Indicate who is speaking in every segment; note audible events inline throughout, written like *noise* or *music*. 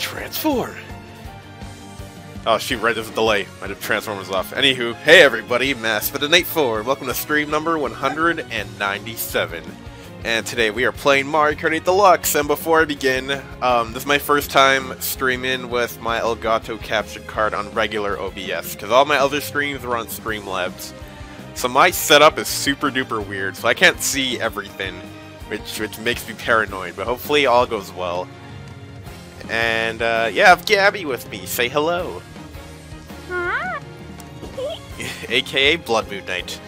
Speaker 1: Transform! Oh right, there's a delay. Might have Transformers off. Anywho, hey everybody, MaskedMetaKnight4, welcome to stream number 197. And today we are playing Mario Kart 8 Deluxe, and before I begin, um, this is my first time streaming with my Elgato capture card on regular OBS, because all my other streams are on Streamlabs. So my setup is super duper weird, so I can't see everything, which, which makes me paranoid, but hopefully all goes well. And, uh, yeah, I have Gabby with me. Say hello.
Speaker 2: Huh? *laughs*
Speaker 1: aka Blood Moon Knight.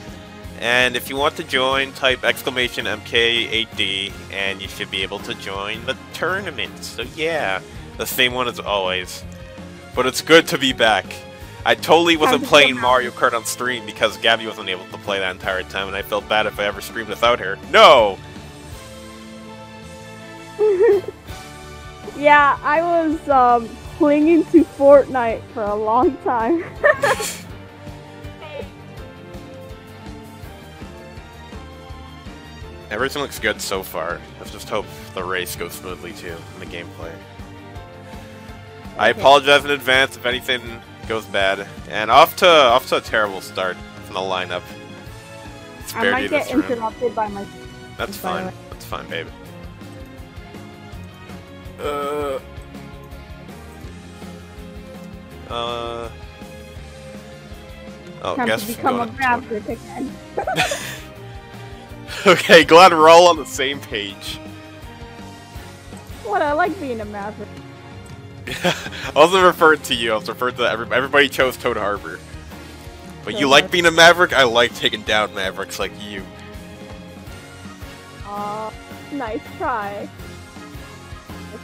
Speaker 1: And if you want to join, type exclamation MK8D, and you should be able to join the tournament. So yeah, the same one as always. But it's good to be back. I totally wasn't playing. Mario Kart on stream because Gabby wasn't able to play that entire time, and I felt bad if I ever streamed without her. No! *laughs*
Speaker 2: Yeah, I was um, clinging to Fortnite for a long time. *laughs*
Speaker 1: Everything looks good so far. Let's just hope the race goes smoothly too, in the gameplay. I apologize in advance if anything goes bad. And off to off to a terrible start from the lineup.
Speaker 2: I might get interrupted by my.
Speaker 1: That's fine. That's fine, babe. Uh. Uh. Oh,
Speaker 2: Time
Speaker 1: guess
Speaker 2: to become a maverick again. *laughs*
Speaker 1: Okay, glad we're all on the same page.
Speaker 2: what? I like being a maverick. *laughs*
Speaker 1: I wasn't referring to you. I was referring to everybody. Everybody chose Toad Harbor. But you like
Speaker 2: Harbor.
Speaker 1: being a Maverick. I like taking down Mavericks like you.
Speaker 2: Aw, nice try.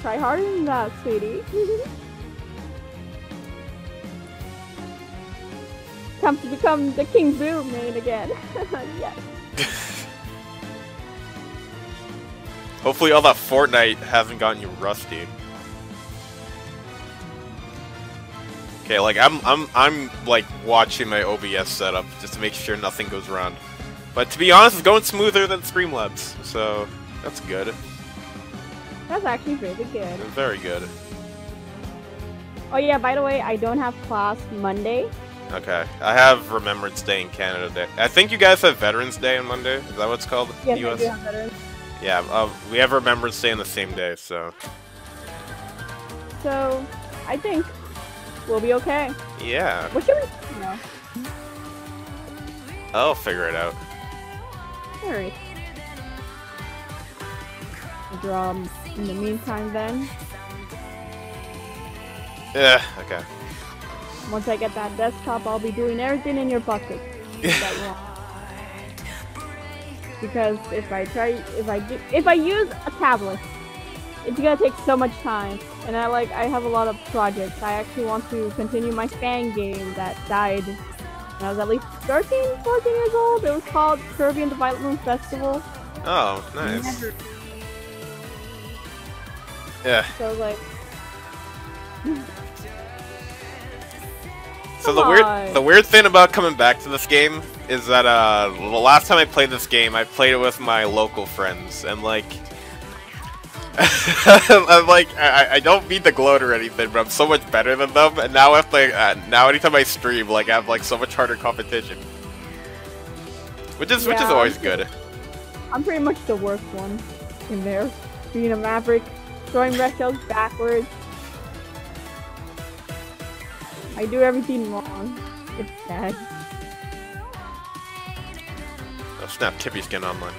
Speaker 2: Try harder than that, sweetie. Time to become the King Boo main again. *laughs* yes. *laughs*
Speaker 1: Hopefully, all that Fortnite hasn't gotten you rusty. Okay, like I'm, I'm, I'm like watching my OBS setup just to make sure nothing goes wrong. But to be honest, it's going smoother than Streamlabs, so that's good.
Speaker 2: That's actually really good.
Speaker 1: Very good.
Speaker 2: Oh yeah, by the way, I don't have class Monday.
Speaker 1: Okay, I have Remembrance Day in Canada Day. I think you guys have Veterans Day on Monday. Is that what it's called?
Speaker 2: Yes,
Speaker 1: US?
Speaker 2: I do have veterans.
Speaker 1: Yeah, uh, we have Remembrance Day on the same day, so
Speaker 2: So, I think we'll be okay.
Speaker 1: yeah,
Speaker 2: What should we know?
Speaker 1: I'll figure it out.
Speaker 2: Alright. Drums. In the meantime then,
Speaker 1: Yeah, okay.
Speaker 2: once I get that desktop, I'll be doing everything in your bucket *laughs* that you want. Because if I try, if I do, if I use a tablet, it's gonna take so much time. And I like, I have a lot of projects. I actually want to continue my fan game that died when I was at least 13, 14 years old. It was called Kirby and the Violet Moon Festival.
Speaker 1: Oh, nice. Yeah.
Speaker 2: So like, *laughs*
Speaker 1: So the
Speaker 2: Come
Speaker 1: weird, the weird thing about coming back to this game is that uh, the last time I played this game, I played it with my local friends, and like, *laughs* I'm like, I, I don't mean to gloat or anything, but I'm so much better than them, and now if uh, now anytime I stream, like, I have like so much harder competition, which is which is
Speaker 2: Yeah.
Speaker 1: always good.
Speaker 2: I'm pretty much the worst one in there. Being a maverick, throwing red shells backwards. I do everything wrong. It's bad.
Speaker 1: Oh snap, Kippy's getting online.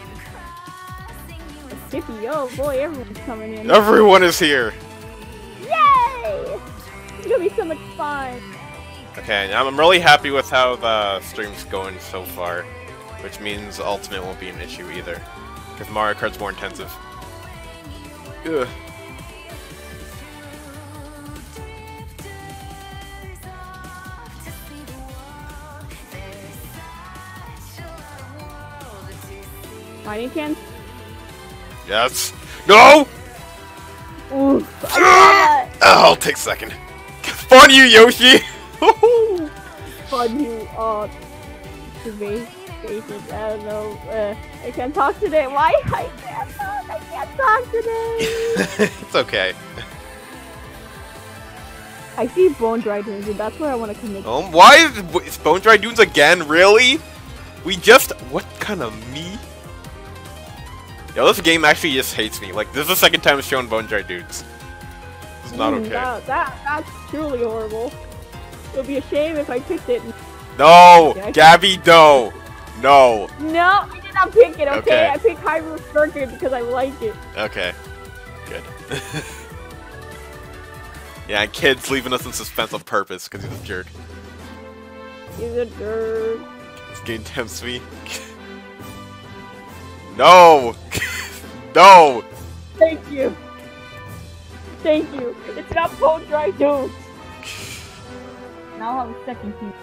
Speaker 2: Tippy, oh boy, everyone's coming in.
Speaker 1: Everyone is here.
Speaker 2: Yay! It's gonna be so much fun.
Speaker 1: Okay, I'm I'm really happy with how the stream's going so far, which means Ultimate won't be an issue either, because Mario Kart's more intensive. Ugh.
Speaker 2: Mighty chance?
Speaker 1: Yes. No!
Speaker 2: Oof.
Speaker 1: Oh, I'll take second. Fun you, Yoshi! *laughs*
Speaker 2: fun you uh to faces. I don't know. Uh, I can't talk today. Why? I can't talk. I can't talk today. *laughs*
Speaker 1: it's okay.
Speaker 2: I see Bone Dry Dunes, and that's where I want to commit.
Speaker 1: Um, why is, is Bone Dry Dunes again? Really? We just what kind of me? Yo, this game actually just hates me. Like this is the second time it's shown Bone Dry Dunes. It's not
Speaker 2: Mm,
Speaker 1: okay.
Speaker 2: That, that that's truly horrible. It would be a shame if I picked it.
Speaker 1: No,
Speaker 2: Okay.
Speaker 1: Gabby, no, no.
Speaker 2: No, I did not pick it. Okay,
Speaker 1: Okay.
Speaker 2: I picked Hyrule Circuit because I like it.
Speaker 1: Okay, good. *laughs* yeah, and kid's leaving us in suspense on purpose because he's a jerk.
Speaker 2: He's a jerk.
Speaker 1: This game tempts me. *laughs* no, *laughs* no.
Speaker 2: Thank you. Thank you. It's not Bone Dry Dunes. Now I'll have a second team.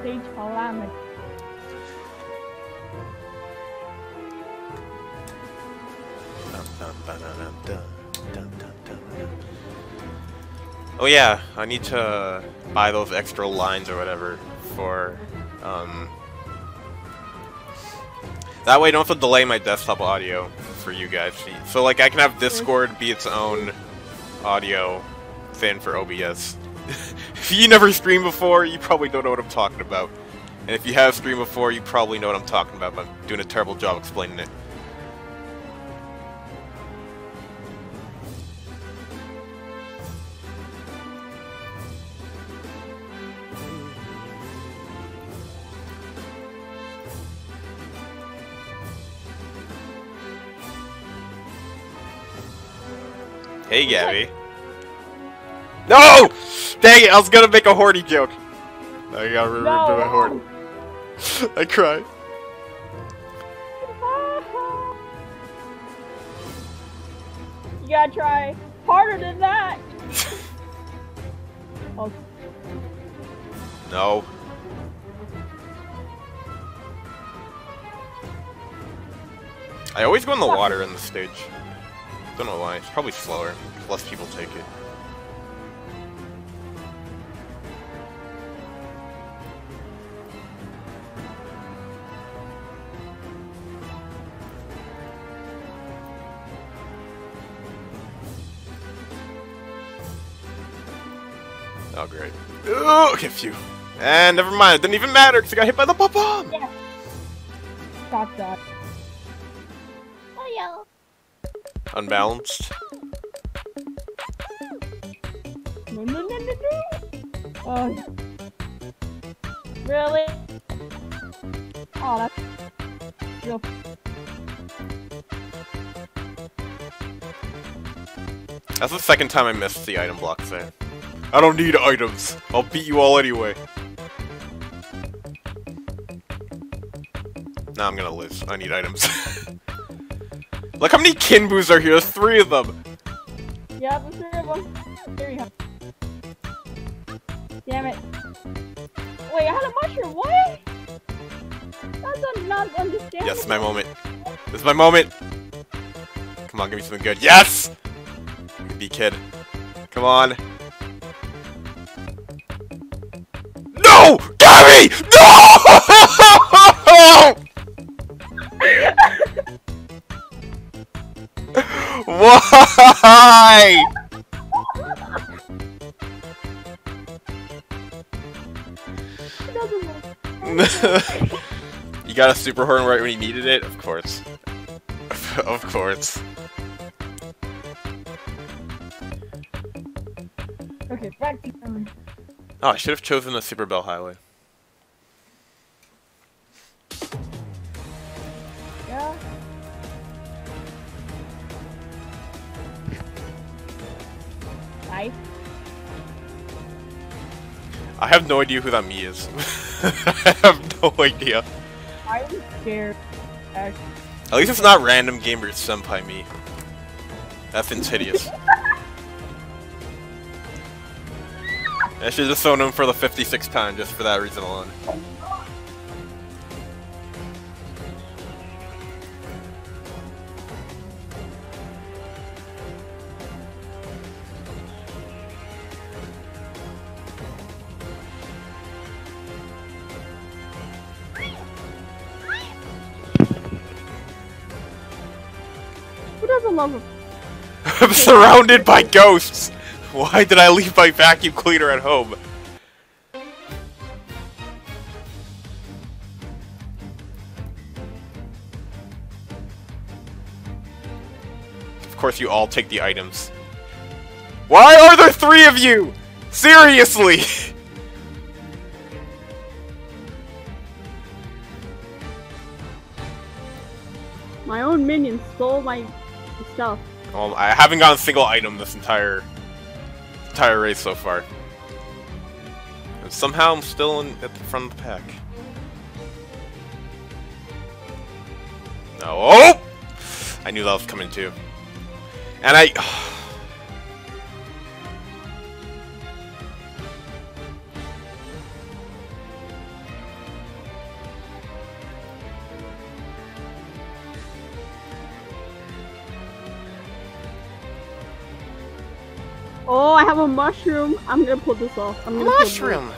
Speaker 2: Stage Calamity.
Speaker 1: Oh yeah, I need to buy those extra lines or whatever for, um... That way I don't have to delay my desktop audio for you guys. So like I can have Discord be its own audio thing for OBS. *laughs* if you never streamed before, you probably don't know what I'm talking about. And if you have streamed before, you probably know what I'm talking about, but I'm doing a terrible job explaining it. Hey, Gabby. No! Dang it, I was gonna make a horny joke. I gotta remember
Speaker 2: No.
Speaker 1: my horn. *laughs* I cry.
Speaker 2: You gotta try harder than that. *laughs* oh,
Speaker 1: No. I always go in the water in the stage. Don't know why. It's probably slower. Less people take it. Oh, great. Ooh, okay, phew. And never mind, it didn't even matter because I got hit by the bomb!
Speaker 2: yeah. Stop that.
Speaker 1: Unbalanced.
Speaker 2: No, no, no, no, no. Oh. Really? Oh, that's real.
Speaker 1: That's the second time I missed the item block thing. I don't need items. I'll beat you all anyway. Now I'm gonna lose. I need items. *laughs* Look how many King Boos are here. There's three of them.
Speaker 2: Yeah, the three of them. There you go. Damn it. Wait, I had a mushroom. What? That's un- not understandable.
Speaker 1: Yes, my moment. This is my moment. Come on, give me something good. Yes! Be kid. Come on. No! Gabby! No! Why?
Speaker 2: It doesn't look-
Speaker 1: you got a super horn right when you needed it? Of course. *laughs* of course.
Speaker 2: Okay, back to
Speaker 1: Oh, I should have chosen the Super Bell Highway. Have no idea who that me is. *laughs* I have no idea.
Speaker 2: I'm scared. Actually.
Speaker 1: At least it's not random gamer senpai me. That thing's hideous. *laughs* I should just thrown him for the 56th time just for that reason alone. Surrounded by ghosts! Why did I leave my vacuum cleaner at home? Of course you all take the items. Why are there three of you? Seriously! *laughs*
Speaker 2: My own minion stole my stuff.
Speaker 1: Well, I haven't gotten a single item this entire entire race so far. And somehow I'm still in, at the front of the pack. No. Oh! I knew that was coming too. And I...
Speaker 2: Oh, I have a mushroom. I'm gonna pull this off. I'm gonna pull this-
Speaker 1: Mushroom!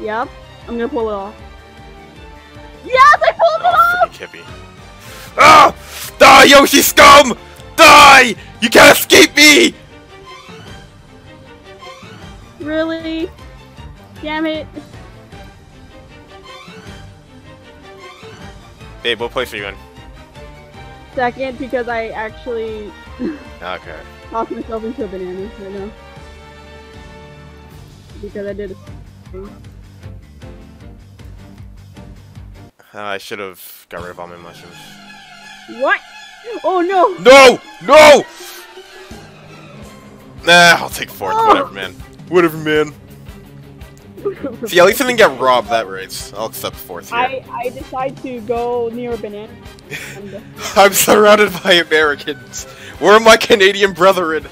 Speaker 2: Yep. I'm gonna pull it off. Yes, I pulled it
Speaker 1: Oh,
Speaker 2: off!
Speaker 1: freaking hippie. Ah! Die, Yoshi scum! Die! You can't escape me!
Speaker 2: Really? Damn it.
Speaker 1: Babe, what place are you in?
Speaker 2: Second, because I actually
Speaker 1: Okay. *laughs*
Speaker 2: tossed myself into a banana right now. Because I did a thing.
Speaker 1: Uh, I should have got rid of all my mushrooms.
Speaker 2: What? Oh no!
Speaker 1: No! No! Nah, I'll take fourth.
Speaker 2: Oh.
Speaker 1: Whatever, man. Whatever, man. *laughs* See, at least I didn't get robbed that race. I'll accept fourth here.
Speaker 2: I, I decide to go near a banana. *laughs* Uh,
Speaker 1: I'm surrounded by Americans. Where are my Canadian brethren?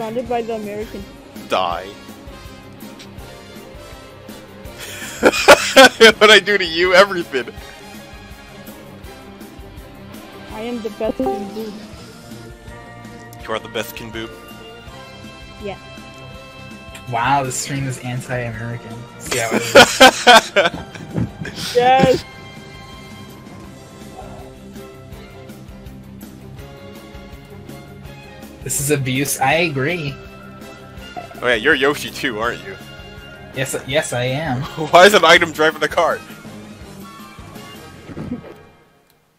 Speaker 2: Surrounded by the American.
Speaker 1: Die. *laughs* what I do to you? Everything.
Speaker 2: I am the best in food.
Speaker 1: You are the best King Boo.
Speaker 2: Yeah.
Speaker 3: Wow, this stream is anti-American. *laughs* See how it is.
Speaker 2: Yes!
Speaker 3: This is abuse. I agree.
Speaker 1: oh yeah, you're Yoshi too, aren't you?
Speaker 3: Yes, yes, I am. *laughs*
Speaker 1: Why is an item driving the car?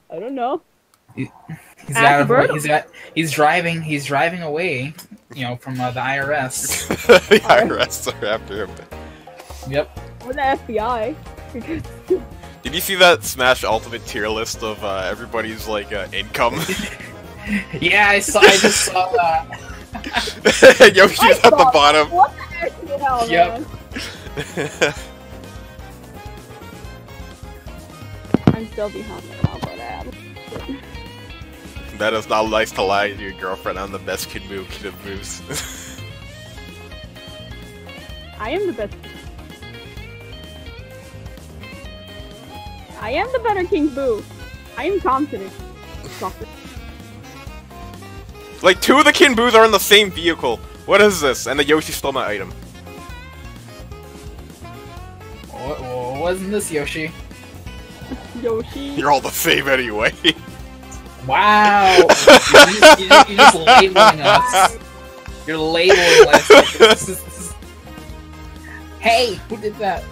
Speaker 2: I don't know.
Speaker 3: He's
Speaker 2: Ask
Speaker 3: got,
Speaker 2: Birdo.
Speaker 3: he's got, he's driving, he's driving away, you know, from uh, the IRS. *laughs*
Speaker 1: the IRS are after him.
Speaker 3: Yep.
Speaker 2: Or the FBI.
Speaker 1: Did you see that Smash Ultimate tier list of uh, everybody's like uh, income? *laughs*
Speaker 3: Yeah, I saw. I just saw that. *laughs*
Speaker 1: Yoshi's
Speaker 2: I
Speaker 1: at the bottom.
Speaker 2: what the actual hell,
Speaker 3: Yep. *laughs*
Speaker 2: I'm still behind now, but um,
Speaker 1: that is not nice to lie to your girlfriend. I'm the best kid move, kid of moves. *laughs*
Speaker 2: I am the best. I am the better King Boo. I am confident. Sucker.
Speaker 1: Like two of the King Boos are in the same vehicle. What is this? And the Yoshi stole my item.
Speaker 3: What, what wasn't this Yoshi?
Speaker 2: Yoshi. *laughs*
Speaker 1: You're all the same anyway.
Speaker 3: Wow! *laughs* you're, just, you're, just, you're just labeling us. You're labeling us. This is- this is- Hey, who did that?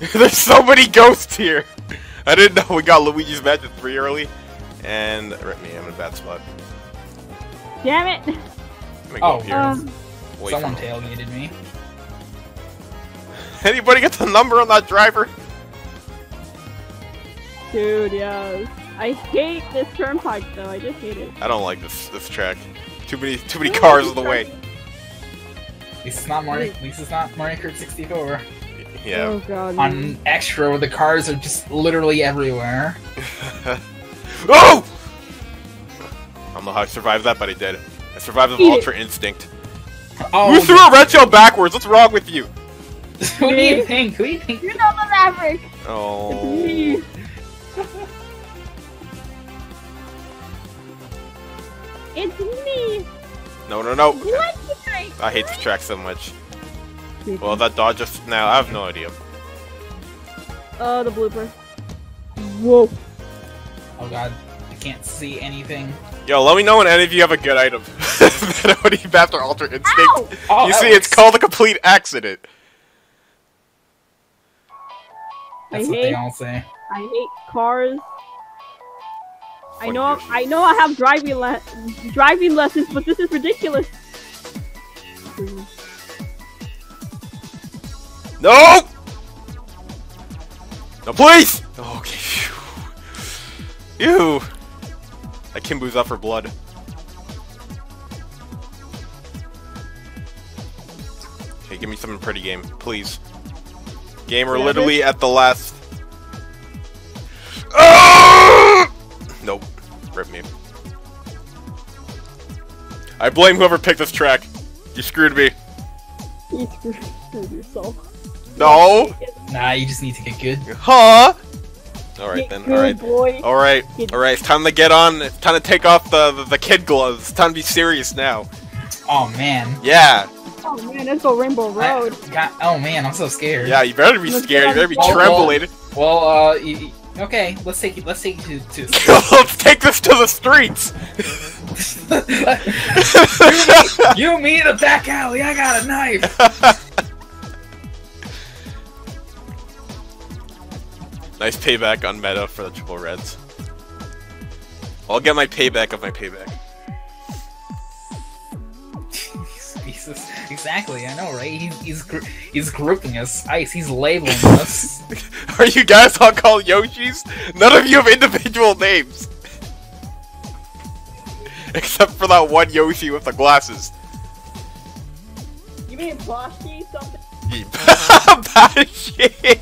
Speaker 3: *laughs*
Speaker 1: There's so many ghosts here. I didn't know we got Luigi's Mansion 3 early. And rip me, I'm in a bad spot.
Speaker 2: Damn it.
Speaker 1: Let me go
Speaker 3: Oh,
Speaker 1: here.
Speaker 2: Um,
Speaker 3: Someone tailgated me. *laughs*
Speaker 1: Anybody get the number on that driver?
Speaker 2: dude, yes. I hate this turnpike though. I just hate it.
Speaker 1: I don't like this this track. Too many too many cars in the way.
Speaker 3: At least it's not Mario. At least it's not Mario Kart 64.
Speaker 1: Yeah.
Speaker 2: Oh god.
Speaker 3: On extra, where the cars are just literally everywhere. *laughs*
Speaker 1: oh! I don't know how I survived that, but I did. I survived with
Speaker 2: Eat it.
Speaker 1: Ultra Instinct.
Speaker 3: Oh,
Speaker 1: You threw a red shell backwards. What's wrong with you? *laughs*
Speaker 3: who *laughs* do you think? Who do you think?
Speaker 2: You're not the Maverick. It's
Speaker 1: Oh.
Speaker 2: me. It's me.
Speaker 1: No, no, no.
Speaker 2: What did I?
Speaker 1: I hate this track so much. Well, that dodge just now. I have no idea.
Speaker 2: Uh, the blooper. Whoa.
Speaker 3: Oh god, I can't see anything.
Speaker 1: Yo, let me know when any of you have a good item. *laughs* that would even after Ultra Instinct.
Speaker 2: Ow!
Speaker 3: Oh,
Speaker 1: you
Speaker 3: that
Speaker 1: see, it's called a complete accident.
Speaker 2: I
Speaker 3: That's what they
Speaker 2: hate,
Speaker 3: all say.
Speaker 2: I hate cars. I know,
Speaker 1: Yoshi.
Speaker 2: I know, I have driving le- driving lessons, but this is ridiculous.
Speaker 1: No! No, please! Okay. phew. Ew. That King Boo's up for blood. Okay, give me something pretty game, please. Gamer
Speaker 2: Yeah,
Speaker 1: literally at the last. Ah! Nope. Rip me. I blame whoever picked this track. You screwed me. *laughs*
Speaker 2: You screwed yourself.
Speaker 1: No.
Speaker 3: Nah, you just need to get good.
Speaker 1: Huh? Alright
Speaker 2: Get
Speaker 1: then,
Speaker 2: good,
Speaker 1: alright.
Speaker 2: boy.
Speaker 1: Alright,
Speaker 2: Get-
Speaker 1: alright, it's time to get on. It's time to take off the, the, the kid gloves. It's time to be serious now.
Speaker 3: Oh man.
Speaker 1: Yeah,
Speaker 2: Oh man, let's go Rainbow Road.
Speaker 3: I, got, oh man, I'm so scared.
Speaker 1: yeah, you better be scared. You better be
Speaker 3: Oh,
Speaker 1: trembling.
Speaker 3: Well, uh, y y- okay, let's take it. Let's take it to. to *laughs*
Speaker 1: Let's take this to the streets. *laughs* *laughs*
Speaker 3: you, me, you, me, the back alley. I got a knife.
Speaker 1: Nice payback on meta for the triple reds. I'll get my payback of my payback. *laughs*
Speaker 3: Jesus, exactly. I know, right? He's he's gr- he's grouping us. Ice. He's labeling us. *laughs*
Speaker 1: Are you guys all called Yoshis? None of you have individual names. *laughs* Except for that one Yoshi with the glasses.
Speaker 2: You mean Boshi something?
Speaker 1: Bashi.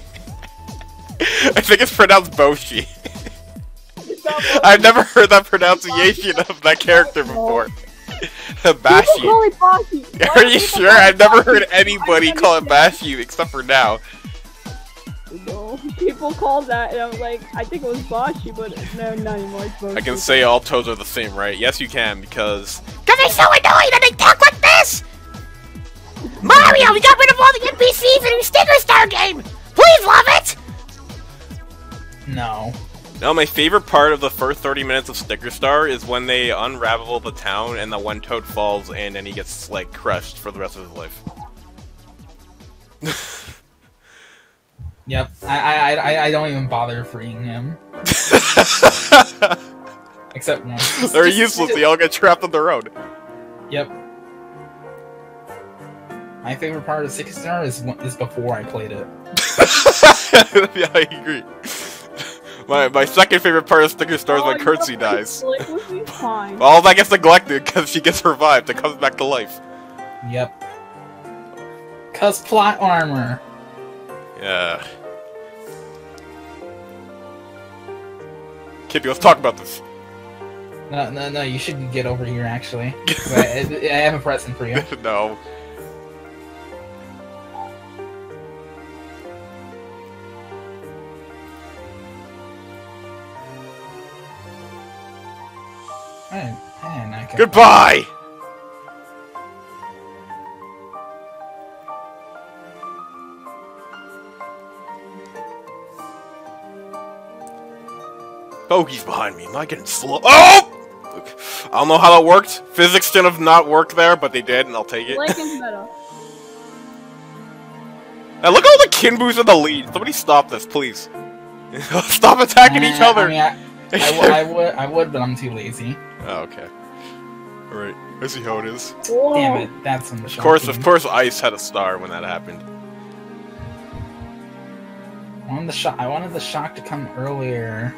Speaker 1: I think it's pronounced Boshi. I've never heard that pronunciation of that character before. *laughs*
Speaker 2: People
Speaker 1: Bashi.
Speaker 2: call it Boshi. Why *laughs*
Speaker 1: Are you sure? I've never heard anybody call it
Speaker 2: understand.
Speaker 1: Bashi except for now.
Speaker 2: No, people call that, and I'm like, I think it was Boshi, but no, not anymore. It's Boshi.
Speaker 1: I can say all toes are the same, right? Yes, you can, because
Speaker 4: Cause they're so annoying and they talk like this! Mario, we got rid of all the NPCs in your Sticker Star game! Please love it!
Speaker 3: No.
Speaker 1: no. My favorite part of the first 30 minutes of Sticker Star is when they unravel the town and the one Toad falls in and then he gets like crushed for the rest of his life. *laughs*
Speaker 3: Yep. I I I I don't even bother freeing him. *laughs* Except once.
Speaker 1: They're
Speaker 3: Just-
Speaker 1: useless.
Speaker 3: just-
Speaker 1: They all get trapped on the road.
Speaker 3: Yep. My favorite part of Sticker Star is when- is before I played it. *laughs*
Speaker 1: yeah, I agree. My my second favorite part of Sticker Star is
Speaker 2: Oh,
Speaker 1: when
Speaker 2: you Kersti
Speaker 1: dies.
Speaker 2: Like, would be fine.
Speaker 1: All that gets neglected because she gets revived and comes back to life.
Speaker 3: Yep. Cause plot armor.
Speaker 1: Yeah. Kippy, let's talk about this.
Speaker 3: No, no, no. You should get over here actually. *laughs* I, I I have a present for you. *laughs*
Speaker 1: no.
Speaker 3: I didn't, I didn't knock it.
Speaker 1: Goodbye! He's behind me. Am I getting slow? Oh! I don't know how that worked. Physics should have not worked there, but they did, and I'll take it.
Speaker 2: Lincoln's better.
Speaker 1: Now look at all the King Boos in the lead. Somebody stop this, please. *laughs* stop attacking each
Speaker 3: Uh,
Speaker 1: other.
Speaker 3: I mean, I, I, *laughs* w- I would, I would, but I'm too lazy.
Speaker 1: Oh, okay. Alright, I see how it is.
Speaker 2: Whoa.
Speaker 3: Damn it, that's some
Speaker 1: Of course, of course, Ice had a star when that happened.
Speaker 3: I wanted the shock. I wanted the shock to come earlier.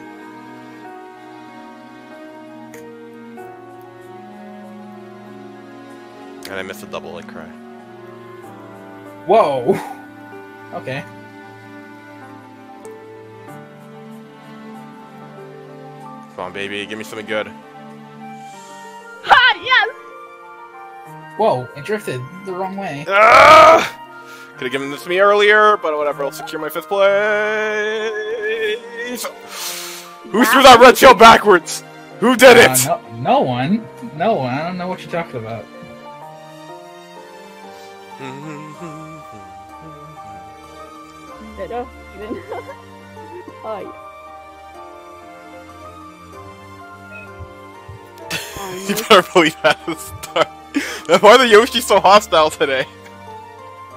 Speaker 1: And I missed a double like cry.
Speaker 3: Whoa. *laughs* Okay.
Speaker 1: Come on, baby, give me something good.
Speaker 3: Whoa, it drifted the wrong way.
Speaker 1: Ah! Could have given this to me earlier, but whatever. I'll secure my fifth place. Who threw that red shell backwards? Who did
Speaker 3: Uh,
Speaker 1: it?
Speaker 3: no, no one. No one. I don't know what you're talking about.
Speaker 2: Better. Even. *laughs* oh, *laughs* yeah.
Speaker 1: You better believe that is start. *laughs* Why are the Yoshi so hostile today?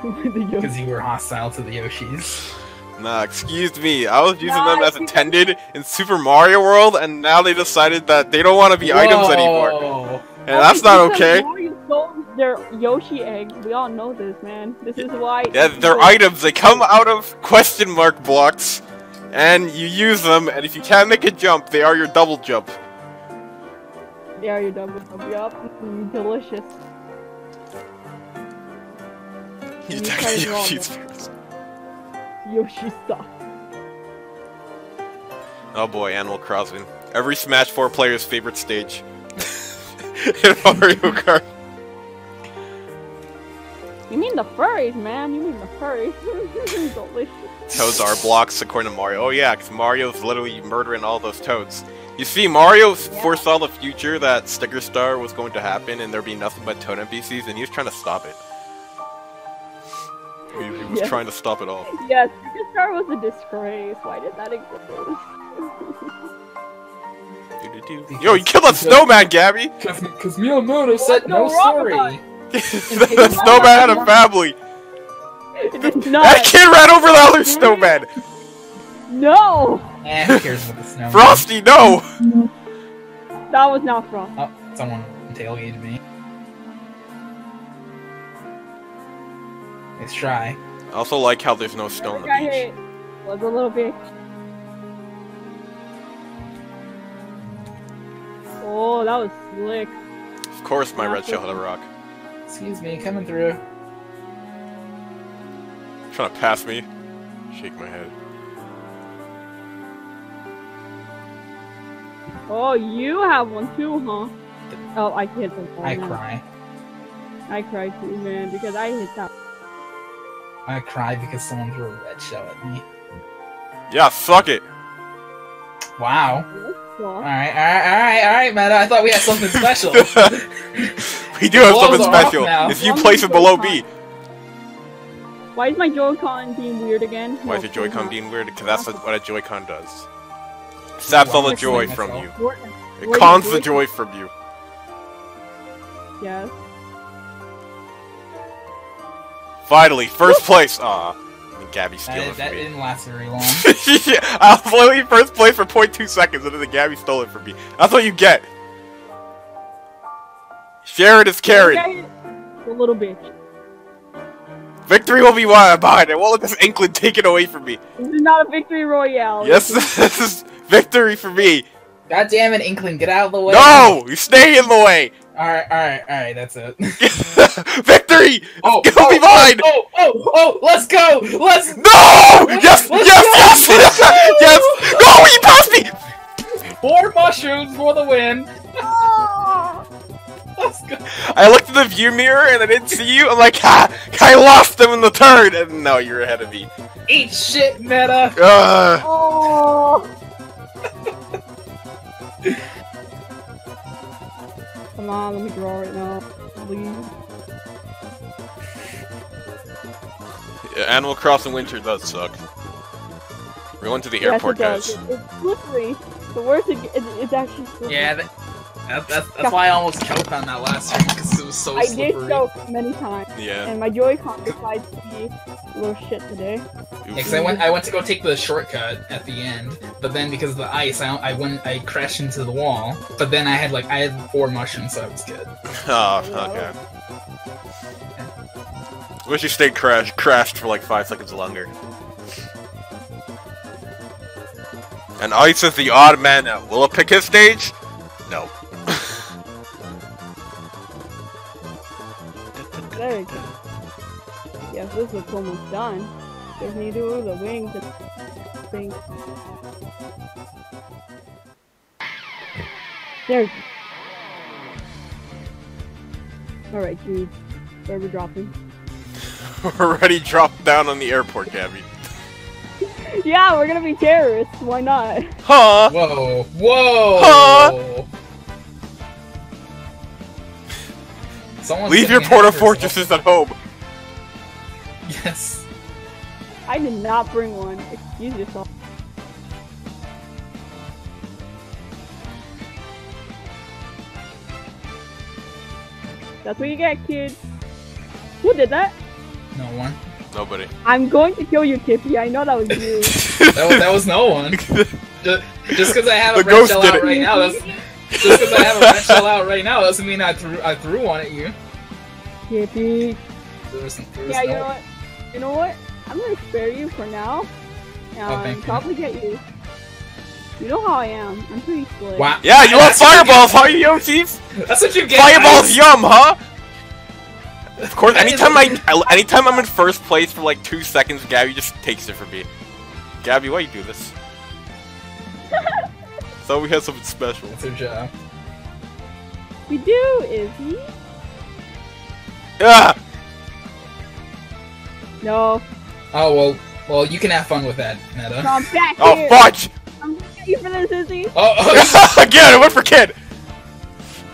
Speaker 2: The Yoshi-
Speaker 3: Because *laughs* you were hostile to the Yoshis.
Speaker 1: Nah, excuse me. I was using
Speaker 2: Nah,
Speaker 1: them as
Speaker 2: you-
Speaker 1: intended in Super Mario World, and now they decided that they don't want to be items anymore.
Speaker 3: Whoa.
Speaker 1: And that's not
Speaker 2: Because
Speaker 1: okay.
Speaker 2: Mario stole their Yoshi eggs. We all know this, man. This is why.
Speaker 1: Yeah, they're items. They come out of question mark blocks, and you use them, and if you can't make a jump, they are your double jump.
Speaker 2: Yeah, you're done with them. Yup. Mm, delicious.
Speaker 1: You
Speaker 2: You
Speaker 1: attack
Speaker 2: tried
Speaker 1: the Yoshi's
Speaker 2: man.
Speaker 1: first.
Speaker 2: Yoshi stuff.
Speaker 1: Oh boy, Animal Crossing. Every Smash 4 player's favorite stage. *laughs* in Mario Kart.
Speaker 2: You mean the furries, man? You mean the furries? *laughs* delicious.
Speaker 1: Toads are blocks according to Mario. Oh yeah, because Mario's literally murdering all those toads. You see, Mario foresaw the future that Sticker Star was going to happen and there'd be nothing but toad NPCs, and he was trying to stop it. He, he was
Speaker 2: Yeah.
Speaker 1: trying to stop it all.
Speaker 2: Yes, Sticker Star was a disgrace. Why did that exist?
Speaker 1: Doo-doo-doo. Yo, you killed that snowman, Gabby!
Speaker 3: Because Miyamoto said
Speaker 2: no
Speaker 3: no story. *laughs*
Speaker 1: the snowman had a family! *laughs*
Speaker 2: it did *laughs*
Speaker 1: That kid ran over the other snowman!
Speaker 2: No!
Speaker 3: Eh, who cares about the snow?
Speaker 1: Frosty, no!
Speaker 2: That was not Frost.
Speaker 3: Oh, someone tailgated me. Let's try.
Speaker 1: I also like how there's no snow on the beach.
Speaker 2: hit. Was a little bit. Oh, that was slick.
Speaker 1: Of course my red shell hit a rock.
Speaker 3: Excuse me, coming through.
Speaker 1: Trying to pass me. Shake my head.
Speaker 2: Oh, you have one too, huh? Oh, I can't.
Speaker 3: I
Speaker 2: now.
Speaker 3: cry.
Speaker 2: I cry too, man, because I hit that.
Speaker 3: I cry because someone threw a red shell at me.
Speaker 1: Yeah, fuck it!
Speaker 3: Wow. Alright, alright, alright, alright, Meta. I thought we had something special. *laughs*
Speaker 1: we do have something special. If you place it below B.
Speaker 2: Why is my Joy-Con being weird again?
Speaker 1: Why is your Joy-Con being weird? Because that's what what a Joy-Con does. Saps all the joy from you.
Speaker 3: myself.
Speaker 1: It cons the
Speaker 2: Joy-Con?
Speaker 1: from you.
Speaker 2: Yes.
Speaker 1: Finally, first place! Aw. Gabby stealing
Speaker 3: That,
Speaker 1: it
Speaker 3: that
Speaker 1: from me.
Speaker 3: didn't last very long. *laughs*
Speaker 1: yeah, I was literally first place for 0.2 seconds and then Gabby stole it from me. That's what you get. Sharon is Karen.
Speaker 2: Okay, A little bitch.
Speaker 1: Victory will be mine. I won't let this Inkling take it away from me.
Speaker 2: This is not a victory royale.
Speaker 1: Yes, *laughs* this is victory for me.
Speaker 3: God damn it, Inkling, get out of the way.
Speaker 1: No! You stay in the way!
Speaker 3: Alright, alright, alright, that's it. *laughs*
Speaker 1: victory!
Speaker 3: Oh, *laughs*
Speaker 1: It'll
Speaker 3: oh,
Speaker 1: be mine!
Speaker 3: Oh, oh, oh, let's go! Let's
Speaker 1: No! Yes!
Speaker 3: Let's
Speaker 1: Yes!
Speaker 3: go!
Speaker 1: Yes! Yes! No! You passed me!
Speaker 3: Four mushrooms for the win!
Speaker 2: Ah!
Speaker 3: Let's go!
Speaker 1: I looked in the view mirror and I didn't see you. I'm like, ha! I lost them in the turn! And no, you're ahead of me.
Speaker 3: Eat shit, Meta!
Speaker 1: Ugh.
Speaker 2: Oh! Come on, let me draw right now. Please.
Speaker 1: Yeah, Animal Crossing Winter does suck. We went to the
Speaker 2: Yes,
Speaker 1: airport,
Speaker 2: it does.
Speaker 1: guys.
Speaker 2: It- It's slippery. The worst, it, it, it's actually slippery.
Speaker 3: Yeah, that, that, that's, that's why I almost choked on that last one, because it was so
Speaker 2: I did
Speaker 3: slippery.
Speaker 2: choke many times,
Speaker 1: Yeah.
Speaker 2: and my Joy-Con decides to be a little shit today.
Speaker 3: Yeah, 'cause I went, I went to go take the shortcut at the end, but then because of the ice, I, I went, I crashed into the wall. But then I had like, I had four mushrooms, so I was good. *laughs*
Speaker 1: Oh, okay. Wish you stayed crash crashed for like five seconds longer. And Ice is the odd man out. Will it pick his stage? No.
Speaker 2: There we go. Yes, this looks almost done. Just need to do the wings and things. There. we go. Alright, Jude. Where are we dropping? *laughs*
Speaker 1: We're already dropped down on the airport, Gabby. *laughs*
Speaker 2: Yeah, we're gonna be terrorists. Why not?
Speaker 1: Huh?
Speaker 3: Whoa, whoa!
Speaker 1: Huh?
Speaker 3: Someone's
Speaker 1: Leave your
Speaker 3: getting
Speaker 1: porta
Speaker 3: of
Speaker 1: fortresses at home. *laughs*
Speaker 3: Yes.
Speaker 2: I did not bring one. Excuse yourself. That's what you get, kid. Who did that?
Speaker 3: No one.
Speaker 1: Nobody.
Speaker 2: I'm going to kill you, Kippy. I know that was *laughs* you.
Speaker 3: That was, that was no one. *laughs* Just because I have a
Speaker 1: The
Speaker 3: red
Speaker 1: ghost
Speaker 3: shell
Speaker 1: did
Speaker 3: out
Speaker 1: it.
Speaker 3: right now, that's, just because I have a red shell out right now doesn't mean I threw I threw one at you.
Speaker 2: Kippy.
Speaker 3: There was, there was
Speaker 2: Yeah, you know what? You know what? I'm gonna spare you for now.
Speaker 3: Oh, thank
Speaker 2: And
Speaker 3: you.
Speaker 2: probably get you. You know how I am. I'm pretty slick.
Speaker 3: Wow.
Speaker 1: Yeah, you want fireballs, huh,
Speaker 3: get.
Speaker 1: you Yoshis?
Speaker 3: That's what you get.
Speaker 1: Fireballs,
Speaker 3: guys.
Speaker 1: yum, huh? Of course, anytime I, I- anytime I'm in first place for like two seconds, Gabby just takes it from me. Gabby, why you do this? *laughs* so we have something special.
Speaker 3: That's her job.
Speaker 2: We do, Izzy.
Speaker 1: Ah!
Speaker 2: No.
Speaker 3: Oh well, well you can have fun with that, Meta.
Speaker 2: Come back
Speaker 1: Oh,
Speaker 2: here.
Speaker 1: fudge!
Speaker 2: I'm gonna you for this, Izzy.
Speaker 3: Oh, oh *laughs*
Speaker 1: Again, I went for kid!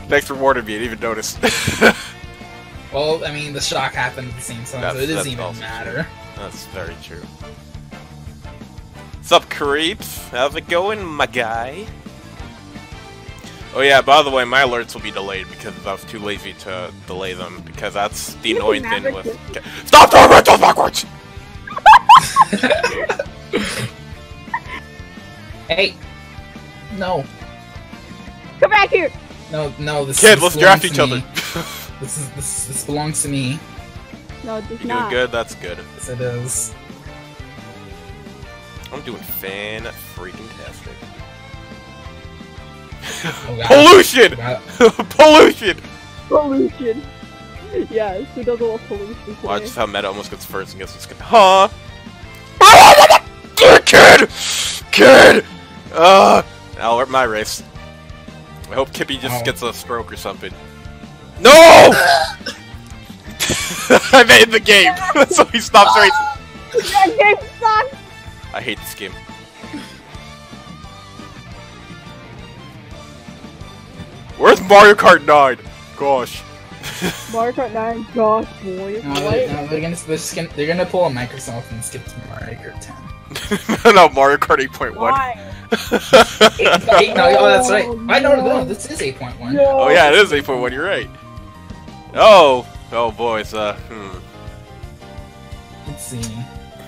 Speaker 1: Thanks for warning me, I didn't even notice. *laughs*
Speaker 3: well, I mean the shock happened at the same time, so it doesn't even
Speaker 1: also
Speaker 3: matter.
Speaker 1: That's very true. What's up, creeps? How's it going, my guy? Oh yeah, by the way, my alerts will be delayed because I was too lazy to delay them, because that's the
Speaker 2: You
Speaker 1: annoying thing with... Okay. Stop throwing red shells backwards! *laughs*
Speaker 3: Hey, no,
Speaker 2: Come back here.
Speaker 3: no, no. This
Speaker 1: Kid,
Speaker 3: this
Speaker 1: let's draft each other. *laughs*
Speaker 3: This is this this belongs to me.
Speaker 2: No, it does
Speaker 1: You doing
Speaker 2: not.
Speaker 1: good? That's good.
Speaker 3: Yes, it is.
Speaker 1: I'm doing fan Pollution! *laughs* Pollution!
Speaker 2: Pollution. Yes, who doesn't love pollution today?
Speaker 1: Watch just how Meta almost gets first and gets this. Huh? Kid! Kid! Uh, I'll rip my race. I hope Kippy just
Speaker 3: Oh.
Speaker 1: gets a stroke or something. No! *laughs* I made the game, *laughs* so he stops racing.
Speaker 2: That game sucks.
Speaker 1: I hate this game. Where's Mario Kart 9? Gosh. *laughs*
Speaker 2: Mario Kart 9, gosh, boy.
Speaker 3: No, they're, no, they're gonna they're, gonna they're gonna pull a Microsoft and skip to Mario Kart 10. *laughs*
Speaker 1: no, Mario Kart 8.1.
Speaker 2: Why?
Speaker 3: Eight, no, oh, that's right. I know,
Speaker 2: no.
Speaker 3: no, this is 8.1.
Speaker 2: No.
Speaker 1: Oh yeah, it is 8.1, you're right. Oh! Oh boy, it's uh, hmm.
Speaker 3: Let's see.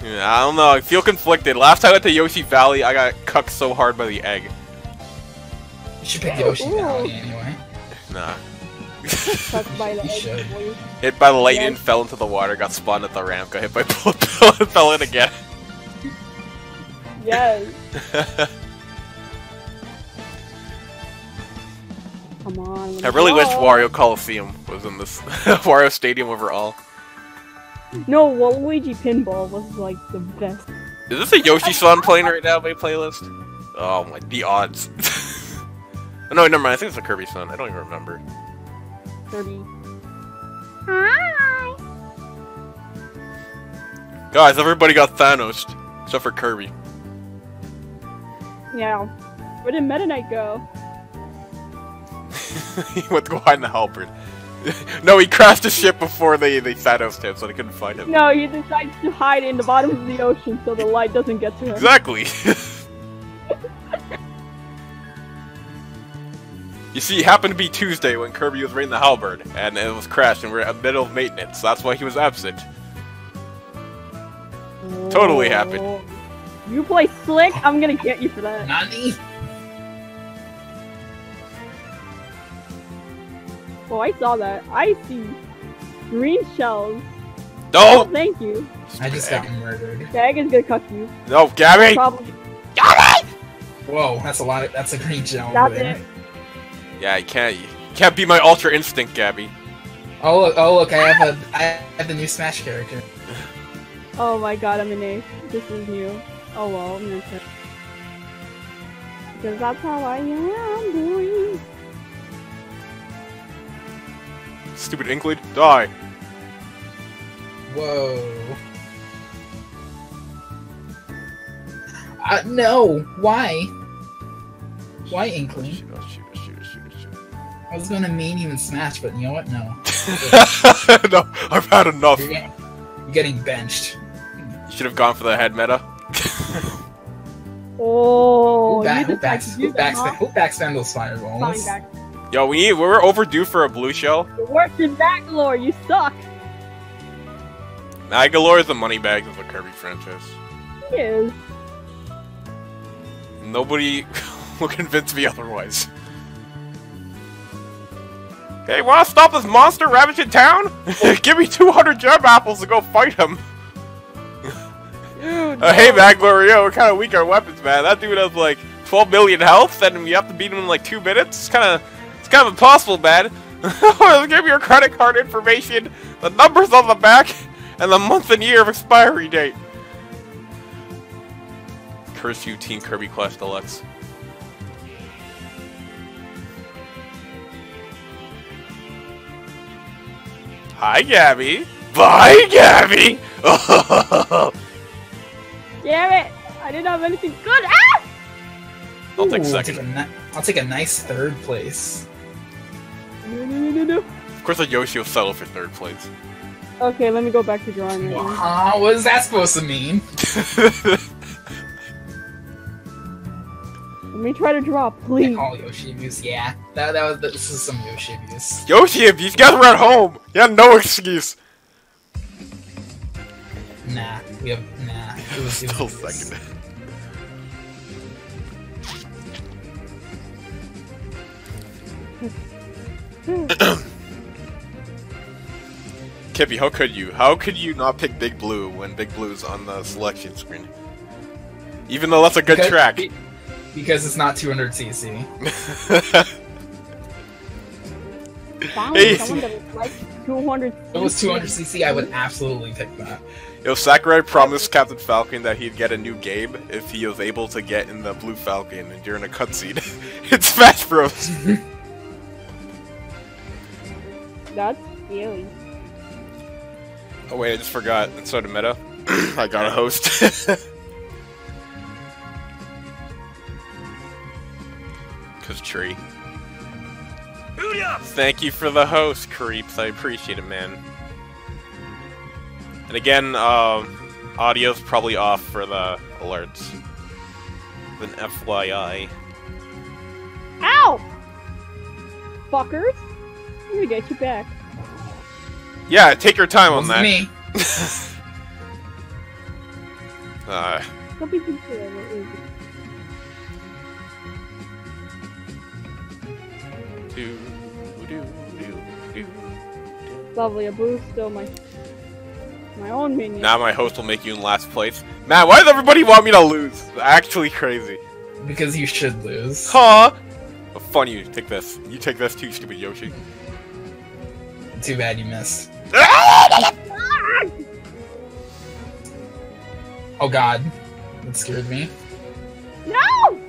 Speaker 1: Yeah, I don't know, I feel conflicted. Last time at the Yoshi Valley, I got cucked so hard by the egg.
Speaker 3: You should pick Yoshi
Speaker 2: Ooh.
Speaker 3: Valley anyway.
Speaker 1: Nah.
Speaker 2: By the *laughs*
Speaker 3: You
Speaker 2: egg,
Speaker 3: should.
Speaker 2: boy.
Speaker 1: hit by the lightning,
Speaker 2: Yes.
Speaker 1: fell into the water, got spawned at the ramp, got hit by *laughs* bullet bill, *laughs* and fell in again.
Speaker 2: Yes. Come on.
Speaker 1: I really wish. Wario Coliseum was in this Wario Stadium overall.
Speaker 2: No, Waluigi Pinball was like the best.
Speaker 1: Is this a Yoshi song playing right now, my playlist? Oh my, the odds. Oh, no, never mind. I think it's a Kirby song. I don't even remember.
Speaker 2: 30.
Speaker 1: Guys, everybody got Thanos, except for Kirby.
Speaker 2: Yeah. Where did Meta Knight go? *laughs*
Speaker 1: he went to go hide in the halberd. *laughs* no, he crashed the ship before they, they Thanos him, so they couldn't find him.
Speaker 2: No, he decides to hide in the bottom of the ocean so the light doesn't get to him.
Speaker 1: Exactly. *laughs* you see, it happened to be Tuesday when Kirby was raiding the halberd, and it was crashed, and we're in the middle of maintenance. That's why he was absent. Totally happened.
Speaker 2: Oh. You play slick, I'm gonna get you for that.
Speaker 3: Nani?
Speaker 2: Oh, I saw that. I see green shells. Oh,
Speaker 1: No!
Speaker 2: thank you.
Speaker 3: I just got murdered.
Speaker 2: The egg is gonna cuck you.
Speaker 1: No, Gabby!
Speaker 2: Probably.
Speaker 3: Whoa, that's a lot. Of, that's a green shell.
Speaker 2: That's
Speaker 3: over there.
Speaker 2: it.
Speaker 1: Yeah, you can't. You can't be my Ultra Instinct, Gabby.
Speaker 3: Oh look! Oh look! I have a. I have the new Smash character.
Speaker 2: Oh my god, I'm an ace. This is new. Oh well, I'm gonna check. Because that's how I am, boy.
Speaker 1: Stupid Inkling, die.
Speaker 3: Whoa. Uh, no. Why? Why Inkling? I was gonna main you in Smash, but you know what? No. *laughs*
Speaker 1: no, I've had enough.
Speaker 3: You're getting, you're getting benched.
Speaker 1: You should have gone for the head meta. *laughs*
Speaker 2: Oh,
Speaker 3: who, back,
Speaker 2: you
Speaker 3: who
Speaker 2: decide
Speaker 3: backs?
Speaker 2: to
Speaker 3: Who
Speaker 2: do that,
Speaker 3: backs?
Speaker 2: huh?
Speaker 3: Who backspam those fireballs?
Speaker 2: Fine, back.
Speaker 1: Yo, we need. We're overdue for a blue shell.
Speaker 2: You're worse than Bangalore. You suck.
Speaker 1: Magolor is the money bag of the Kirby franchise.
Speaker 2: He is.
Speaker 1: Nobody *laughs* will convince me otherwise. Hey, wanna stop this monster ravaging town? *laughs* Give me 200 gem apples to go fight him.
Speaker 2: Dude. *laughs*
Speaker 1: Uh, hey, Magolor, yo, we're kind of weak our weapons, man. That dude has like 12 million health, and we have to beat him in like two minutes. It's kind of, it's kind of impossible, man. *laughs* Give me your credit card information, the numbers on the back, and the month and year of expiry date. Curse you, Team Kirby Clash Deluxe. Hi, Gabby. Bye, Gabby. *laughs*
Speaker 2: Damn it! I didn't have anything good. Ah!
Speaker 1: I'll take
Speaker 3: Ooh,
Speaker 1: second.
Speaker 3: I'll take, a ni- I'll take a nice third place.
Speaker 2: No, no, no, no, no.
Speaker 1: Of course, the Yoshi will settle for third place.
Speaker 2: Okay, let me go back to drawing. right.
Speaker 3: Wow, what is that supposed to mean? *laughs*
Speaker 2: Let me try to draw, please.
Speaker 3: All Yoshi abuse, yeah. That, that was this is some Yoshi abuse.
Speaker 1: Yoshi, if you guys were at home, you had no excuse.
Speaker 3: Nah, we have nah. It was, it
Speaker 1: Still
Speaker 3: was abuse.
Speaker 1: second. Kippy, how could you? How could you not pick Big Blue when Big Blue's on the selection screen? Even though that's a good
Speaker 3: Because-
Speaker 1: track.
Speaker 3: Be- because it's not 200 cc.
Speaker 2: Finally,
Speaker 1: Hey.
Speaker 2: someone that likes 200.
Speaker 3: If it was 200 cc, I would absolutely pick that.
Speaker 1: Yo, Sakurai promised Captain Falcon that he'd get a new game if he was able to get in the Blue Falcon during a cutscene. *laughs* it's Smash Bros. *laughs*
Speaker 2: That's scary.
Speaker 1: Oh wait, I just forgot. It's sort of meta. *clears throat* I got a host. *laughs* Cause tree. Thank you for the host, creeps. I appreciate it, man. And again, um, audio's probably off for the alerts. An FYI.
Speaker 2: Ow! Fuckers! I'm gonna get you back.
Speaker 1: Yeah, take your time on
Speaker 3: Wasn't
Speaker 1: that.
Speaker 3: me. *laughs*
Speaker 1: Uh,
Speaker 2: Don't be too
Speaker 1: do, do, do, do.
Speaker 2: Lovely, a boost still my my own minion.
Speaker 1: Now my host will make you in last place. Man, why does everybody want me to lose? Actually crazy.
Speaker 3: Because you should lose.
Speaker 1: Huh? Oh, fun you. Take this. You take this too, stupid Yoshi.
Speaker 3: Too bad you missed. Oh god. That scared me.
Speaker 2: No!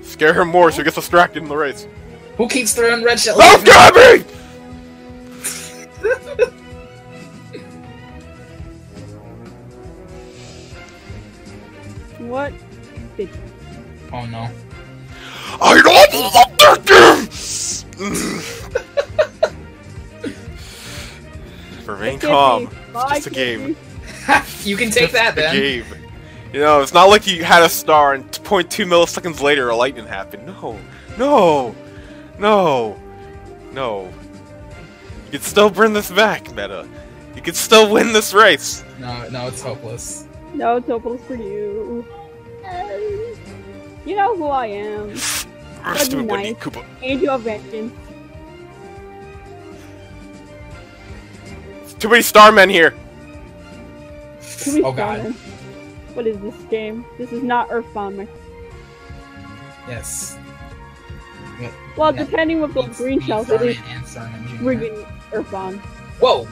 Speaker 1: Scare him more so he gets distracted in the race.
Speaker 3: Who keeps throwing red shells?
Speaker 1: Don't scare me! *laughs*
Speaker 2: What? Did
Speaker 3: Oh no.
Speaker 1: I don't want *laughs* Remain calm.
Speaker 2: It's
Speaker 1: just a game. *laughs*
Speaker 3: You can take that
Speaker 1: It's a
Speaker 3: then.
Speaker 1: game. You know, it's not like you had a star and 0.2 milliseconds later a lightning happened. No, no, no, no. You can still bring this back, Meta. You can still win this race.
Speaker 3: No, no, it's hopeless.
Speaker 2: No, it's hopeless for you. You know who I am. That'd
Speaker 1: Stupid
Speaker 2: be
Speaker 1: Wendy
Speaker 2: nice.
Speaker 1: Koopa.
Speaker 2: Angel of Vengeance.
Speaker 1: Too many Starmen here.
Speaker 2: Too many
Speaker 3: Oh, God.
Speaker 2: What is this game? This is not Earthbound. my-
Speaker 3: Yes.
Speaker 2: Well,
Speaker 3: Yeah.
Speaker 2: depending with those
Speaker 3: Beats-
Speaker 2: green
Speaker 3: beats
Speaker 2: shells, it is
Speaker 3: Starman and Starman Jr.
Speaker 2: friggin' Earthbound.
Speaker 3: Whoa!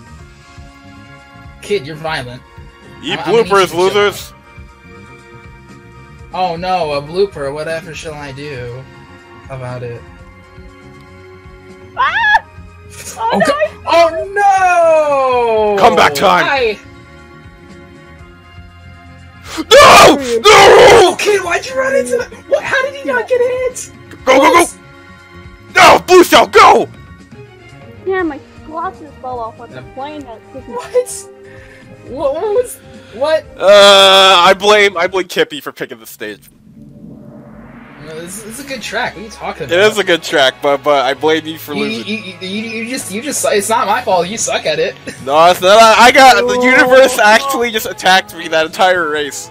Speaker 3: Kid, you're violent.
Speaker 1: Eat
Speaker 3: I'm- I'm
Speaker 1: bloopers,
Speaker 3: need you to chill
Speaker 1: losers.
Speaker 3: Oh no, a blooper. Whatever shall I do about it?
Speaker 2: Ah! *laughs* Oh,
Speaker 3: Oh,
Speaker 2: no!
Speaker 3: go- *gasps* Oh no!
Speaker 1: Comeback time.
Speaker 3: I...
Speaker 1: No! No!
Speaker 3: Kid, why'd you run into that? What? How did he not get hit?
Speaker 1: Go, go, go! No! Blue shell, go!
Speaker 2: Yeah, my glasses fell off on the plane that freaking
Speaker 3: What? What, what was? What?
Speaker 1: Uh, I blame I blame Kippy for picking the stage.
Speaker 3: This, this is a good track. What are you talking about?
Speaker 1: It is a good track, but but I blame you for
Speaker 3: You,
Speaker 1: losing.
Speaker 3: you, you, you, you just you just it's not my fault. You suck at it.
Speaker 1: No, it's not. I got the
Speaker 2: Oh.
Speaker 1: universe actually just attacked me that entire race.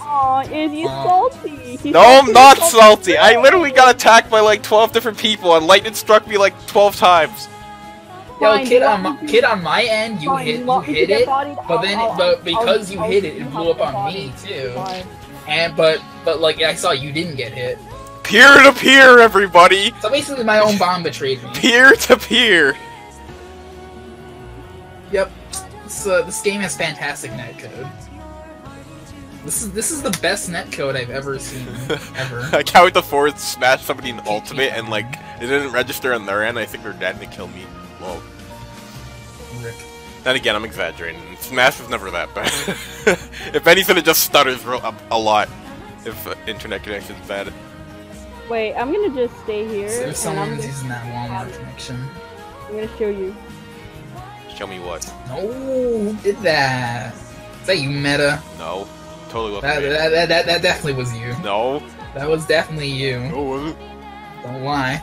Speaker 2: Aw, is he
Speaker 3: Uh,
Speaker 2: salty? He's *laughs*
Speaker 1: No, I'm not
Speaker 2: he's
Speaker 1: salty. I literally got attacked by like 12 different people, and lightning struck me like 12 times.
Speaker 3: Yo,
Speaker 2: Fine,
Speaker 3: kid on my, kid on my end, you
Speaker 2: Fine,
Speaker 3: hit you
Speaker 2: want me to
Speaker 3: hit it,
Speaker 2: bodied?
Speaker 3: but then
Speaker 2: I'll-
Speaker 3: but
Speaker 2: I'll-
Speaker 3: because you
Speaker 2: I'll-
Speaker 3: hit it, it blew up
Speaker 2: get
Speaker 3: on me too.
Speaker 2: Fine.
Speaker 3: And but but like I saw you didn't get hit.
Speaker 1: Peer to peer, everybody.
Speaker 3: So basically, my own bomb betrayed me.
Speaker 1: Peer to peer.
Speaker 3: Yep. This, uh, this game has fantastic netcode. This is this is the best netcode I've ever seen *laughs* ever.
Speaker 1: I can't wait the forward smash somebody in ultimate, and like it didn't register on their end. I think they're dead and they killed me. Whoa.
Speaker 3: Rip.
Speaker 1: Then again, I'm exaggerating. Smash was never that bad. *laughs* if anything, it just stutters real, a, a lot. If uh, internet connection is bad.
Speaker 2: Wait, I'm gonna just stay here.
Speaker 3: So if someone's using that Walmart connection.
Speaker 2: I'm gonna show you.
Speaker 1: Show me what?
Speaker 3: No, who did that? Is that you, Meta?
Speaker 1: No. Totally wasn't
Speaker 3: That,
Speaker 1: me.
Speaker 3: that, that, that, that definitely was you.
Speaker 1: No.
Speaker 3: That was definitely you.
Speaker 1: No, was it?
Speaker 3: Don't lie.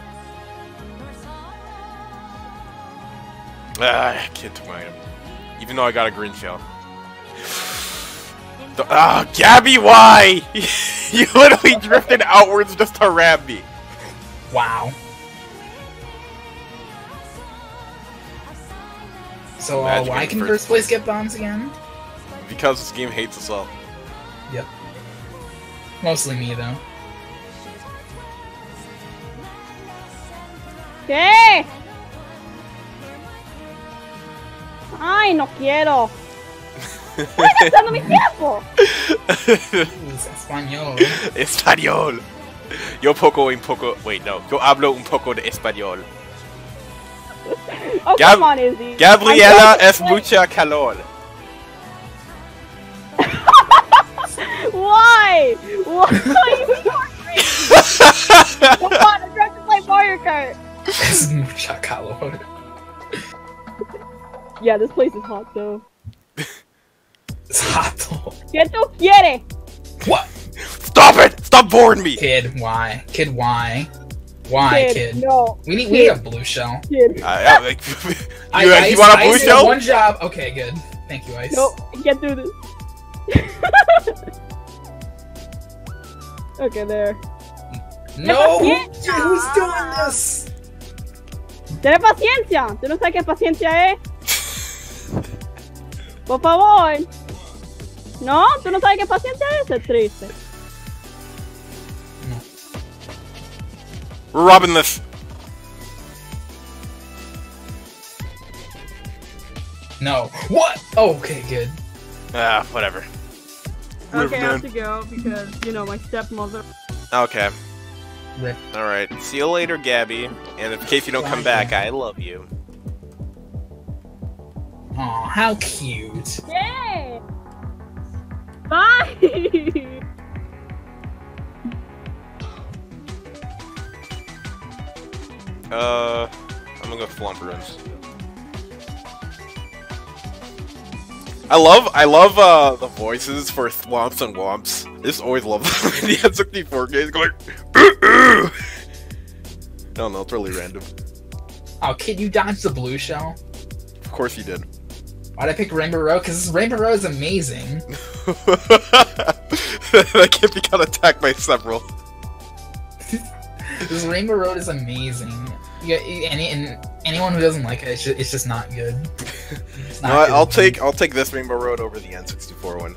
Speaker 1: Ah, kid took my item. Even though I got a green shell. The- Ah, Gabby, why? *laughs* you literally drifted outwards just to ram me.
Speaker 3: Wow. So, uh, why can
Speaker 1: first
Speaker 3: place get bombs again?
Speaker 1: Because this game hates us all.
Speaker 3: Mostly me, though.
Speaker 2: ¿Qué? Ay, no quiero. ¡Estoy gastando mi tiempo!
Speaker 3: Es español. *laughs*
Speaker 1: Español. Yo poco un poco. Wait, no. Yo hablo un poco de español.
Speaker 2: Oh,
Speaker 1: Gab-
Speaker 2: come on, Izzy.
Speaker 1: Gabriela es mucha calor. *laughs*
Speaker 2: Why? Why are you? *laughs* Come on, I'm trying to play Mario Kart.
Speaker 3: es mucha calor.
Speaker 2: Yeah, this place is hot though. *laughs*
Speaker 3: It's hot though.
Speaker 2: ¿Qué tú quieres?
Speaker 3: What?
Speaker 1: Stop it! Stop boring me!
Speaker 3: Kid, why? Kid, why? Why, kid?
Speaker 2: No,
Speaker 3: We need we need a blue shell.
Speaker 2: kid.
Speaker 1: I, I, like, *laughs* you,
Speaker 3: I,
Speaker 1: you want a blue
Speaker 3: did
Speaker 1: shell?
Speaker 3: One job. Okay, good. Thank you, Ice.
Speaker 2: No, get through this. Okay, there.
Speaker 3: No! Dude, who's doing this?
Speaker 2: Ten paciencia. ¿Tú no sabes qué paciencia es? Por favor. No, tú no sabes qué paciencia es. Es triste.
Speaker 1: We're robbing this.
Speaker 3: No. What? Oh, okay, good.
Speaker 1: Ah, whatever.
Speaker 2: Okay, I have
Speaker 1: Riverbend.
Speaker 2: to go because you know my stepmother.
Speaker 1: Okay. Alright. See you later, Gabby. And in case you don't come back, I love you.
Speaker 3: Aw, how cute.
Speaker 2: Yeah. Bye.
Speaker 1: Uh, I'm gonna go Thwomp Ruins. I love, I love, uh, the voices for Thwomps and Whomps. I just always love *laughs* them in the N64 games going. I don't know, it's really random.
Speaker 3: Oh, kid, you dodged the blue shell?
Speaker 1: Of course you did.
Speaker 3: Why'd I pick Rainbow Road? Because Rainbow Road is amazing. *laughs*
Speaker 1: that be got attacked by several. *laughs*
Speaker 3: This Rainbow Road is amazing. Yeah, any and anyone who doesn't like it, it's just, it's just not good. *laughs* It's not
Speaker 1: No,
Speaker 3: good.
Speaker 1: I'll take, I'll take this Rainbow Road over the N64 one.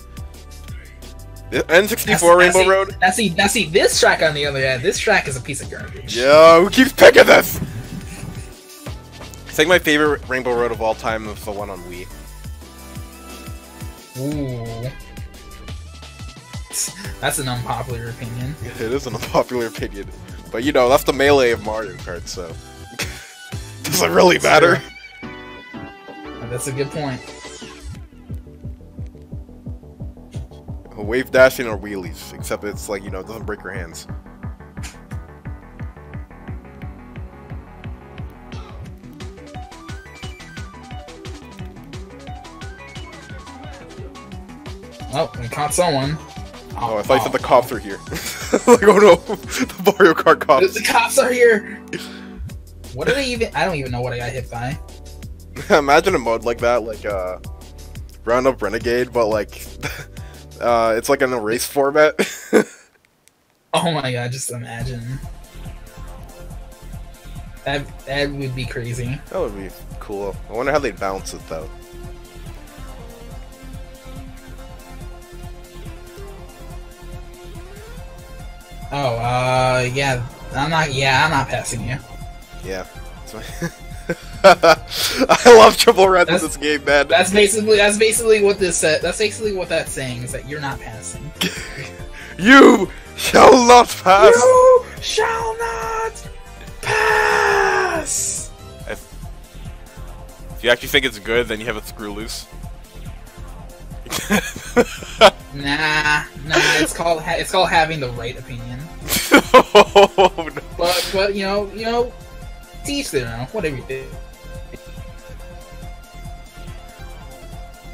Speaker 1: The N64
Speaker 3: That's-
Speaker 1: Rainbow
Speaker 3: that's-
Speaker 1: Road?
Speaker 3: Now see, now see, this track on the other hand, this track is a piece of garbage.
Speaker 1: Yo, who keeps picking this? I think my favorite Rainbow Road of all time is the one on Wii.
Speaker 3: Ooh. That's an unpopular opinion. *laughs*
Speaker 1: It is an unpopular opinion, but you know that's the melee of Mario Kart, so does it really matter?
Speaker 3: Oh, that's a good point.
Speaker 1: Wave dashing or wheelies, except it's like you know it doesn't break your hands.
Speaker 3: Oh, we caught someone.
Speaker 1: Oh, I thought you said the cops are here. *laughs* like, oh no, *laughs* the Mario Kart cops.
Speaker 3: the cops are here. What did I even? I don't even know what I got hit by. *laughs*
Speaker 1: Imagine a mode like that, like uh, Roundup Renegade, but like, *laughs* uh, it's like an erase race format. *laughs*
Speaker 3: Oh my god! Just imagine. That that would be crazy.
Speaker 1: that would be cool. I wonder how they'd balance it though.
Speaker 3: Oh, uh, yeah. I'm not. Yeah, I'm not passing you.
Speaker 1: Yeah. *laughs* I love triple red in
Speaker 3: That's-
Speaker 1: this game, man.
Speaker 3: That's basically. That's basically what this. Uh, that's basically what that's saying is that you're not passing. *laughs*
Speaker 1: You shall not pass.
Speaker 3: You shall not pass.
Speaker 1: If you actually think it's good, then you have a screw loose. *laughs*
Speaker 3: Nah, nah. It's called. Ha- it's called having the right opinion.
Speaker 1: oh, no.
Speaker 3: But, but you know, you know, teach own. Whatever you do.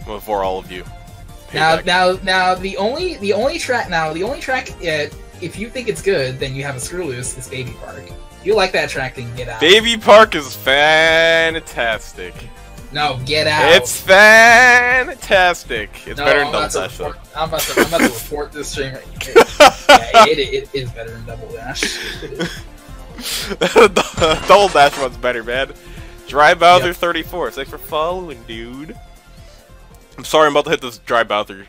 Speaker 1: Before all of you.
Speaker 3: Now, now, now, the only, the only track, now, the only track, uh, if you think it's good, then you have a screw loose, is Baby Park. If you like that track, then get out.
Speaker 1: Baby Park is fantastic.
Speaker 3: no, get out.
Speaker 1: It's fantastic. It's
Speaker 3: no,
Speaker 1: better
Speaker 3: I'm
Speaker 1: than Double Dash though.
Speaker 3: report, I'm, about to, I'm about to report this stream. *laughs* yeah, it, it, it is better than Double Dash. *laughs* *laughs*
Speaker 1: Double Dash one's better, man. Dry Bowser
Speaker 3: Yep.
Speaker 1: 34. Thanks for following, dude. I'm sorry, I'm about to hit this Dry Bowser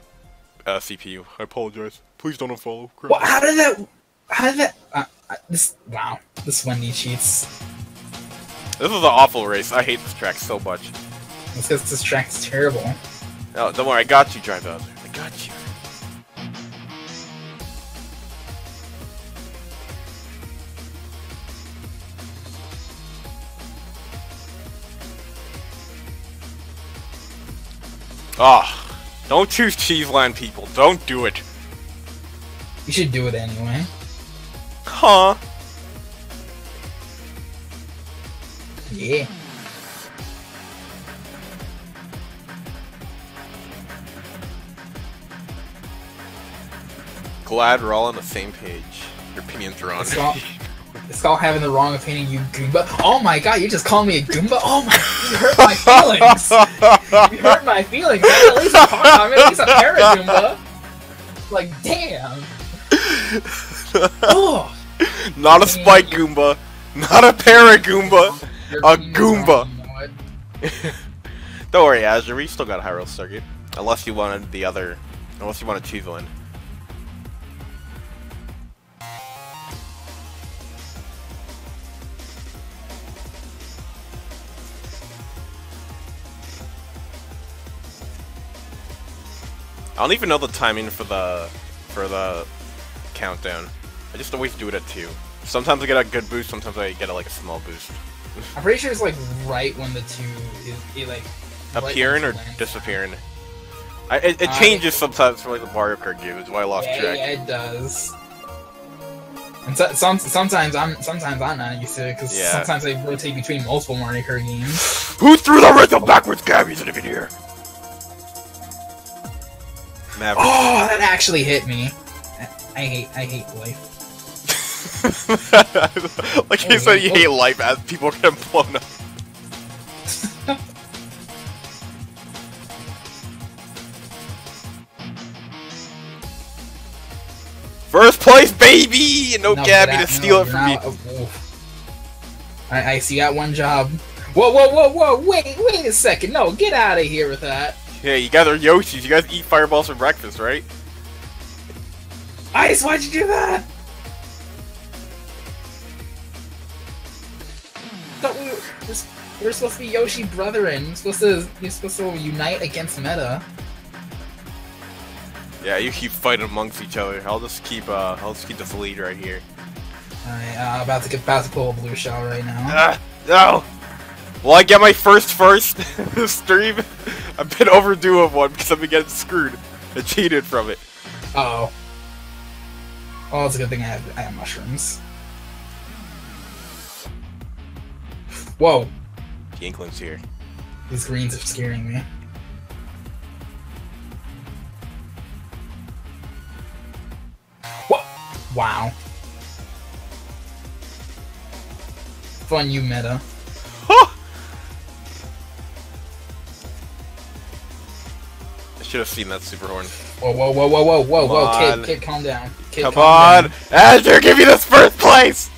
Speaker 1: uh, CPU. I apologize. Please don't unfollow.
Speaker 3: Well, how did that? How did that? Uh, this wow, this Wendy cheats.
Speaker 1: This is an awful race. I hate this track so much.
Speaker 3: It's because this track is terrible.
Speaker 1: No, don't worry. I got you, Dry Bowser. I got you. Ah, don't choose Cheeseland, people. Don't do it.
Speaker 3: You should do it anyway.
Speaker 1: Huh?
Speaker 3: Yeah.
Speaker 1: Glad we're all on the same page. Your opinions are on. *laughs*
Speaker 3: It's called, having the wrong opinion, you Goomba. Oh my god, you just called me a Goomba? Oh my, you hurt my feelings. You hurt my feelings. I'm at least a, I'm at least a Paragoomba. Like, damn. Oh, *laughs*
Speaker 1: Not a Spike Goomba. Not a Paragoomba. A Goomba.
Speaker 3: wrong, you know what?
Speaker 1: Don't worry, Azure. We still got a Hyrule Circuit. Unless you wanted the other. Unless you want to wanted Cheeseland. I don't even know the timing for the for the countdown. I just always do it at two. Sometimes I get a good boost, sometimes I get a, like a small boost.
Speaker 3: I'm pretty sure it's like right when the two is it, like
Speaker 1: Appearing
Speaker 3: the
Speaker 1: or disappearing? I, it, it
Speaker 3: Uh,
Speaker 1: changes sometimes for like the Mario Kart game, is why I lost
Speaker 3: Yeah,
Speaker 1: track.
Speaker 3: yeah, it does. And so, some, sometimes I'm sometimes I'm not used to it because
Speaker 1: Yeah.
Speaker 3: sometimes I rotate between multiple Mario Kart games.
Speaker 1: Who threw the rhythm backwards, Gabby's in here? Maverick.
Speaker 3: Oh, that actually hit me. I, I hate I hate life. *laughs*
Speaker 1: like you
Speaker 3: Oh,
Speaker 1: said, you
Speaker 3: oh.
Speaker 1: hate life as people get blown up. *laughs* First place, baby! And no, Gabby to steal
Speaker 3: no,
Speaker 1: it from me.
Speaker 3: oh. I, I see you got one job. Whoa, whoa, whoa, whoa! Wait, wait a second! No, get out of here with that.
Speaker 1: Yeah, you guys are Yoshis. You guys eat fireballs for breakfast, right?
Speaker 3: Ice, why'd you do that? Thought we were, we're, we're supposed to be Yoshi brethren. We're supposed to we're supposed to unite against Meta.
Speaker 1: Yeah, you keep fighting amongst each other. I'll just keep, uh, I'll just keep this lead right here.
Speaker 3: Alright, uh, about to get about to pull a blue shell right now.
Speaker 1: Ah, no! Will I get my first first *laughs* this stream? I've been overdue of one because I've been getting screwed. and cheated from it.
Speaker 3: Uh oh. Oh, it's a good thing I have I have mushrooms. Whoa,
Speaker 1: The Inkling's here.
Speaker 3: these greens are scaring me. Wow. Fun you meta.
Speaker 1: Should have seen that super horn.
Speaker 3: Whoa, whoa, whoa, whoa, whoa, whoa, whoa, kid, kid, calm down. Kid,
Speaker 1: Come
Speaker 3: calm
Speaker 1: on!
Speaker 3: down.
Speaker 1: Azure, give me this first place!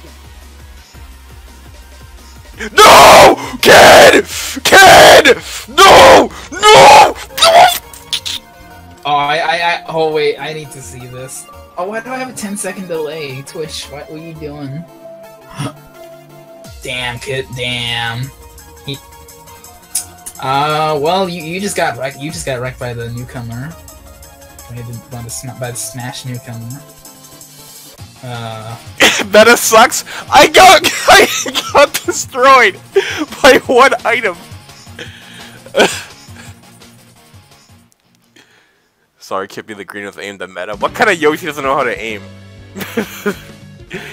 Speaker 1: No! Kid! Kid! No! No!
Speaker 3: Oh, I, I, I, oh wait, I need to see this. Oh, why do I have a 10 second delay? Twitch, what were you doing? *gasps* damn, kid, damn. Uh, well, you, you just got wrecked. You just got wrecked by the newcomer. By the, by the, by the smash newcomer. Uh, *coughs*
Speaker 1: Meta sucks. I got *laughs* I got destroyed by one item. *laughs* Sorry, Kippy the Green with aim the meta. What kind of Yoshi doesn't know how to aim? *laughs*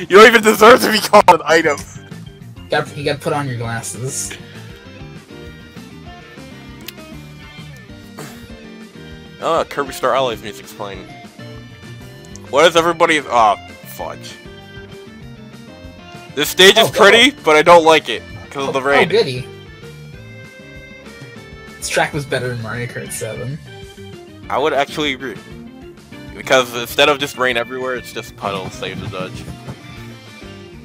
Speaker 1: you don't even deserve to be called an item.
Speaker 3: got, you got put on your glasses.
Speaker 1: Oh, Kirby Star Allies music's playing. What is everybody's? Oh, fudge. This stage is
Speaker 3: Oh,
Speaker 1: pretty, but I don't like it because of the rain.
Speaker 3: Oh,
Speaker 1: raid.
Speaker 3: goody. This track was better than Mario Kart 7.
Speaker 1: I would actually agree. Because instead of just rain everywhere, it's just puddles save the dodge.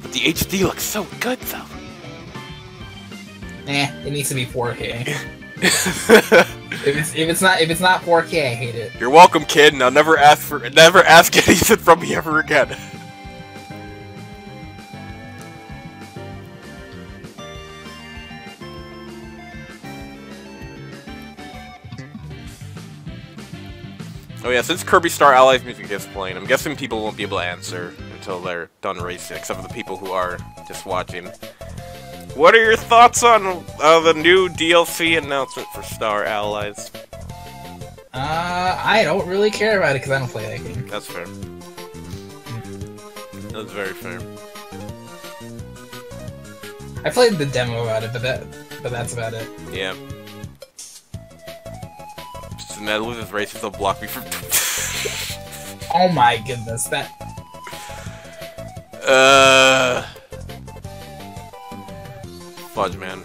Speaker 1: But the HD looks so good though.
Speaker 3: Eh, it needs to be 4K. *laughs* *laughs* if it's if it's not if it's not 4K, I hate it.
Speaker 1: You're welcome, kid, I'll never ask for never *laughs* ask anything from me ever again. Oh yeah, since Kirby Star Allies music is playing, I'm guessing people won't be able to answer until they're done racing, except for the people who are just watching. What are your thoughts on uh, the new DLC announcement for Star Allies?
Speaker 3: Uh, I don't really care about it because I don't play that game.
Speaker 1: That's fair. That's very fair.
Speaker 3: I played the demo about it, but that but that's about it.
Speaker 1: Yeah. Just mad loses races, they'll block me from.
Speaker 3: Oh my goodness, that *laughs*
Speaker 1: uh. Fudge, man.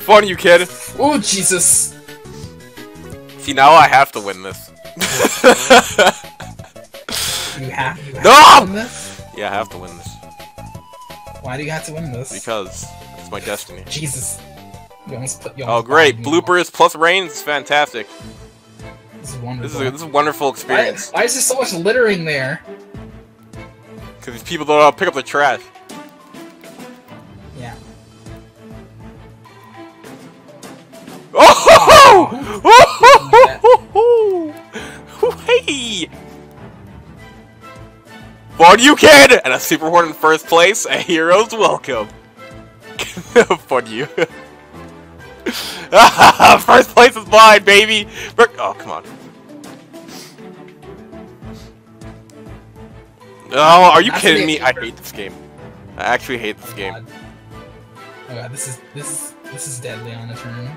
Speaker 1: Fun, you kid.
Speaker 3: oh Jesus!
Speaker 1: See, now I have to win this.
Speaker 3: You have, you have
Speaker 1: No!
Speaker 3: to win this.
Speaker 1: yeah, I have to win this
Speaker 3: Why do you have to win this?
Speaker 1: because it's my destiny.
Speaker 3: Jesus, put.
Speaker 1: Oh, great! Bloopers plus rain is fantastic.
Speaker 3: This is
Speaker 1: This
Speaker 3: wonderful.
Speaker 1: is a, this is a wonderful
Speaker 3: why,
Speaker 1: experience.
Speaker 3: why is there so much littering there?
Speaker 1: Because these people don't pick up the trash.
Speaker 3: Yeah.
Speaker 1: Oh! Oh! Hey! Fun you kid! And a super horn in first place, a hero's welcome. *laughs* Fun you. *laughs* first place is mine, baby! Oh, come on. Oh, are you
Speaker 3: That's
Speaker 1: kidding me? I hate this game. I actually hate this game.
Speaker 3: God. Oh god, this is this is this is deadly on the turn.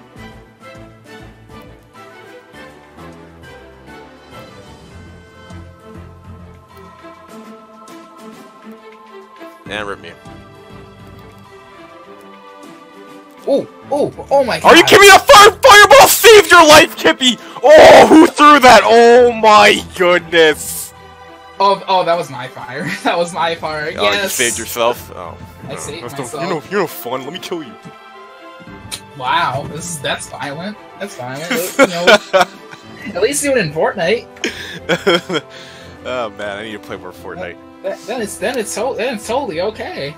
Speaker 1: And rip me.
Speaker 3: Oh, oh, oh my god!
Speaker 1: Are you kidding me? That fire fireball saved your life, Kippy! Oh, who threw that? Oh my goodness!
Speaker 3: Oh, oh, that was my fire. *laughs* that was my fire.
Speaker 1: Oh,
Speaker 3: yes.
Speaker 1: you saved yourself? *laughs* Oh.
Speaker 3: I oh. saved
Speaker 1: That's no-
Speaker 3: myself.
Speaker 1: You're no, you're no fun. Let me kill you.
Speaker 3: Wow, this is that's violent. That's violent. *laughs* you know, at least do it in Fortnite.
Speaker 1: oh man, I need to play more Fortnite.
Speaker 3: That, then it's then it's to, then it's totally okay.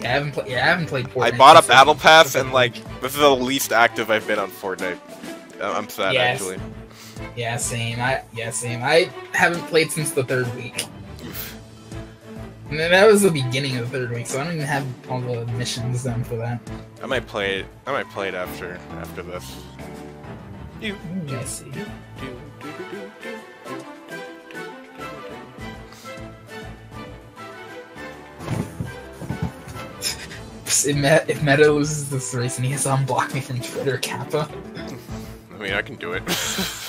Speaker 3: Yeah, I haven't played. Yeah, I haven't played Fortnite.
Speaker 1: I bought a battle pass and like this is the least active I've been on Fortnite. I'm sad
Speaker 3: Yes.
Speaker 1: actually.
Speaker 3: Yeah, same. I yeah, same. I haven't played since the third week. And that was the beginning of the third week, so I don't even have all the missions done for that.
Speaker 1: I might play it. I might play it after after this. You.
Speaker 3: Ooh, I see. *laughs* If, Met- if Meta loses this race and he has to unblock me from Twitter, Kappa. *laughs*
Speaker 1: I mean, I can do it. *laughs*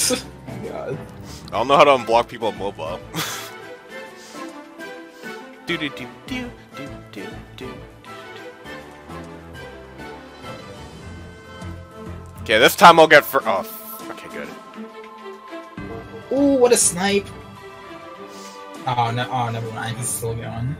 Speaker 1: *laughs* Oh I don't know how to unblock people on mobile. *laughs* do do do do do do do. Okay, this time I'll get for. Oh, okay, good.
Speaker 3: Ooh, what a snipe! Oh no! Oh, never mind. He's still going.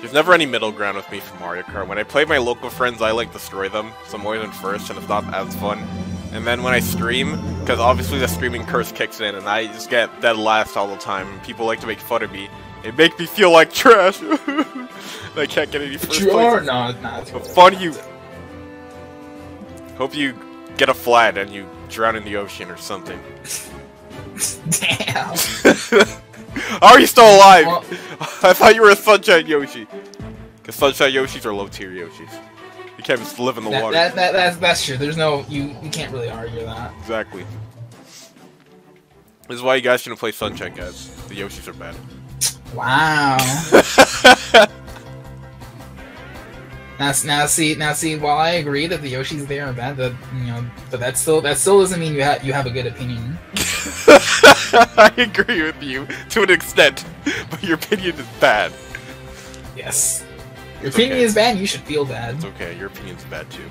Speaker 1: There's never any middle ground with me for Mario Kart. When I play my local friends, I like destroy them, so I'm always in first, and it's not as fun. And then when I stream, because obviously the streaming curse kicks in, and I just get dead last all the time. People like to make fun of me. It makes me feel like trash. *laughs* I can't get any first
Speaker 3: You are
Speaker 1: place.
Speaker 3: no, no. it's
Speaker 1: But
Speaker 3: really-
Speaker 1: fun you. Hope you get a flat and you drown in the ocean or something.
Speaker 3: Damn. *laughs*
Speaker 1: How *laughs* are you still alive?
Speaker 3: Well-
Speaker 1: I thought you were a Sunshine Yoshi. Because Sunshine Yoshis are low tier Yoshis. You can't just live in the
Speaker 3: That,
Speaker 1: water.
Speaker 3: that, that, that's, that's true. There's no you. You can't really argue that.
Speaker 1: Exactly. This is why you guys shouldn't play Sunshine, guys. The Yoshis are bad.
Speaker 3: Wow. *laughs* now, now see, now see. While I agree that the Yoshis there are bad, that you know, but that still that still doesn't mean you have you have a good opinion. *laughs*
Speaker 1: I agree with you to an extent, *laughs* but your opinion is bad.
Speaker 3: Yes. Your
Speaker 1: It's
Speaker 3: opinion
Speaker 1: okay.
Speaker 3: is bad. You should feel bad.
Speaker 1: It's okay, your opinion's bad too.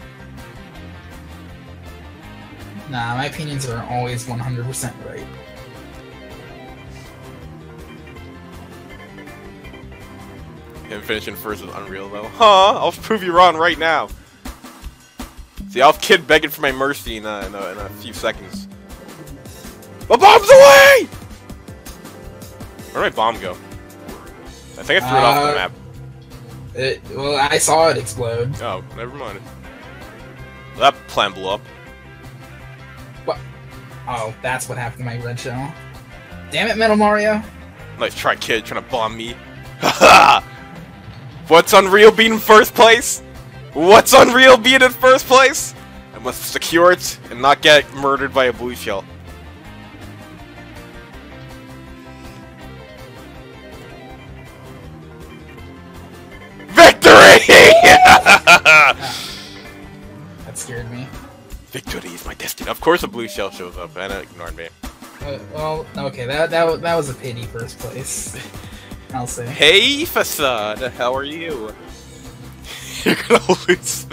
Speaker 3: Nah, my opinions are always 100% right.
Speaker 1: Him finishing first is unreal though. Huh? I'll prove you wrong right now. See, I'll kid begging for my mercy in a, in a, in a few seconds. The bomb's away! Where'd my bomb go? I think I threw it off the
Speaker 3: Uh,
Speaker 1: map.
Speaker 3: It, well, I saw it explode.
Speaker 1: Oh, never mind. That plan blew up. What?
Speaker 3: Oh, that's what happened to my red shell. Damn it, Metal Mario.
Speaker 1: Nice try, kid, trying to bomb me. Haha! *laughs* What's Unreal being in first place? What's Unreal being in first place? I must secure it and not get murdered by a blue shell. *laughs*
Speaker 3: That scared me.
Speaker 1: Victory is my destiny. Of course a blue shell shows up and it ignored me.
Speaker 3: Uh, well, okay, that, that that was a pity first place. *laughs* I'll say.
Speaker 1: Hey, Facade, how are you? *laughs* You're gonna lose.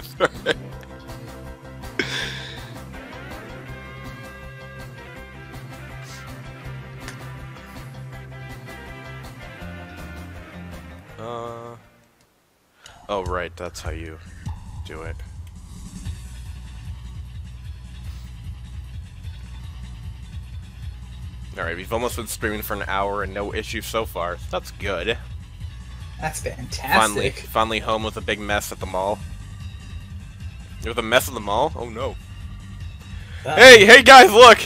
Speaker 1: uh. Oh, right, that's how you do it. Alright, we've almost been streaming for an hour and no issues so far. That's good.
Speaker 3: That's fantastic.
Speaker 1: finally finally home with a big mess at the mall. Was a mess at the mall? Oh no.
Speaker 3: Uh,
Speaker 1: Hey, hey guys, look!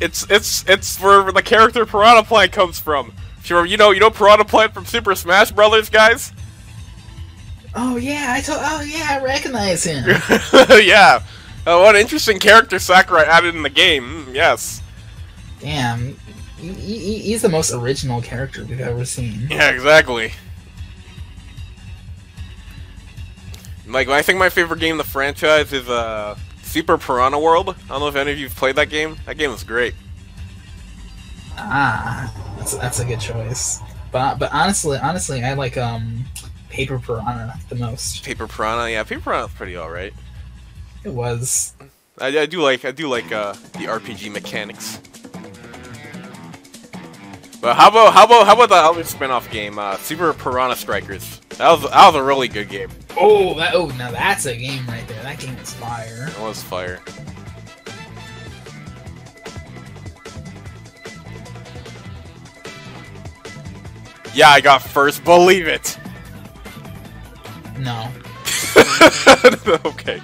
Speaker 1: It's it's it's where the character Piranha Plant comes from. Sure, you know you know Piranha Plant from Super Smash Brothers, guys.
Speaker 3: Oh yeah, I told. Oh yeah, I recognize him. *laughs*
Speaker 1: yeah. Uh, what an interesting character Sakurai added in the game. Mm, yes.
Speaker 3: Damn, he, he, he's the most original character we've ever seen.
Speaker 1: Yeah, exactly. Like, I think my favorite game in the franchise is uh, Super Piranha World. I don't know if any of you've played that game. That game was great.
Speaker 3: Ah, that's that's a good choice. But but honestly, honestly, I like um, Paper Piranha the most.
Speaker 1: Paper Piranha, yeah, Paper Piranha's pretty alright.
Speaker 3: It was.
Speaker 1: I, I do like I do like uh, the RPG mechanics. But how about how about how about the other spin-off game, uh, Super Piranha Strikers? That was that was a really good game.
Speaker 3: Oh, that, oh, now that's a game right there. That game is fire.
Speaker 1: It was fire. Yeah, I got first. Believe it.
Speaker 3: No. *laughs*
Speaker 1: okay,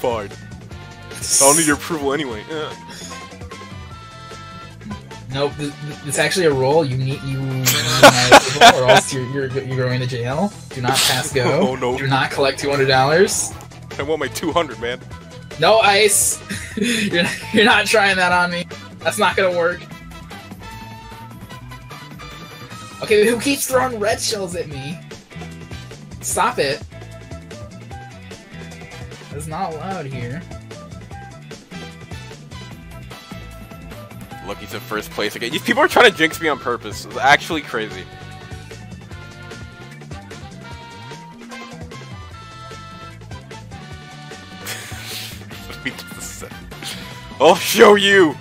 Speaker 1: fine. I don't need your approval anyway. Yeah. *laughs*
Speaker 3: Nope. th- th- It's actually a rule. You need you *laughs* need my approval, or else you're, you're you're going to jail. Do not pass go.
Speaker 1: Oh, no.
Speaker 3: Do not collect two hundred dollars.
Speaker 1: I want my 200, man.
Speaker 3: No ice. you're not, you're not trying that on me. That's not gonna work. Okay, who keeps throwing red shells at me? Stop it. That's not allowed here.
Speaker 1: Lucky's in first place again. These people are trying to jinx me on purpose. It's actually crazy. *laughs* I'll show you.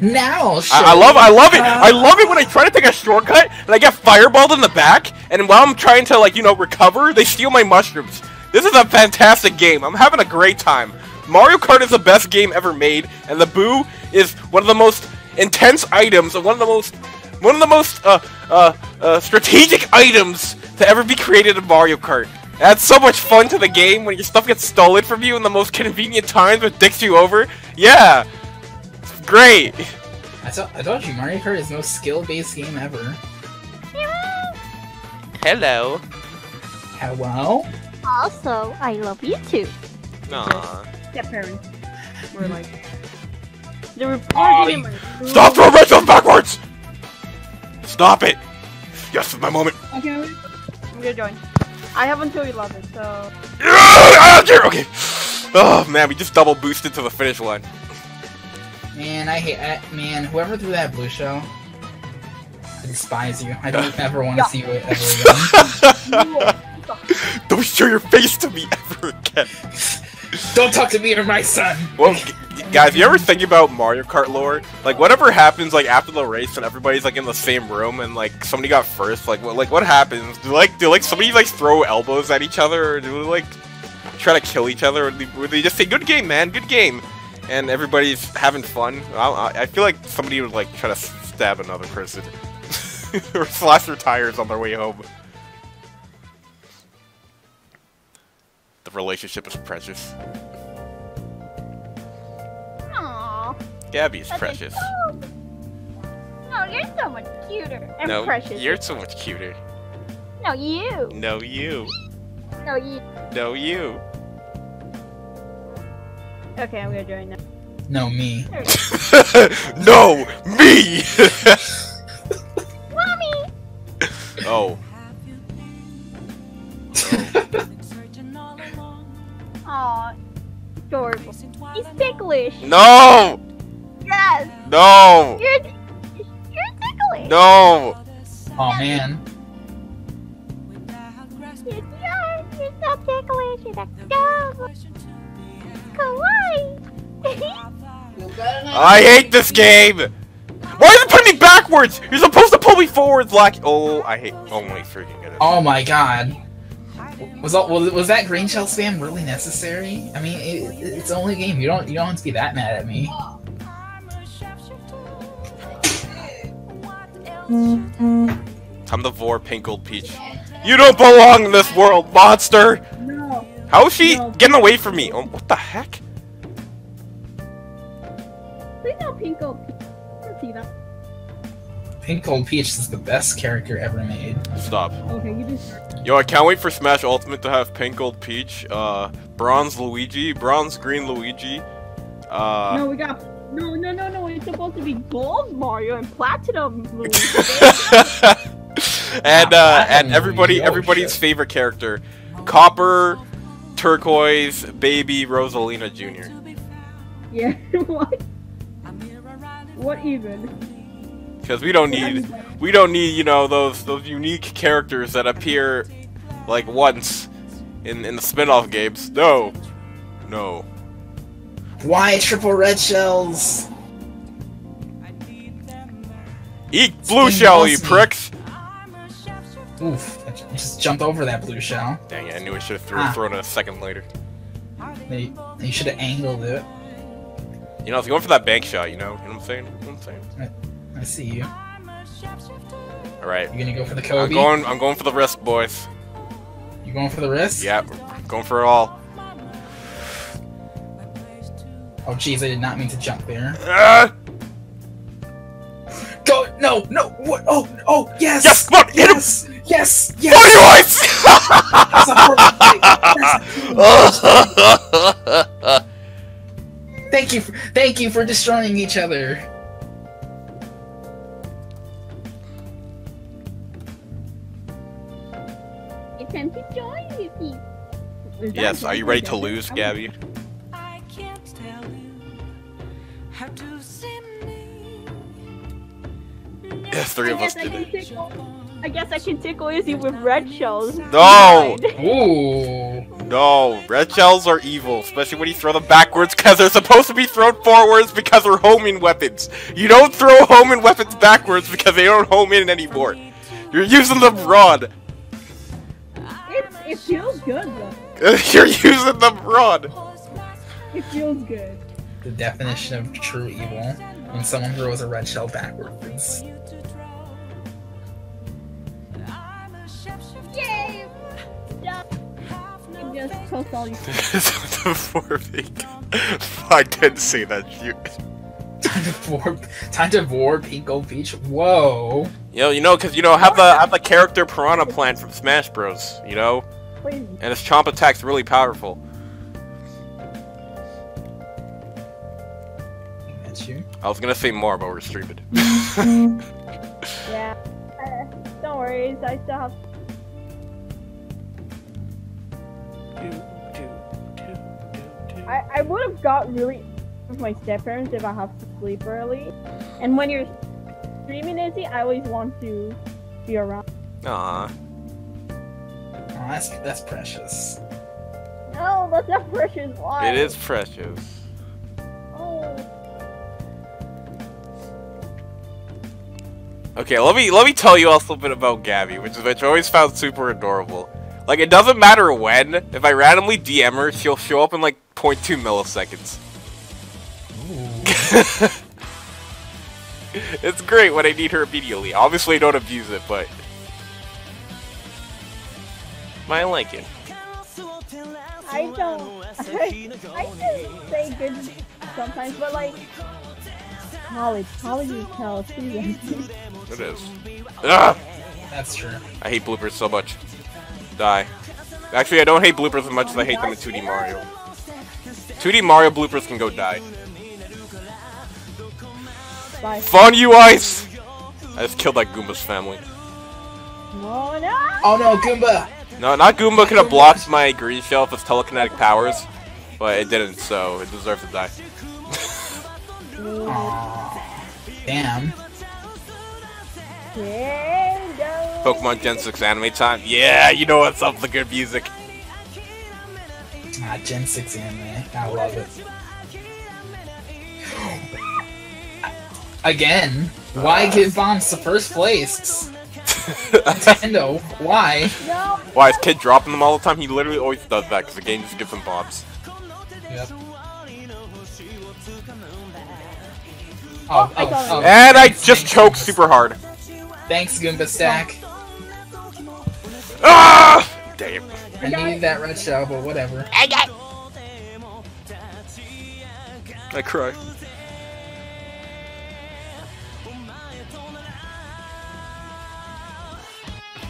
Speaker 3: Now,
Speaker 1: I'll show I love, I love it. I love it when I try to take a shortcut and I get fireballed in the back, and while I'm trying to like you know recover, they steal my mushrooms. This is a fantastic game. I'm having a great time. Mario Kart is the best game ever made, and the Boo is one of the most intense items and one of the most one of the most uh, uh, uh, strategic items to ever be created in Mario Kart. It adds so much fun to the game when your stuff gets stolen from you in the most convenient times but dicks you over. Yeah, it's great.
Speaker 3: I told you, Mario Kart is the most skill-based game ever.
Speaker 1: Hello.
Speaker 3: Hello?
Speaker 2: Also, I love you too.
Speaker 1: Aww.
Speaker 2: Step parents. We're like. *laughs* They were
Speaker 3: Oh,
Speaker 2: in
Speaker 1: Stop throwing myself backwards! Stop it! Yes, my moment.
Speaker 2: Okay, I'm gonna join. I have until 11, so.
Speaker 1: I. Okay. Oh man, we just double boosted to the finish line.
Speaker 3: Man, I hate I, man, whoever threw that blue shell. I despise you. I don't *laughs* ever want to see you ever *laughs* again. *laughs*
Speaker 1: Don't show your face to me ever again.
Speaker 3: don't talk to me or my son!
Speaker 1: Well, g- g- guys, you ever think about Mario Kart lore? Like, whatever happens, like after the race, and everybody's like in the same room, and like somebody got first. Like, what? Like, what happens? Do like, do like somebody like throw elbows at each other, or do they, like try to kill each other, or do- or they just say, "Good game, man, good game," and everybody's having fun? I, I- I feel like somebody would like try to stab another person, *laughs* or slash their tires on their way home. The relationship is precious.
Speaker 2: Aww.
Speaker 1: Gabby is
Speaker 2: That's
Speaker 1: precious.
Speaker 2: so- No, you're so much cuter. And
Speaker 1: No,
Speaker 2: precious.
Speaker 1: you're so much cuter.
Speaker 2: No, you.
Speaker 1: No, you.
Speaker 2: No, you.
Speaker 1: No, you.
Speaker 2: Okay, I'm gonna join now.
Speaker 3: No, me. *laughs*
Speaker 1: no, me. *laughs*
Speaker 2: Mommy!
Speaker 1: oh,
Speaker 2: Aw. Adorable. He's ticklish.
Speaker 1: no,
Speaker 2: Yes.
Speaker 1: no,
Speaker 2: You're, you're ticklish.
Speaker 1: no.
Speaker 3: Oh man.
Speaker 2: You're, you're, you're so ticklish. You're adorable. Kawaii. *laughs*
Speaker 1: I hate this game. Why is it putting me backwards? You're supposed to pull me forwards, like. Oh, I hate. Oh my freaking goodness.
Speaker 3: Oh my god. Was all, was, was that green shell spam really necessary? I mean, it, it's only game. You don't you don't have to be that mad at me.
Speaker 1: I'm the Vor Pinkled Peach. You don't belong in this world, monster.
Speaker 2: No.
Speaker 1: How is she
Speaker 2: No.
Speaker 1: getting away from me? Oh, what the heck?
Speaker 2: Please no Pinko. Let's see that.
Speaker 3: Pink Gold Peach is the best character ever made.
Speaker 1: Stop.
Speaker 2: Okay, you just.
Speaker 1: Yo, I can't wait for Smash Ultimate to have Pink Gold Peach, uh, Bronze Luigi, Bronze Green Luigi, uh,
Speaker 2: no, we got. No, no, no, no. It's supposed to be gold Mario and platinum *laughs* Luigi. *laughs*
Speaker 1: and uh, and everybody, everybody's favorite character, Copper, Turquoise, Baby Rosalina Jr.
Speaker 2: yeah. *laughs* what? What even?
Speaker 1: Because we don't need, we don't need, you know, those those unique characters that appear like once in in the spin-off games. No, no.
Speaker 3: Why triple red shells?
Speaker 1: Eat blue
Speaker 3: Spin
Speaker 1: shell, you pricks!
Speaker 3: Oof! I just jumped over that blue shell.
Speaker 1: Dang it! I knew I should have threw,
Speaker 3: Ah.
Speaker 1: thrown it a second later.
Speaker 3: They, you should have angled it.
Speaker 1: You know, I was going for that bank shot. You know, you know what I'm saying? You know what I'm saying?
Speaker 3: I see you.
Speaker 1: All right.
Speaker 3: You gonna go for the Kobe?
Speaker 1: I'm going. I'm going for the wrist, boys.
Speaker 3: You going for the wrist?
Speaker 1: Yeah, going for it all.
Speaker 3: Oh jeez, I did not mean to jump there.
Speaker 1: Ah!
Speaker 3: Go! No! No! What? Oh! Oh! Yes!
Speaker 1: Yes, come on, hit him!
Speaker 3: yes! Yes!
Speaker 1: Body
Speaker 3: Yes! That's a perfect fight. *laughs* *laughs* Thank you! For, thank you for destroying each other.
Speaker 2: It's time to join you, Pete. Is that
Speaker 1: yes. Are you ready to lose. Gabby?
Speaker 5: I can't tell you how to
Speaker 1: Yeah, three of us did it.
Speaker 2: Tickle. I guess I can tickle Izzy with red shells.
Speaker 1: No!
Speaker 3: Ooh.
Speaker 1: No, red shells are evil, especially when you throw them backwards because they're supposed to be thrown forwards because they're homing weapons. You don't throw homing weapons backwards because they don't home in anymore. You're using them broad.
Speaker 2: It, it feels good though. *laughs*
Speaker 1: You're using them broad.
Speaker 2: It feels good.
Speaker 3: The definition of true evil when someone throws a red shell backwards.
Speaker 2: You just toast all these.
Speaker 1: the four big- I didn't say that. You.
Speaker 3: Time to warp. Time to warp Pico Beach. Whoa.
Speaker 1: Yo, you know, cause you know, have the have the character Piranha Plant from Smash Bros. You know,
Speaker 2: Please.
Speaker 1: and his chomp attack's really powerful.
Speaker 3: That's you.
Speaker 1: I was gonna say more, but we're streaming. *laughs* *laughs*
Speaker 2: Yeah. Uh, *laughs* don't worry, I still have. I, I would have got really with my step parents if I have to sleep early. And when you're streaming Izzy, I always want to be around.
Speaker 1: Aw.
Speaker 3: Oh, that's that's precious.
Speaker 2: No, that's not precious. Why?
Speaker 1: It is precious.
Speaker 2: Oh.
Speaker 1: Okay, let me let me tell you also a little bit about Gabby, which is which I always found super adorable. Like it doesn't matter when, if I randomly DM her, she'll show up in like 0.2 milliseconds. *laughs* It's great when I need her immediately. Obviously I don't abuse it, but I like it.
Speaker 2: I don't. *laughs* I, I can say good sometimes, but like college, college is hell. Season.
Speaker 1: It is. Ugh!
Speaker 3: That's true.
Speaker 1: I hate bloopers so much. Die. Actually, I don't hate bloopers as much as I hate them in 2D Mario. 2D Mario bloopers can go die.
Speaker 2: Bye.
Speaker 1: Fun you ice! I just killed that Goomba's family.
Speaker 2: No, no.
Speaker 3: Oh no, Goomba!
Speaker 1: No, not Goomba could have blocked my green shell with its telekinetic powers, but it didn't, so it deserved to die.
Speaker 3: Aww. Damn.
Speaker 2: Kingdom.
Speaker 1: Pokemon Gen 6 anime time? Yeah, you know what's up, the good music.
Speaker 3: Ah, Gen 6 anime. I love it. *gasps* Again, why give bombs the first place? *laughs* Nintendo, why?
Speaker 2: No.
Speaker 1: Why is Kid dropping them all the time? He literally always does that because the game just gives him bombs.
Speaker 3: Yep.
Speaker 2: Oh,
Speaker 3: Oh, oh, oh.
Speaker 1: And I just choked super hard.
Speaker 3: Thanks, Goomba Stack.
Speaker 1: Ah! Damn.
Speaker 3: I needed that red shell, but whatever.
Speaker 4: I got
Speaker 1: I cry.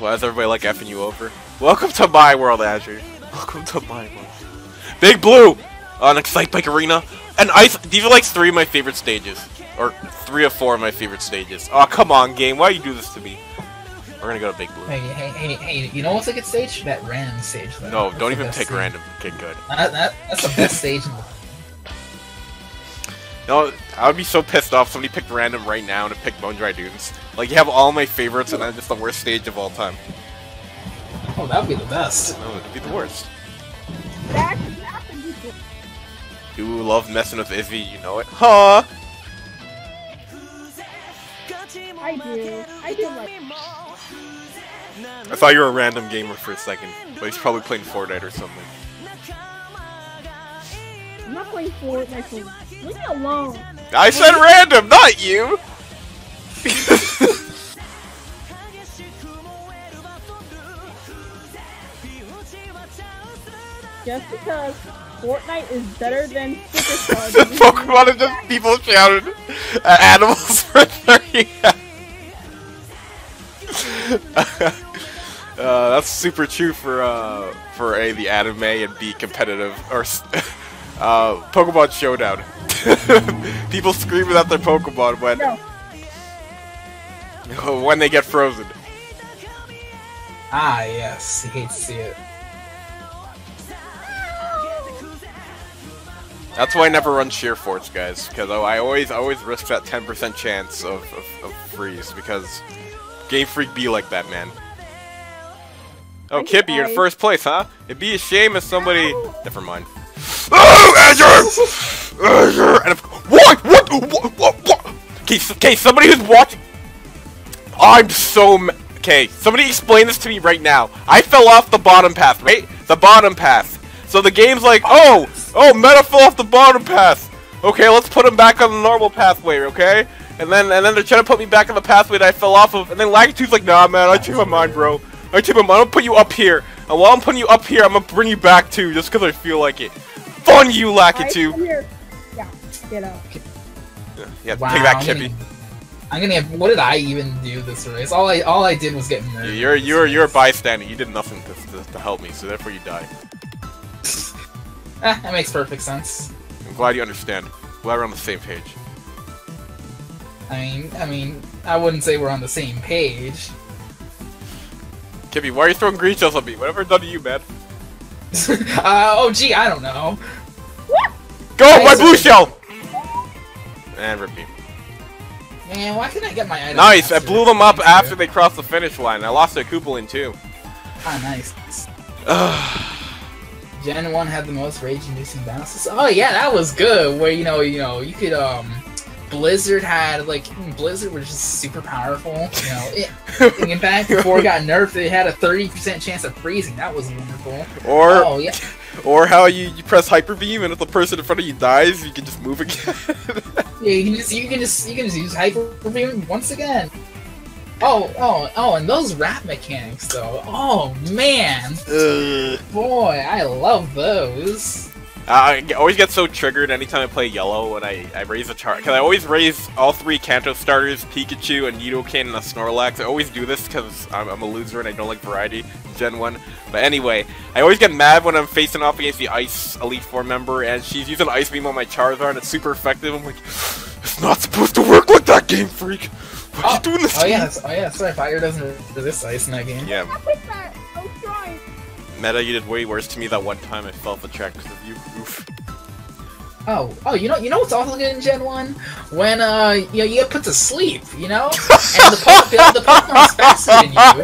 Speaker 1: Why is everybody like effing you over? Welcome to my world, Azure. Welcome to my world. Big Blue on Excitebike Arena. And Ice. These are like three of my favorite stages. Or three or four of my favorite stages. Oh, come on, game. Why you do this to me? We're gonna go to Big Blue.
Speaker 3: Hey, hey, hey, hey, you know what's a good stage? That random stage, though.
Speaker 1: No,
Speaker 3: That's
Speaker 1: don't even
Speaker 3: best
Speaker 1: pick
Speaker 3: stage.
Speaker 1: random. Okay, good.
Speaker 3: Uh, that, that, that's the best stage. in the-
Speaker 1: No, I would be so pissed off if somebody picked random right now and it picked Bone Dry Dunes. Like, you have all my favorites and then just the worst stage of all time.
Speaker 3: Oh, that would be the best.
Speaker 1: No, it'd be the worst.
Speaker 2: Back, back and do it.
Speaker 1: You love messing with Izzy, you know it. Huh?
Speaker 2: I do. I do like.
Speaker 1: I thought you were a random gamer for a second, but he's probably playing Fortnite or something.
Speaker 2: I'm not playing Fortnite. For... Leave me alone.
Speaker 1: I said random, not you! *laughs*
Speaker 2: Just because Fortnite is better than Superstar. *laughs*
Speaker 1: Pokemon is just people shouting at animals *laughs* for 30 Uh, that's super true for uh, for a the anime and b competitive or *laughs* uh, Pokemon Showdown. *laughs* People screaming at their Pokemon when
Speaker 2: No. *laughs*
Speaker 1: when they get frozen.
Speaker 3: Ah, yes. He hates to see it.
Speaker 1: That's why I never run Sheer Force, guys, because I always always risk that 10% chance of, of, of freeze, because Game Freak be like that, man. Oh, Kippy, you're in first place, huh? It'd be a shame if somebody... Never mind. Oh, Azure! Azure! And. What? What? What? What? what? Okay, okay, somebody who's watching... I'm so... ma- Okay, somebody explain this to me right now. I fell off the bottom path, right? The bottom path. So the game's like, oh, oh, Meta fell off the bottom path. Okay, let's put him back on the normal pathway, okay? And then and then they're trying to put me back on the pathway that I fell off of. And then Lakitu's like, nah, man, I changed my mind, bro. I changed my mind. I'm gonna put you up here. And while I'm putting you up here, I'm gonna bring you back too, just because I feel like it. Fun you,
Speaker 2: Alright,
Speaker 1: Lakitu.
Speaker 2: come here. Yeah, get out.
Speaker 1: Yeah,
Speaker 3: Wow,
Speaker 1: take that,
Speaker 3: I'm
Speaker 1: Kippy.
Speaker 3: gonna- I'm gonna get. What did I even do this race? All I all I did was get murdered.
Speaker 1: You're you're you're a bystander. You did nothing to, to, to help me, so therefore you die. *laughs*
Speaker 3: Eh, that makes perfect sense.
Speaker 1: I'm glad you understand. Glad we're on the same page.
Speaker 3: I mean, I mean, I wouldn't say we're on the same page.
Speaker 1: Kippy, why are you throwing green shells at me? Whatever done to you, man. *laughs*
Speaker 3: uh, oh, gee, I don't know.
Speaker 1: Go, my
Speaker 3: Nice.
Speaker 1: blue shell! And repeat.
Speaker 3: Man, why couldn't I get my item?
Speaker 1: Nice, I blew them up
Speaker 3: Thank you.
Speaker 1: after they crossed the finish line. I lost a Koopalin too.
Speaker 3: Ah, nice.
Speaker 1: Ugh. *sighs*
Speaker 3: Gen 1 had the most rage-inducing bounces. Oh yeah, that was good. Where you know, you know, you could um, Blizzard had like hmm, Blizzard was just super powerful. You know, it, *laughs* in fact, before it got nerfed, it had a 30% chance of freezing. That was wonderful.
Speaker 1: or
Speaker 3: Oh yeah,
Speaker 1: or how you, you press hyper beam and if the person in front of you dies, you can just move again. *laughs*
Speaker 3: yeah. You can just you can just you can just use hyper beam once again. Oh oh oh, and those rap mechanics though. Oh man,
Speaker 1: Ugh.
Speaker 3: boy, I love those.
Speaker 1: I always get so triggered anytime I play yellow when I, I raise a char- Because I always raise all three Kanto starters, Pikachu, and Nidoking, and a Snorlax. I always do this because I'm, I'm a loser and I don't like variety Gen 1. But anyway, I always get mad when I'm facing off against the Ice Elite Four member and she's using Ice Beam on my Charizard and it's super effective. I'm like, *sighs* it's not supposed to work like that, Game Freak. Why are you oh, doing this
Speaker 3: Oh
Speaker 1: to
Speaker 3: yeah, oh yeah, that's right. Fire doesn't resist ice in that game.
Speaker 1: Yeah, Meta, you did way worse to me that one time I fell off the track because of you. Oof.
Speaker 3: Oh, oh, you know, you know what's also good in Gen One? When uh, you know, you get put to sleep, you know, *laughs* and the, po- the, the Pokemon's faster than you,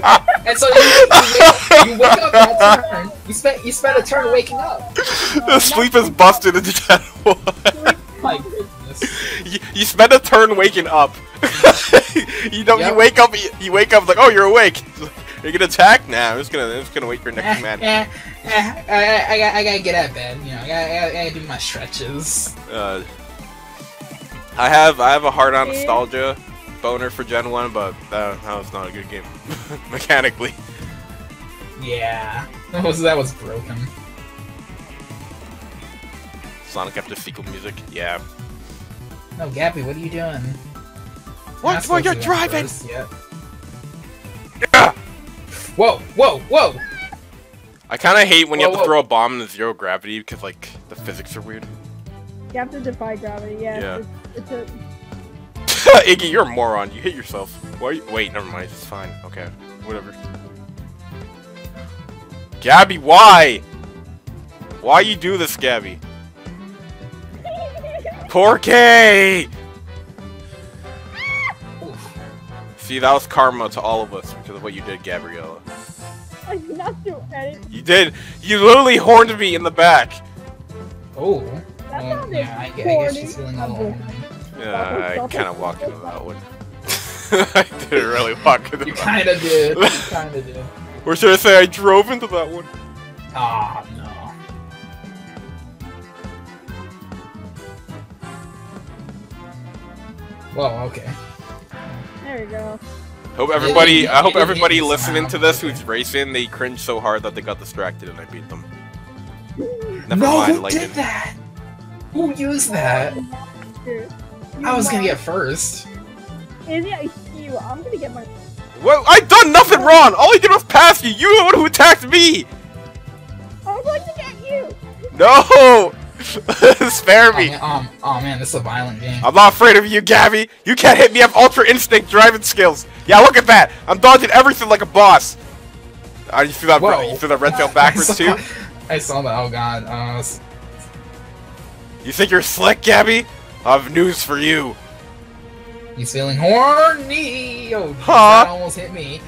Speaker 3: and so you, you, wake, you wake up that turn. You spend you spend a turn waking up.
Speaker 1: the sleep is busted in Gen 1.
Speaker 3: My goodness. *laughs*
Speaker 1: you, you spend a turn waking up. *laughs* you know,
Speaker 3: Yep.
Speaker 1: you wake up, you, you wake up like, oh, you're awake. You gonna attack? Nah, I'm just gonna, I'm just gonna wait for next command.
Speaker 3: eh, eh, I, I, I, gotta, I gotta get out of bed. You know, I gotta, I gotta, I gotta do my stretches.
Speaker 1: Uh, I have, I have a hard on nostalgia boner for Gen One, but uh, that was not a good game *laughs* mechanically.
Speaker 3: Yeah, that was that was broken.
Speaker 1: Sonic after sequel music, yeah.
Speaker 3: No, Gabby, what are you doing? Not
Speaker 1: where you're driving.
Speaker 3: yet. Whoa, whoa, whoa!
Speaker 1: I kind of hate when you
Speaker 3: Whoa,
Speaker 1: have to
Speaker 3: whoa.
Speaker 1: throw a bomb in the zero gravity because like the physics are weird.
Speaker 2: You have to defy gravity. Yeah.
Speaker 1: Yeah.
Speaker 2: It's, it's a. *laughs*
Speaker 1: Iggy, you're a moron. You hit yourself. Why? You... Wait, never mind. It's fine. Okay, whatever. Gabby, why? Why you do this, Gabby? *laughs* Poor K. See, that was karma to all of us because of what you did, Gabriella. *laughs*
Speaker 2: I did not do anything.
Speaker 1: You did. You literally horned me in the back.
Speaker 3: Oh,
Speaker 2: That
Speaker 3: well,
Speaker 2: sounded
Speaker 3: yeah, I, gu- I guess
Speaker 2: corny.
Speaker 3: she's feeling a little.
Speaker 1: Yeah, I kind of *laughs* walked into that one. *laughs* I didn't really walk into
Speaker 3: You
Speaker 1: that.
Speaker 3: kind of did. You kind of did.
Speaker 1: Or should I say I drove into that one?
Speaker 3: Ah, no. Well, okay.
Speaker 2: There you go.
Speaker 1: Hope everybody,
Speaker 3: yeah,
Speaker 1: I hope everybody listening to this who's racing, they cringe so hard that they got distracted and I beat them. Never
Speaker 3: no,
Speaker 1: mind,
Speaker 3: who
Speaker 1: like
Speaker 3: did that? Who used that?
Speaker 2: Dude,
Speaker 3: I was gonna get first.
Speaker 2: Is yeah, you. I'm gonna get my.
Speaker 1: Well, I done nothing wrong. All I did was pass you. You the one who attacked me.
Speaker 2: I was going to get you.
Speaker 1: No, *laughs* spare
Speaker 3: Oh
Speaker 1: me.
Speaker 3: man, um, oh man, this is a violent game.
Speaker 1: I'm not afraid of you, Gabby. You can't hit me. I have ultra instinct driving skills. Yeah, look at that. I'm dodging everything like a boss. Uh, you threw that.
Speaker 3: Whoa.
Speaker 1: You threw that red tail *laughs*
Speaker 3: I
Speaker 1: backwards
Speaker 3: saw-
Speaker 1: too. *laughs*
Speaker 3: I saw that. Oh god. Uh,
Speaker 1: You think you're slick, Gabby? I have news for you.
Speaker 3: He's feeling horny. Oh,
Speaker 1: Huh?
Speaker 3: that almost hit me.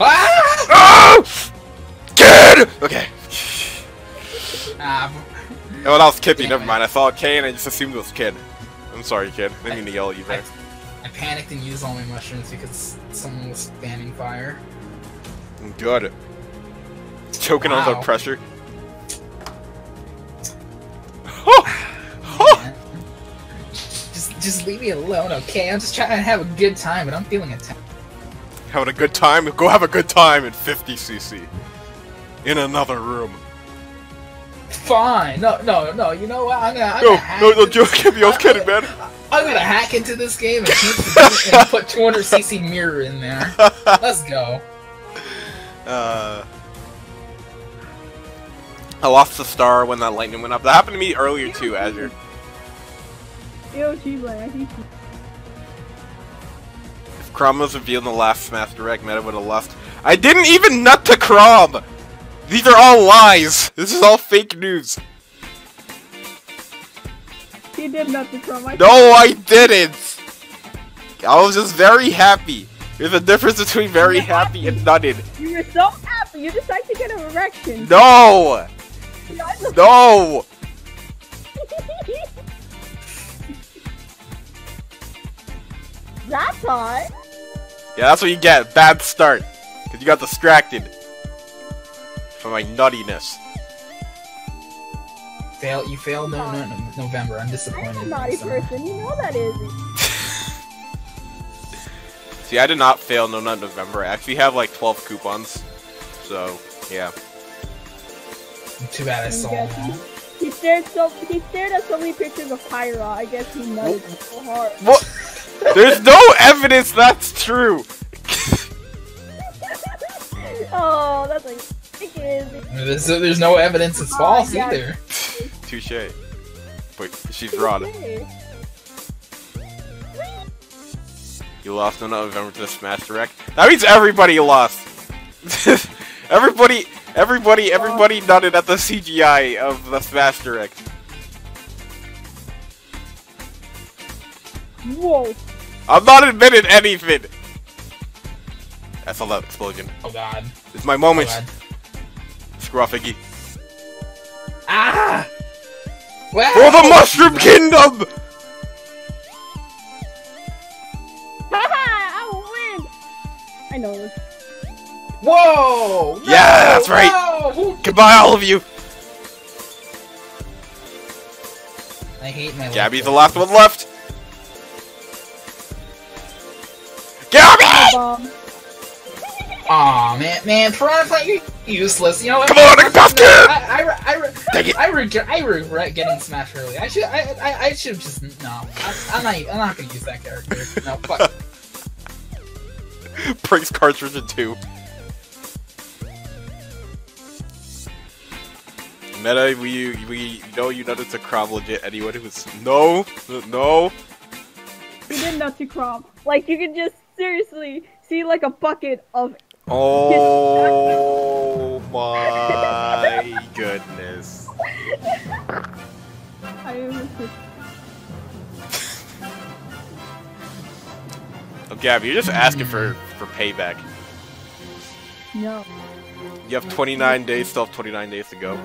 Speaker 3: Ah!
Speaker 1: Oh! Kid! Okay.
Speaker 3: Ah
Speaker 1: Oh, that was Kippy, never mind. I saw K and I just assumed it was Kid. I'm sorry, Kid. I didn't mean to yell at you there.
Speaker 3: I panicked and used all my mushrooms because someone was spamming fire.
Speaker 1: Good. Choking on the
Speaker 3: Wow.
Speaker 1: pressure. *sighs*
Speaker 3: Man. Just, just leave me alone, okay? I'm just trying to have a good time, but I'm feeling attacked.
Speaker 1: Having a good time? Go have a good time in 50cc. In another room.
Speaker 3: Fine. No, no, no. You know what? I'm gonna. I'm
Speaker 1: No,
Speaker 3: gonna hack
Speaker 1: no, no,
Speaker 3: into-
Speaker 1: Joe, Kippy, I was *laughs* kidding, man.
Speaker 3: I'm gonna hack into this game and, change *laughs* the game and put 200cc mirror in there. Let's go. *laughs*
Speaker 1: Uh, I lost the star when that lightning went up. That happened to me earlier too, Azure.
Speaker 2: Yo, Sheila, I think she-
Speaker 1: If Chrom was revealed in the last Smash Direct, Meta would have lost. I didn't even nut to Chrom! These are all lies! This is all fake news.
Speaker 2: He did nothing from my.
Speaker 1: No, I didn't! I was just very happy. There's a difference between very happy and nutted.
Speaker 2: You were so happy. You decided to get an erection.
Speaker 1: No! No! *laughs*
Speaker 2: That's hot.
Speaker 1: Yeah, that's what you get. Bad start. Because you got distracted. From my nuttiness.
Speaker 3: Fail. You failed. No, no, no, November. I'm disappointed.
Speaker 2: I'm
Speaker 3: disappointed.
Speaker 2: a naughty person. You know that is. *laughs*
Speaker 1: See, I did not fail No Nut November. I actually have like 12 coupons. So, yeah.
Speaker 3: Too bad I saw
Speaker 2: guess he, he stared so he stared at so many pictures of Pyra. I guess he nutted so hard.
Speaker 1: What? There's no evidence that's true! *laughs* *laughs*
Speaker 2: oh, that's like it is.
Speaker 3: There's, there's no evidence it's
Speaker 2: Oh,
Speaker 3: false
Speaker 2: yeah.
Speaker 3: either.
Speaker 1: Touche. But she's wrong. You lost No Nut November to the Smash Direct. That means everybody lost! *laughs* everybody, everybody, everybody oh. nutted at the CGI of the Smash Direct.
Speaker 2: Whoa.
Speaker 1: I'm not admitting anything! I saw that explosion.
Speaker 3: Oh god.
Speaker 1: It's my
Speaker 3: Oh
Speaker 1: moment.
Speaker 3: god.
Speaker 1: Screw off, Iggy.
Speaker 3: Ah! Wow!
Speaker 1: For the Mushroom Kingdom!
Speaker 2: Haha! I will win. I know.
Speaker 3: Whoa! No,
Speaker 1: Yeah, that's right.
Speaker 3: No! Who-
Speaker 1: Goodbye, all of you!
Speaker 3: I hate my life.
Speaker 1: Gabby's the last one left! Gabby!
Speaker 2: Bomb.
Speaker 3: Aw, man, man, Piranha Plant, you're useless. You know what?
Speaker 1: Come on,
Speaker 3: I'm-
Speaker 1: basket!
Speaker 3: I, I, I, re-
Speaker 1: Take it.
Speaker 3: I regret, I regret getting smashed early. I should, I, I, I should have just no. I, I'm not, I'm not gonna use that character. No, fuck. *laughs*
Speaker 1: Prince cartridge in two. Meta, we we know you know it's a Chrom legit. Anyone who's no, no.
Speaker 2: You did nut to Chrom. Like you can just seriously see like a bucket of.
Speaker 1: Oh my goodness.
Speaker 2: I am
Speaker 1: Oh, Gabby, you're just asking for for payback.
Speaker 2: no.
Speaker 1: You have 29 days, still have 29 days to go.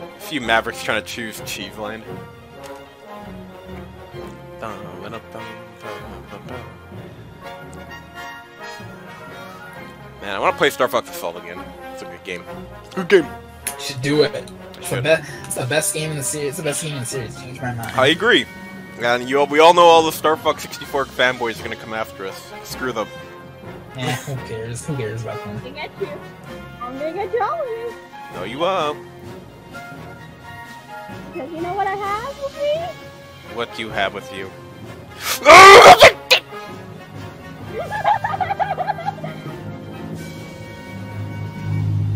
Speaker 1: A few Mavericks trying to choose Cheese Land. Man, I want to play Star Fox Assault again. It's a good game. Good game.
Speaker 3: Should do it.
Speaker 1: I
Speaker 3: It's the,
Speaker 1: should.
Speaker 3: be- it's the best game in the series. It's the best game in the series. Change my mind.
Speaker 1: I agree. And you, we all know all the Star Fox 64 fanboys are gonna come after us. Screw them.
Speaker 3: Eh, who cares? Who cares about them?
Speaker 2: I'm gonna get you. I'm gonna get you all of you.
Speaker 1: No, you won't.
Speaker 2: Because you know what I have with me?
Speaker 1: what you have with you.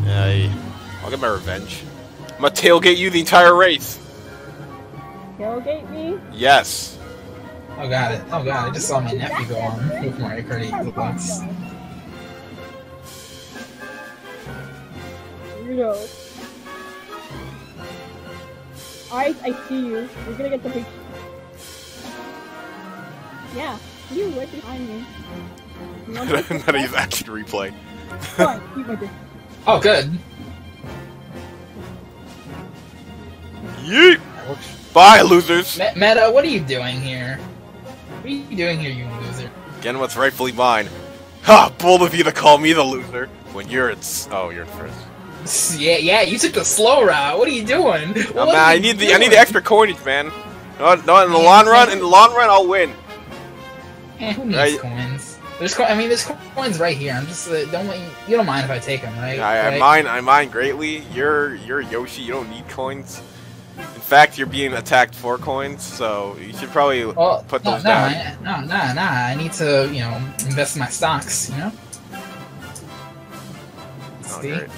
Speaker 1: I, I'll get my revenge. I'm gonna tailgate you the entire race.
Speaker 2: Tailgate me?
Speaker 1: Yes.
Speaker 3: Oh god, oh god, I just saw my nephew go on with Mario Kart 8
Speaker 2: You know. I, I see you. You're gonna get the big yeah, you right behind me. *laughs* You want to *laughs* take this
Speaker 1: Not use
Speaker 2: back?
Speaker 1: action replay.
Speaker 2: Fine, keep my distance.
Speaker 3: Oh, good.
Speaker 1: Yeet! Bye, losers!
Speaker 3: Me- Meta, what are you doing here? What are you doing here, you loser?
Speaker 1: Again, what's rightfully mine. Ha! Bold of you to call me the loser when you're in. s- Oh, you're in first. *laughs*
Speaker 3: Yeah, yeah, you took the slow route. What are you doing?
Speaker 1: Oh,
Speaker 3: What
Speaker 1: man,
Speaker 3: are
Speaker 1: I
Speaker 3: you
Speaker 1: need the I need the extra coinage, man. No, no, in the long run, in the long run, I'll win.
Speaker 3: Eh, who needs
Speaker 1: Right.
Speaker 3: coins? There's, co- I mean, there's coins right here. I'm just uh, don't want you, don't mind if I take them, right?
Speaker 1: I, I
Speaker 3: Right?
Speaker 1: mine, I mine greatly. You're you're Yoshi. You don't need coins. In fact, you're being attacked for coins, so you should probably
Speaker 3: Well,
Speaker 1: put
Speaker 3: no,
Speaker 1: those
Speaker 3: no,
Speaker 1: down.
Speaker 3: I, no, no, nah. I need to, you know, invest in my stocks. You know.
Speaker 1: Oh,
Speaker 3: See?
Speaker 1: great.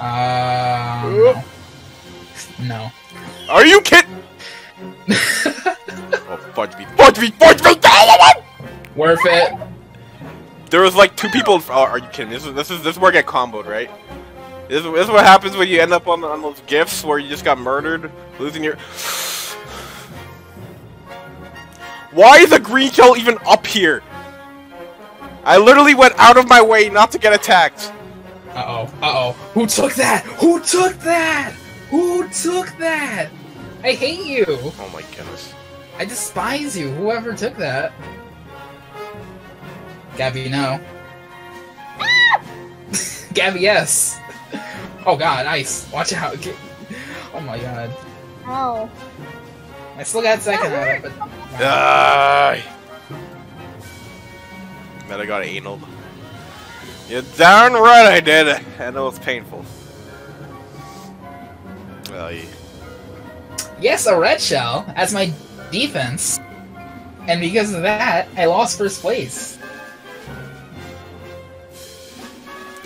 Speaker 3: Uh,
Speaker 1: Oop.
Speaker 3: no.
Speaker 1: Are you kidding? *laughs* oh, fudge me, fudge me, fudge me!
Speaker 3: Worth it.
Speaker 1: There was like two people. Oh, are you kidding? This is this is this is where I get comboed, right? This, is- this is what happens when you end up on, on those gifts where you just got murdered, losing your. *sighs* Why is the green shell even up here? I literally went out of my way not to get attacked.
Speaker 3: Uh oh. Uh oh. Who took that? Who took that? Who took that? I hate you.
Speaker 1: Oh my goodness.
Speaker 3: I despise you. Whoever took that. Gabby, no. *laughs* Gabby, yes. Oh god, ice. Watch out. Get- Oh my god.
Speaker 2: Ow.
Speaker 3: I still got second at it, but.
Speaker 1: Ah. Man, I got anal. You're darn right I did. I know it's painful. Well, you.
Speaker 3: Yes, a red shell as my defense. And because of that, I lost first place.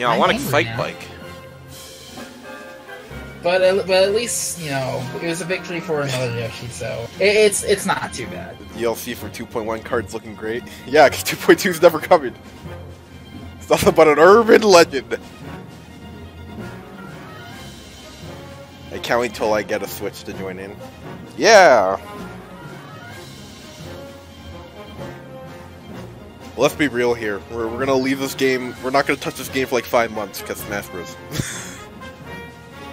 Speaker 1: You know, I
Speaker 3: I'm
Speaker 1: want a fight
Speaker 3: now.
Speaker 1: bike.
Speaker 3: But at, but at least, you know, it was a victory for another Yoshi, so it, it's it's not too bad.
Speaker 1: The DLC for 2.1 cards looking great. *laughs* Yeah, because 2.2 is never coming. It's nothing but an urban legend. I can't wait till I get a Switch to join in. Yeah! Let's be real here. We're, we're gonna leave this game. We're not gonna touch this game for like five months because Smash Bros.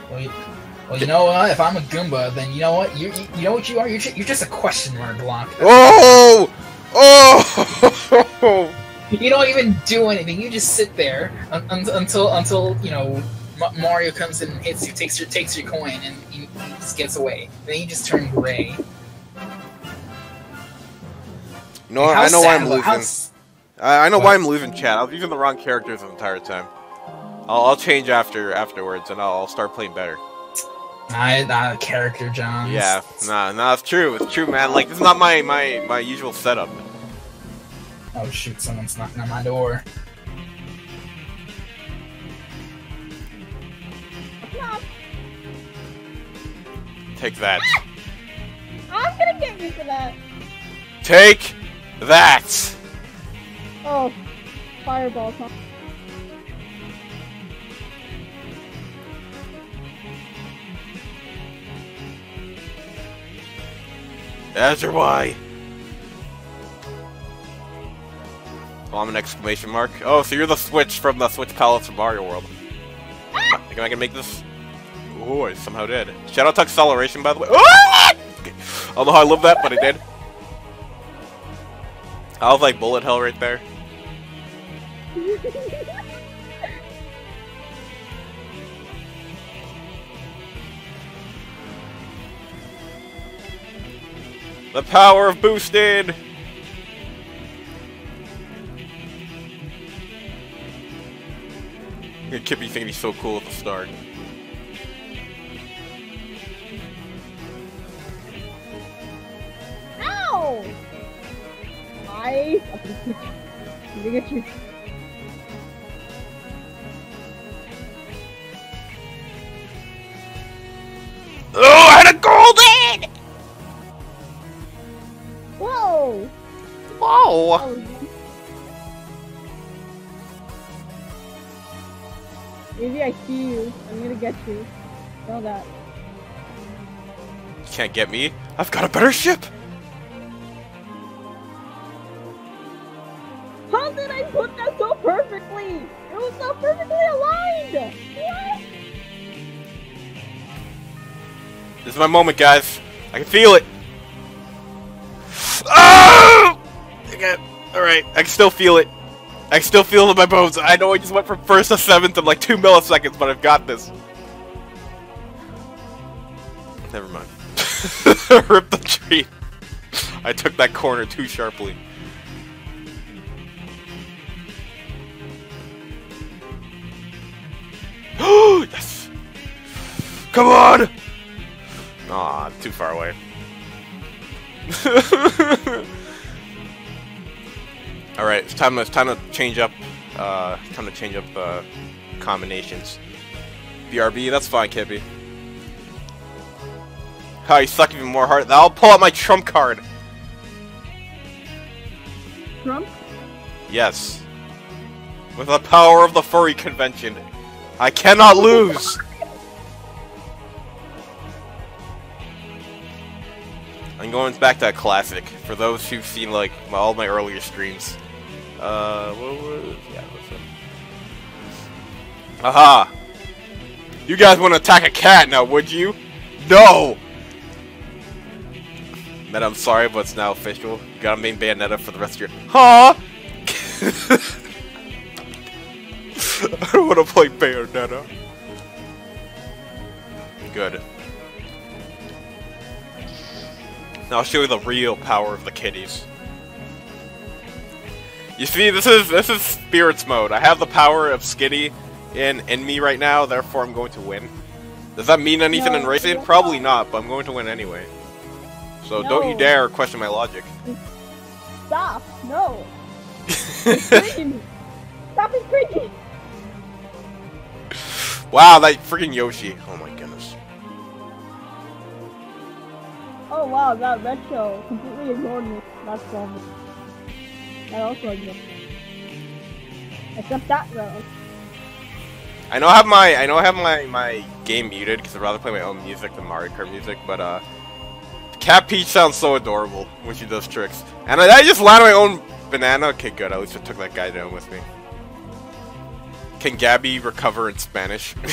Speaker 3: Well, you, well, you know what? If I'm a Goomba, then you know what? You you, you know what you are? You're, ju- you're just a question mark block.
Speaker 1: oh! Oh! *laughs*
Speaker 3: You don't even do anything. You just sit there un- un- until until you know M- Mario comes in and hits you, takes your takes your coin, and he, he just gets away. Then you just turn gray.
Speaker 1: no, I know why I'm losing.
Speaker 3: S-
Speaker 1: I, I know why I'm losing chat. I was using the wrong characters the entire time. I'll, I'll change after afterwards, and I'll, I'll start playing better.
Speaker 3: I not a character, John.
Speaker 1: Yeah, nah, nah, it's true. It's true, man. Like, this is not my my my usual setup.
Speaker 3: Oh shoot! Someone's knocking on my door.
Speaker 1: Take that. Ah!
Speaker 2: I'm gonna get you for that.
Speaker 1: Take that.
Speaker 2: Oh, fireballs, huh?
Speaker 1: Your why. Oh, I'm an exclamation mark. Oh, so you're the Switch from the Switch Palace from Mario World. Think I can make this? Oh, I somehow did. Shout out to Acceleration, by the way. Ah! I don't know how I lived that, but I did. I was like bullet hell right there. *laughs* The power of boosted! Kippy thinking he's so cool at the start.
Speaker 2: Ow! I. Look at you.
Speaker 1: Oh, I had a golden!
Speaker 2: Whoa!
Speaker 1: Whoa!
Speaker 2: Oh. Maybe I I see you. I'm gonna get you. Know that.
Speaker 1: You can't get me. I've got a better ship.
Speaker 2: How did I put that so perfectly? It was so perfectly aligned! What?
Speaker 1: This is my moment, guys. I can feel it. Ah! Oh! Okay. Alright, I can still feel it. I can still feel it in my bones. I know I just went from first to seventh in like two milliseconds, but I've got this. Never mind. *laughs* Rip the tree. I took that corner too sharply. *gasps* yes! Come on! Aw, too far away. *laughs* Alright, it's time, it's time to change up, uh, time to change up, uh, combinations. BRB, that's fine, Kippy. Oh, you suck even more hard. I'll pull out my trump card.
Speaker 2: Trump?
Speaker 1: Yes. With the power of the furry convention. I cannot lose! I'm going back to a classic, for those who've seen, like, my, all my earlier streams. Uh, what was... Yeah, what's it? Aha! You guys want to attack a cat now, would you? No! Man, I'm sorry, but it's now official. You gotta main Bayonetta for the rest of your... Huh? *laughs* *laughs* I don't want to play Bayonetta. Good. Now I'll show you the real power of the kitties. You see, this is this is spirits mode. I have the power of Skitty in in me right now, therefore I'm going to win. Does that mean anything in racing? Probably not, but I'm going to win anyway. So don't you dare question my logic.
Speaker 2: Stop! No! *laughs* Stop it screaming!
Speaker 1: Wow, that freaking Yoshi. Oh my goodness.
Speaker 2: Oh wow, that show completely ignored me. That's wrong. That also ignored me. Except that row.
Speaker 1: I know I have my I know I have my my game muted because I'd rather play my own music than Mario Kart music, but uh, Cat Peach sounds so adorable when she does tricks. And I, I just landed my own banana. Okay, good. At least I took that guy down with me. Can Gabby recover in Spanish? *laughs*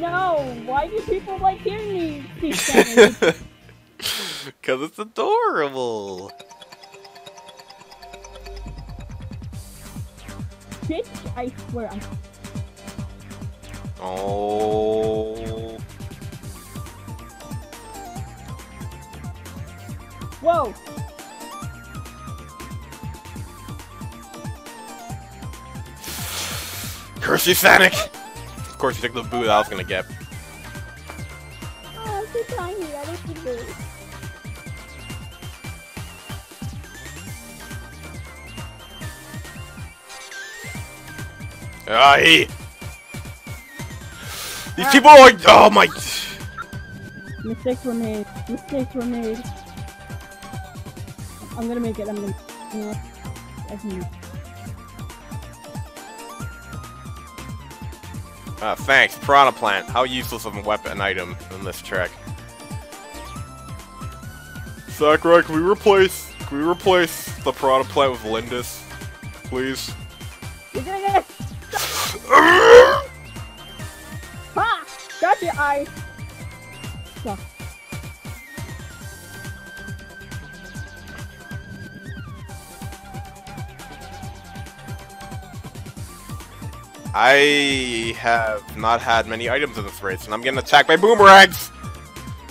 Speaker 2: No! Why do people like hearing me speak *laughs* Spanish?
Speaker 1: Cause it's adorable.
Speaker 2: Bitch, I swear. I'm...
Speaker 1: Oh.
Speaker 2: Whoa!
Speaker 1: Curse you, Sonic! Of course, you took the boot I was gonna get.
Speaker 2: Oh, I'm so tiny. I don't need this.
Speaker 1: Aye. These ah. people are. Oh my.
Speaker 2: Mistakes were made. Mistakes were made. I'm gonna make it. I'm gonna. You know? I can.
Speaker 1: Uh, thanks, Piranha Plant. How useless of a weapon item in this track. Sakurai, can we replace can we replace the Piranha Plant with Lindis? Please?
Speaker 2: You're gonna get. Ha! *laughs* Gotcha, I.
Speaker 1: Have not had many items in this race, and I'm getting attacked by boomerangs!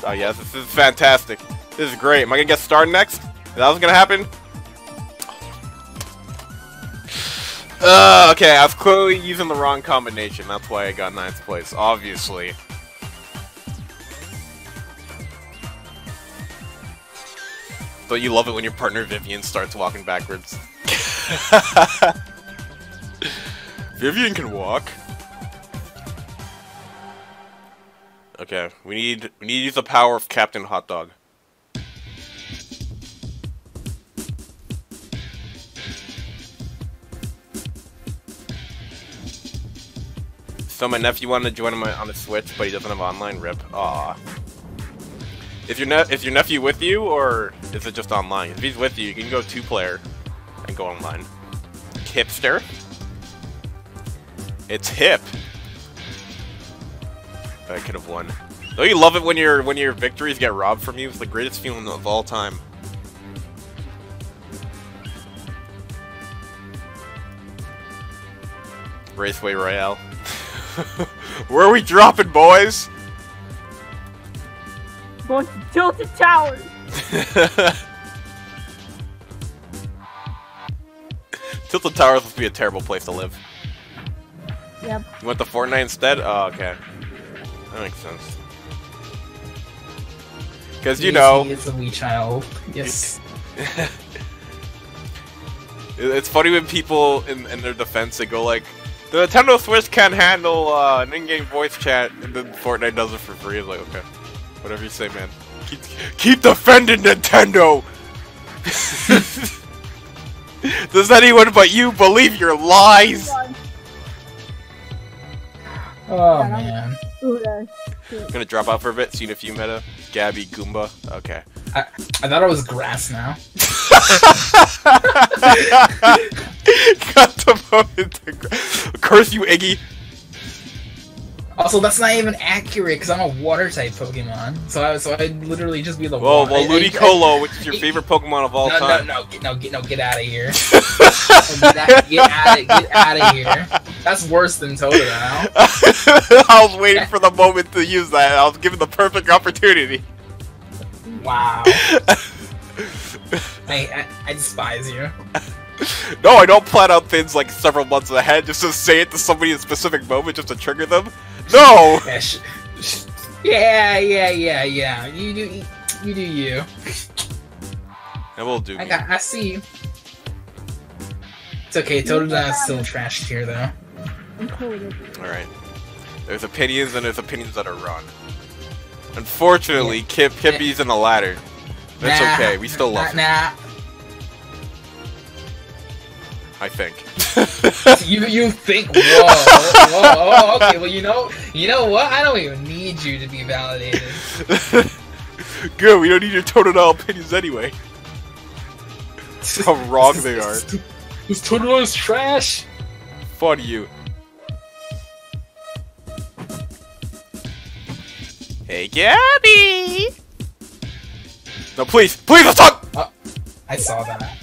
Speaker 1: Oh yes, this is fantastic. This is great. Am I gonna get started next? Is that what's gonna happen? Uh, okay, I was clearly using the wrong combination. That's why I got ninth place, obviously. Don't you love it when your partner Vivian starts walking backwards? *laughs* Vivian can walk. Okay, we need we need to use the power of Captain Hot Dog. So my nephew wanted to join him on the Switch, but he doesn't have online. Rip. Ah. Is your ne is your nephew with you, or is it just online? If he's with you, you can go two player and go online. Hipster. It's hip. I could have won. Don't you love it when your when your victories get robbed from you? It's the greatest feeling of all time. Raceway Royale. *laughs* Where are we dropping, boys?
Speaker 2: Going to Tilted Towers. *laughs*
Speaker 1: Tilted Towers must be a terrible place to live.
Speaker 2: Yep.
Speaker 1: You want the Fortnite instead? Oh, okay. That makes sense. Because, you know,
Speaker 3: he is a wee child. Yes. *laughs*
Speaker 1: it's funny when people, in, in their defense, they go like, the Nintendo Switch can't handle uh, an in-game voice chat, and then Fortnite does it for free. It's like, okay. Whatever you say, man. Keep, keep defending Nintendo! *laughs* Does anyone but you believe your lies?
Speaker 3: Oh man.
Speaker 2: Ooh, there.
Speaker 1: gonna drop out for a bit, seeing a few meta. Gabby, Goomba. Okay.
Speaker 3: I thought it was grass now. *laughs* *laughs*
Speaker 1: Got the moment Curse you, Iggy.
Speaker 3: Also, that's not even accurate because I'm a water type Pokemon. So I so I'd literally just be the
Speaker 1: Well,
Speaker 3: water.
Speaker 1: well,
Speaker 3: I- I-
Speaker 1: Ludicolo, *laughs* which is your favorite Pokemon of all
Speaker 3: no,
Speaker 1: time.
Speaker 3: no, no, get, no, get, no, get out of here. *laughs* get, out, get out of, get out of here. That's worse than Totodile. *laughs*
Speaker 1: I was waiting for the moment to use that. I was given the perfect opportunity.
Speaker 3: Wow. I, I, I despise you.
Speaker 1: No, I don't plan out things like several months ahead just to say it to somebody in a specific moment just to trigger them. No!
Speaker 3: Yeah, sh- sh- yeah, yeah, yeah, yeah. You do, you do you.
Speaker 1: I will do.
Speaker 3: I
Speaker 1: me.
Speaker 3: got, I see you. It's okay. Totodile's uh, still trashed here though.
Speaker 2: I'm cool with it.
Speaker 1: Alright. There's opinions and there's opinions that are wrong. Unfortunately, Kip Kippy's in the ladder. That's
Speaker 3: Nah,
Speaker 1: okay, we still love
Speaker 3: nah,
Speaker 1: him,
Speaker 3: Nah,
Speaker 1: I think. *laughs*
Speaker 3: you you think? Whoa, whoa, whoa, okay. Well, you know, you know what? I don't even need you to be validated. *laughs*
Speaker 1: Good, we don't need your Totodile opinions anyway. *laughs* How wrong they are.
Speaker 3: This Totodile is trash.
Speaker 1: Fuck you. Hey, Gabby! No, please, please, let's talk!
Speaker 3: Uh, I saw that.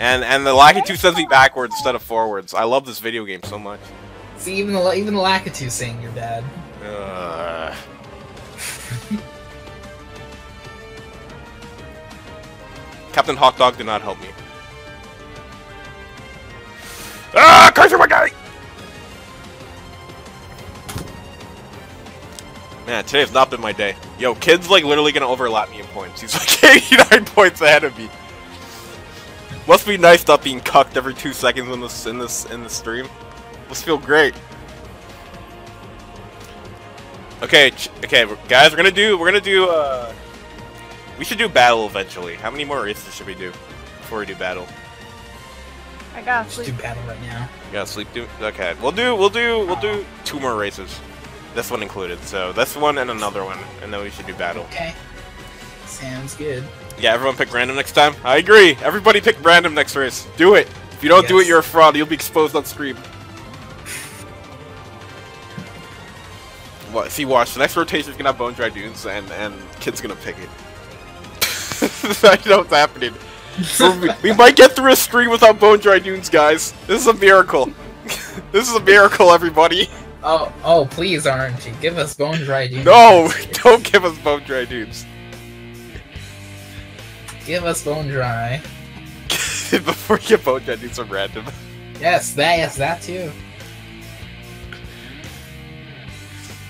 Speaker 1: And and the Lakitu sends me backwards instead of forwards. I love this video game so much.
Speaker 3: See, even the even the Lakitu saying you're bad.
Speaker 1: Uh, Captain Hawk Dog did not help me. Ah, Kaiser, my guy! Man, today's not been my day. Yo, kid's like literally gonna overlap me in points. He's like *laughs* 89 points ahead of me. Must be nice not being cucked every two seconds in this in this in the stream. Must feel great. Okay, ch- okay, guys, we're gonna do we're gonna do uh we should do battle eventually. How many more races should we do before we do battle?
Speaker 2: I got
Speaker 3: Just
Speaker 2: sleep.
Speaker 3: do battle right now.
Speaker 1: You gotta sleep do okay. We'll do we'll do we'll do two more races. This one included. So this one and another one, and then we should do battle.
Speaker 3: Okay. Sounds good.
Speaker 1: Yeah, everyone pick random next time. I agree. Everybody pick random next race. Do it. If you don't do it, you're a fraud. You'll be exposed on stream. What? See, watch. The next rotation's gonna have Bone Dry Dunes, and and kid's gonna pick it. *laughs* I know what's happening. We're- we might get through a stream without Bone Dry Dunes, guys. This is a miracle. *laughs* this is a miracle, everybody.
Speaker 3: Oh, oh, please, RNG, give us bone dry dudes.
Speaker 1: No, *laughs* don't give us Bone Dry Dunes.
Speaker 3: Give us bone dry. *laughs*
Speaker 1: Before you get Bone Dry Dunes are random.
Speaker 3: Yes, that, yes, that too.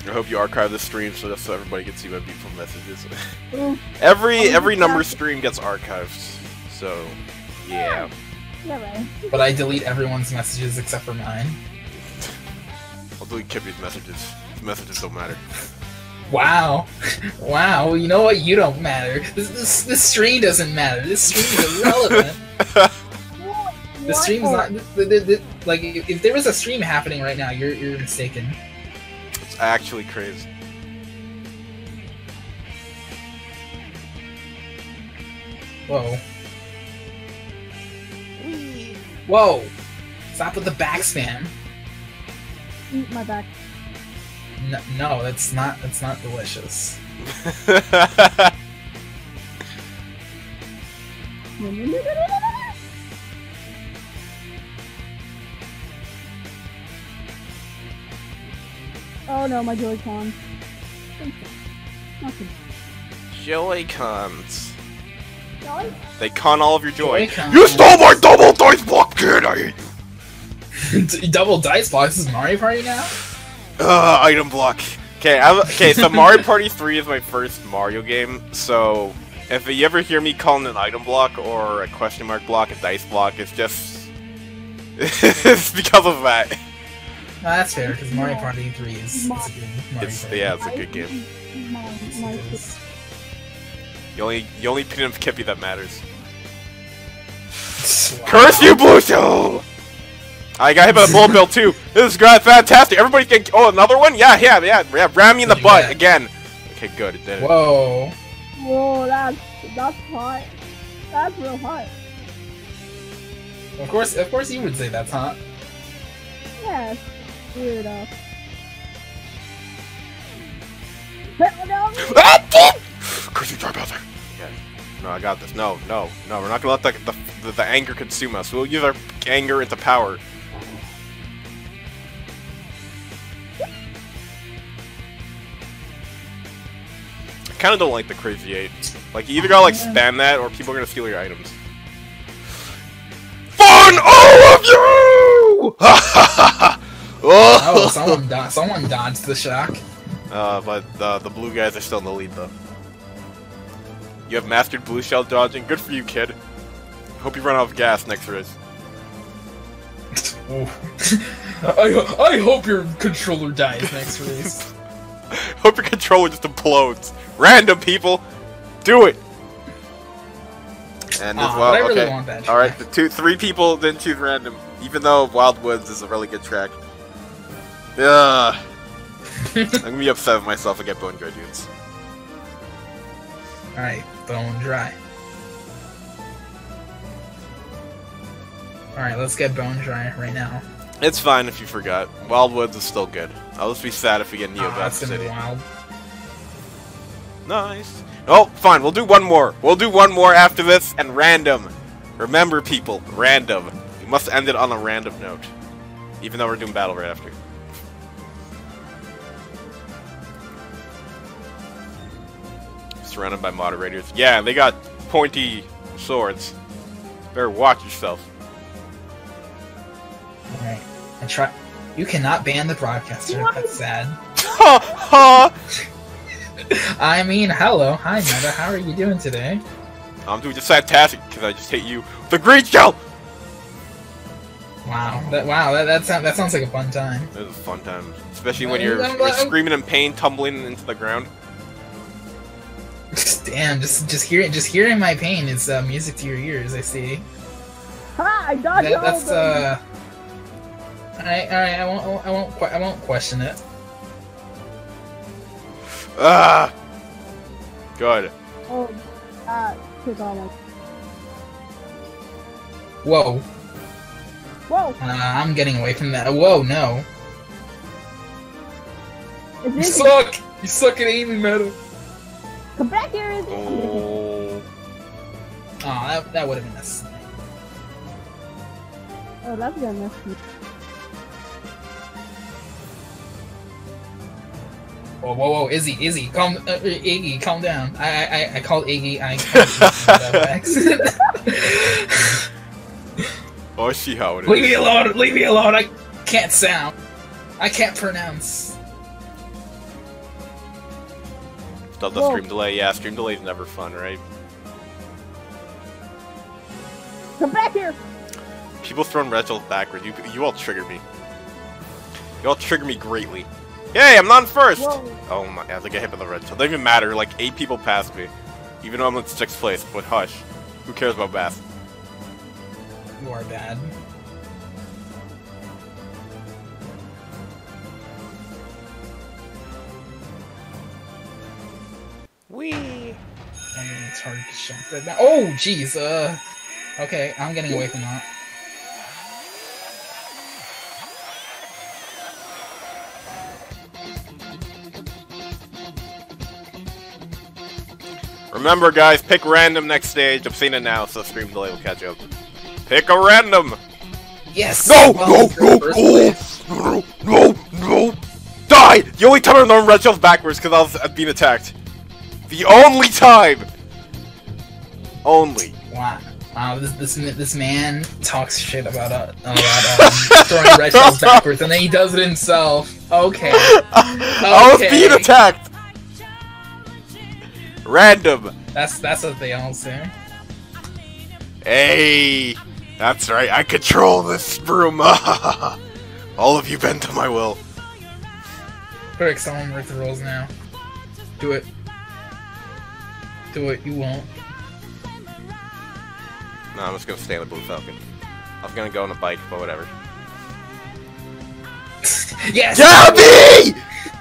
Speaker 1: I hope you archive the stream so that so everybody can see my beautiful messages.
Speaker 2: Ooh, *laughs*
Speaker 1: every
Speaker 2: Oh,
Speaker 1: every
Speaker 2: yeah.
Speaker 1: number stream gets archived, so yeah.
Speaker 2: yeah, right.
Speaker 3: But I delete everyone's messages except for mine.
Speaker 1: I'll delete Kippy's messages. His messages don't matter. *laughs*
Speaker 3: Wow. *laughs* wow, you know what? You don't matter. This, this, this stream doesn't matter. This stream is irrelevant. *laughs* The
Speaker 2: What?
Speaker 3: stream's
Speaker 2: Oh.
Speaker 3: not the, the, the, like if, if there was a stream happening right now, you're you're mistaken.
Speaker 1: It's actually crazy.
Speaker 3: Whoa. Whoa! Stop with the back spam.
Speaker 2: Eat my back.
Speaker 3: No, no, that's not that's not delicious. *laughs*
Speaker 2: Oh no, my Joy-Con. Nothing.
Speaker 1: Joy cons.
Speaker 2: Joy?
Speaker 1: They con all of your joy.
Speaker 3: Joy-Cons.
Speaker 1: You stole my double dice block, kid! I hate you. *laughs*
Speaker 3: Double dice box This is Mario Party now.
Speaker 1: Uh, item block. Okay, okay. So Mario Party 3 is my first Mario game. So if you ever hear me calling an item block or a question mark block, a dice block, it's just *laughs* it's because of that.
Speaker 3: No, that's fair because Mario Party Three is, is a good Mario
Speaker 1: It's
Speaker 3: Party.
Speaker 1: yeah, it's a good game.
Speaker 2: My,
Speaker 3: Yes,
Speaker 2: my,
Speaker 3: it is.
Speaker 1: You only you only pin of Kippy that matters.
Speaker 3: Wow. *laughs*
Speaker 1: Curse you, Blue Shell! I got hit by a bullet bill too. This is great, fantastic. Everybody can. Oh, another one? Yeah, yeah, yeah. Yeah, ram me in the
Speaker 3: Look at
Speaker 1: butt again. Okay, good. It did it.
Speaker 3: Whoa!
Speaker 2: whoa, that's that's hot. That's real hot.
Speaker 3: Of course, of course, you would say that's hot.
Speaker 2: Yeah, it's weird uh. Hell no!
Speaker 1: Ah, damn! Curse you, Dry Yeah. No, I got this. No, no, no. We're not gonna let the, the, the, the anger consume us. We'll use our anger into power. Kind of don't like the Crazy 8. Like, you either gotta, like, spam that, or people are gonna steal your items. Fun, all of you! *laughs*
Speaker 3: Oh,
Speaker 1: oh!
Speaker 3: someone do- someone dodged the shock.
Speaker 1: Uh, but uh, the blue guys are still in the lead, though. You have mastered blue shell dodging. Good for you, kid. Hope you run out of gas next race. *laughs*
Speaker 3: I I hope your controller dies next race. *laughs*
Speaker 1: Hope your controller just implodes. Random people, do it. And uh-huh, as
Speaker 3: Aw,
Speaker 1: well,
Speaker 3: really
Speaker 1: okay.
Speaker 3: want that
Speaker 1: All right, the two, three people didn't choose random, even though Wild Woods is a really good track. Ugh. *laughs* I'm gonna be upset with myself if I get Bone Dry Dunes.
Speaker 3: All right, bone dry. All right, let's get bone dry right now.
Speaker 1: It's fine if you forgot. Wild Woods is still good. I'll just be sad if we get Neo
Speaker 3: ah,
Speaker 1: Bad
Speaker 3: be
Speaker 1: City.
Speaker 3: wild.
Speaker 1: Nice. Oh, fine. We'll do one more. We'll do one more after this, and random. Remember, people, random. We must end it on a random note, even though we're doing battle right after. Surrounded by moderators. Yeah, they got pointy swords. Better watch yourself.
Speaker 3: All right, I try. You cannot ban the broadcaster.
Speaker 2: What?
Speaker 3: That's sad.
Speaker 1: Ha ha!
Speaker 3: I mean, hello, hi Meta. How are you doing today?
Speaker 1: I'm doing just fantastic because I just hit you. with The green shell.
Speaker 3: Wow, that wow, that that, sound, that sounds like a fun time.
Speaker 1: It was a fun time, especially when
Speaker 3: Uh,
Speaker 1: you're, you're screaming in pain, tumbling into the ground. *laughs*
Speaker 3: Damn, just just hearing just hearing my pain is uh, music to your ears. I see.
Speaker 2: Ha! I dodged
Speaker 3: That,
Speaker 2: all
Speaker 3: that's uh. All right, all right. I won't. I won't. I won't, I won't question it.
Speaker 1: Ah! Good.
Speaker 2: Oh, uh, took all my.
Speaker 3: Whoa.
Speaker 2: Whoa!
Speaker 3: Uh, I'm getting away from that. Whoa, no.
Speaker 2: It's
Speaker 3: You suck. You suck at aiming, Meta.
Speaker 2: Come back here, Izzy.
Speaker 1: Oh.
Speaker 3: Oh, that, that would have been a snipe.
Speaker 2: Oh, that's gonna miss me.
Speaker 3: Whoa, whoa, whoa, Izzy, Izzy, calm, uh, uh, Iggy, calm down. I, I, I- I called Iggy. I called Iggy accident. *laughs* *laughs*
Speaker 1: Oh, I see how it
Speaker 3: leave me alone. Leave me alone. I can't sound. I can't pronounce.
Speaker 1: Love the stream delay. Yeah, stream delay is never fun, right?
Speaker 2: Come back here.
Speaker 1: People throwing red backwards. You, you all trigger me. You all trigger me greatly. Yay, I'm not in first!
Speaker 2: Whoa.
Speaker 1: Oh my, I think I hit by the red. So it doesn't even matter, like, eight people passed me. Even though I'm in sixth place, but hush. Who cares about Bath?
Speaker 3: You are bad.
Speaker 4: Wee!
Speaker 3: I mean, it's hard to jump right now. Oh, jeez, uh... Okay, I'm getting away from that.
Speaker 1: Remember, guys, pick random next stage. I've seen it now, so stream delay will catch up. Pick a random.
Speaker 3: Yes.
Speaker 1: No,
Speaker 3: Well,
Speaker 1: no, no, no, no, no, no. Die! The only time I learned red shells backwards because I was uh, being attacked. The only time. Only.
Speaker 3: Wow. Wow, this this this man talks shit about uh, about um, throwing red shells *laughs* backwards, and then he does it himself. Okay. *laughs*
Speaker 1: I was being attacked. Random.
Speaker 3: That's that's what they all say.
Speaker 1: Hey, that's right. I control this room. *laughs* All of you bend to my will.
Speaker 3: Quick, someone break the rolls now. Do it. Do it. You won't.
Speaker 1: No, I'm just gonna stay on the Blue Falcon. I was gonna go on a bike, but whatever. *laughs*
Speaker 3: yes.
Speaker 1: Gabby!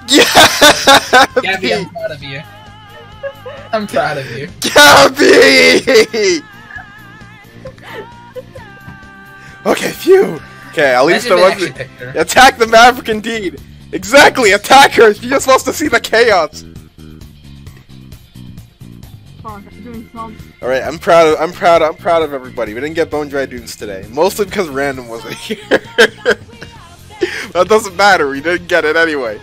Speaker 1: Gabby!
Speaker 3: Gabby, I'm proud of you. *laughs* I'm proud of you.
Speaker 1: Gabby! okay, phew. Okay, at least
Speaker 3: Imagine
Speaker 1: there
Speaker 3: they
Speaker 1: wasn't.
Speaker 3: picked.
Speaker 1: Attack the Maverick indeed. Exactly, attack her. You're just supposed to see the chaos.
Speaker 2: I'm doing something.
Speaker 1: All right, I'm proud of I'm proud I'm proud of everybody. We didn't get bone dry dudes today, mostly because random wasn't *laughs* here. that doesn't matter. We didn't get it anyway.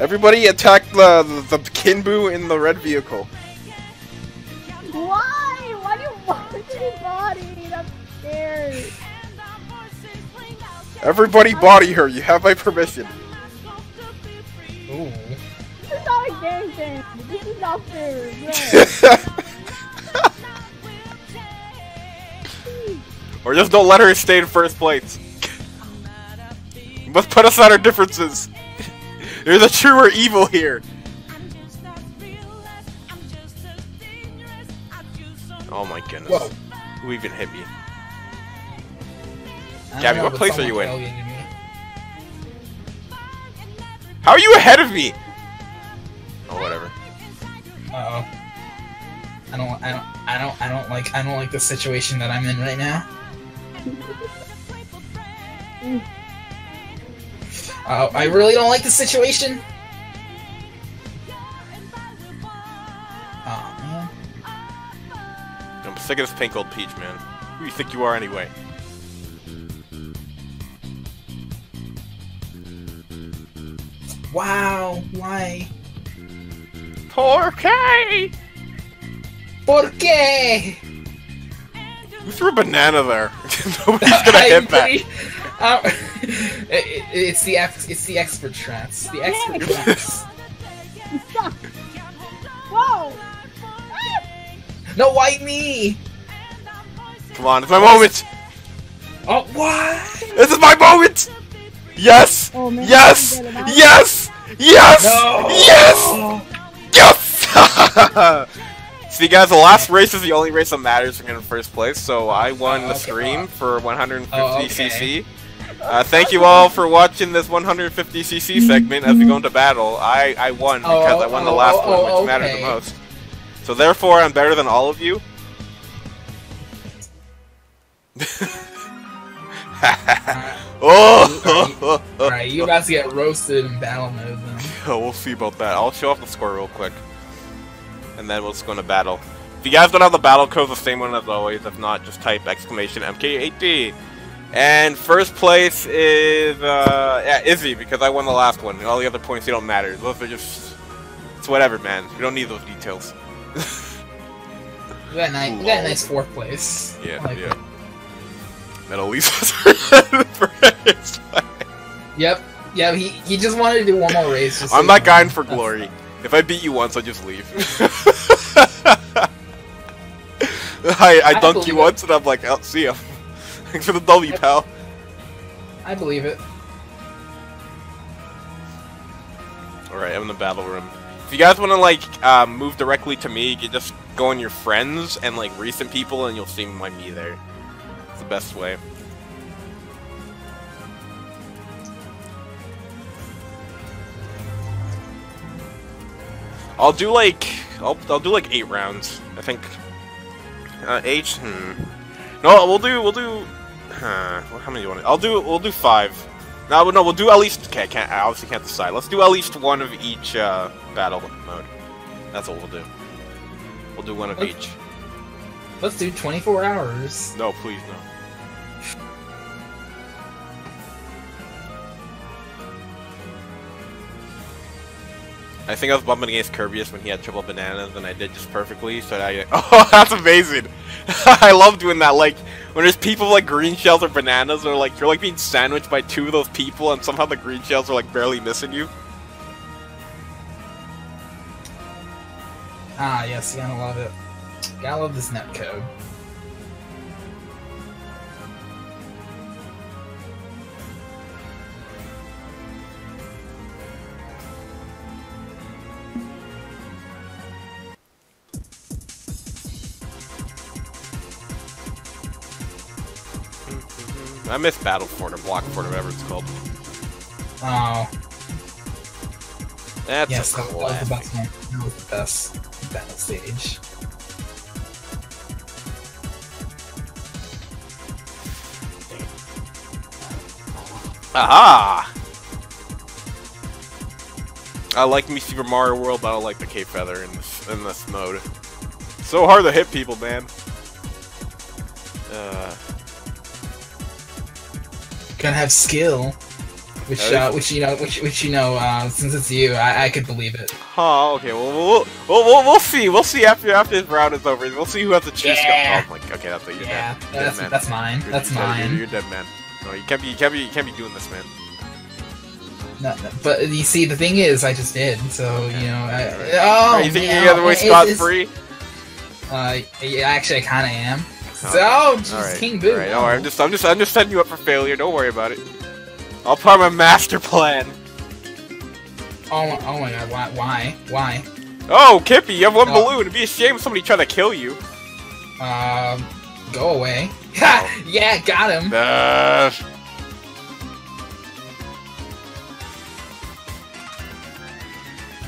Speaker 1: Everybody attack the the, the King Boo in the red vehicle.
Speaker 2: Why? Why do you want me body? I'm scared.
Speaker 1: Everybody body her. You have my permission.
Speaker 3: Ooh.
Speaker 2: This is not a game thing. This is not fair. *laughs* Yeah.
Speaker 1: or just don't let her stay in first place. You must put aside our differences. There's a true or evil here. Oh my goodness.
Speaker 3: Whoa.
Speaker 1: Who even hit me? Gabby,
Speaker 3: know,
Speaker 1: what place are you in?
Speaker 3: alienated.
Speaker 1: How are you ahead of me? Oh, whatever.
Speaker 3: Uh oh. I don't. I don't. I don't. I don't like. I don't like the situation that I'm in right now. *laughs* Oh, I really don't like the situation. Oh man.
Speaker 1: I'm sick of this pink old peach, man. Who do you think you are anyway?
Speaker 3: Wow. Why?
Speaker 1: Poor Kay!
Speaker 3: ¿Por qué?
Speaker 1: Who threw a banana there? *laughs* Nobody's *laughs* gonna hit that.
Speaker 3: uh, it- it- it's the ex- it's the expert trance. The expert *laughs* trance.
Speaker 2: You suck. Whoa.
Speaker 3: No, why me?
Speaker 1: Come on, it's my moment!
Speaker 3: Oh, what?
Speaker 1: This is my moment! Yes!
Speaker 2: Oh, man,
Speaker 1: yes!
Speaker 2: I'm getting out.
Speaker 1: Yes! Yes!
Speaker 3: No.
Speaker 1: Yes! Yes! *laughs* See, guys, the last race is the only race that matters to get in first place, so I won
Speaker 3: Oh,
Speaker 1: the
Speaker 3: okay.
Speaker 1: stream for 150cc.
Speaker 3: Oh, okay.
Speaker 1: Uh, thank you all for watching this 150cc segment as we go into battle. I, I won
Speaker 3: Oh,
Speaker 1: because I won the
Speaker 3: oh,
Speaker 1: last
Speaker 3: oh,
Speaker 1: one, which
Speaker 3: oh,
Speaker 1: mattered the most. So therefore, I'm better than all of you. *laughs* oh!
Speaker 3: Alright, you about to get roasted in battle mode then. *laughs*
Speaker 1: Oh, we'll see about that. I'll show off the score real quick. And then we'll just go into battle. If you guys don't have the battle code, the same one as always. If not, just type exclamation MK8D. And first place is, uh, yeah, Izzy, because I won the last one. All the other points, they don't matter. Those are just, it's whatever, man. You don't need those details.
Speaker 3: we got a nice, you got a nice fourth place.
Speaker 1: Yeah,
Speaker 3: like
Speaker 1: yeah.
Speaker 3: it.
Speaker 1: That Elise was *laughs* first.
Speaker 3: Yep, yeah, he, he just wanted to do one more race.
Speaker 1: I'm not guiding for glory. If I beat you once, I just leave. *laughs* I, I
Speaker 3: I believe
Speaker 1: you
Speaker 3: it.
Speaker 1: once and I'm like, oh, see ya. Thanks *laughs* for the W, pal.
Speaker 3: I believe it.
Speaker 1: Alright, I'm in the battle room. If you guys want to, like, uh, move directly to me, you can just go on your friends and, like, recent people and you'll see my me there. It's the best way. I'll do like I'll I'll do like eight rounds. I think. Uh, eight. Hmm. No, we'll do we'll do. Huh, how many do you want? I'll do we'll do five. No, no, we'll do at least. Okay, I can't. I obviously can't decide. Let's do at least one of each uh, battle mode. That's what we'll do. We'll do one of
Speaker 3: Okay.
Speaker 1: each.
Speaker 3: Let's do 24 hours.
Speaker 1: No, please no. I think I was bumping against Kirbyus when he had triple bananas, and I did just perfectly. So I, *laughs* oh, that's amazing! *laughs* I love doing that. Like when there's people like green shells or bananas, or like you're like being sandwiched by two of those people, and somehow the green shells are like barely missing you.
Speaker 3: Ah, yes, you gotta love it. Gotta love this net
Speaker 1: I miss Battlefort or Blockfort or whatever it's called.
Speaker 3: Oh,
Speaker 1: That's
Speaker 3: yes, that, was the best one. That was the best battle stage.
Speaker 1: Aha! I like me Super Mario World, but I don't like the Cape Feather in this in this mode. So hard to hit people, man. Uh,
Speaker 3: Gotta have skill. Which,
Speaker 1: Oh,
Speaker 3: uh, which you know, which, which you know, uh, since it's you, I, I could believe it.
Speaker 1: huh? Okay, well, we'll, we'll, we'll, we'll see. We'll see after after this round is over. We'll see who has the cheese.
Speaker 3: Yeah.
Speaker 1: Oh my. Okay, that's it. You're
Speaker 3: Yeah,
Speaker 1: dead.
Speaker 3: That's
Speaker 1: dead,
Speaker 3: that's mine.
Speaker 1: You're-
Speaker 3: That's
Speaker 1: you're dead. You're,
Speaker 3: mine.
Speaker 1: you're dead, man. No, you can't be. You can't be. You can't be doing this, man.
Speaker 3: No, no, but you see, the thing is, I just did. So you know, I,
Speaker 1: Alright.
Speaker 3: oh,
Speaker 1: you think
Speaker 3: yeah,
Speaker 1: you got away
Speaker 3: it's-
Speaker 1: scot
Speaker 3: it's-
Speaker 1: free?
Speaker 3: Uh, yeah, actually, I kind of am. Oh, jeez,
Speaker 1: All right.
Speaker 3: King Boo.
Speaker 1: All right. Don't. I'm just. I'm just. I'm just setting you up for failure. Don't worry about it. I'll part my master plan.
Speaker 3: Oh, my- oh my God! Why? Why? Why?
Speaker 1: Oh, Kippy, you have one
Speaker 3: Oh.
Speaker 1: balloon. It'd be a shame if somebody tried to kill you.
Speaker 3: Um, go away. Ha! *laughs* yeah, got him.
Speaker 1: Uh,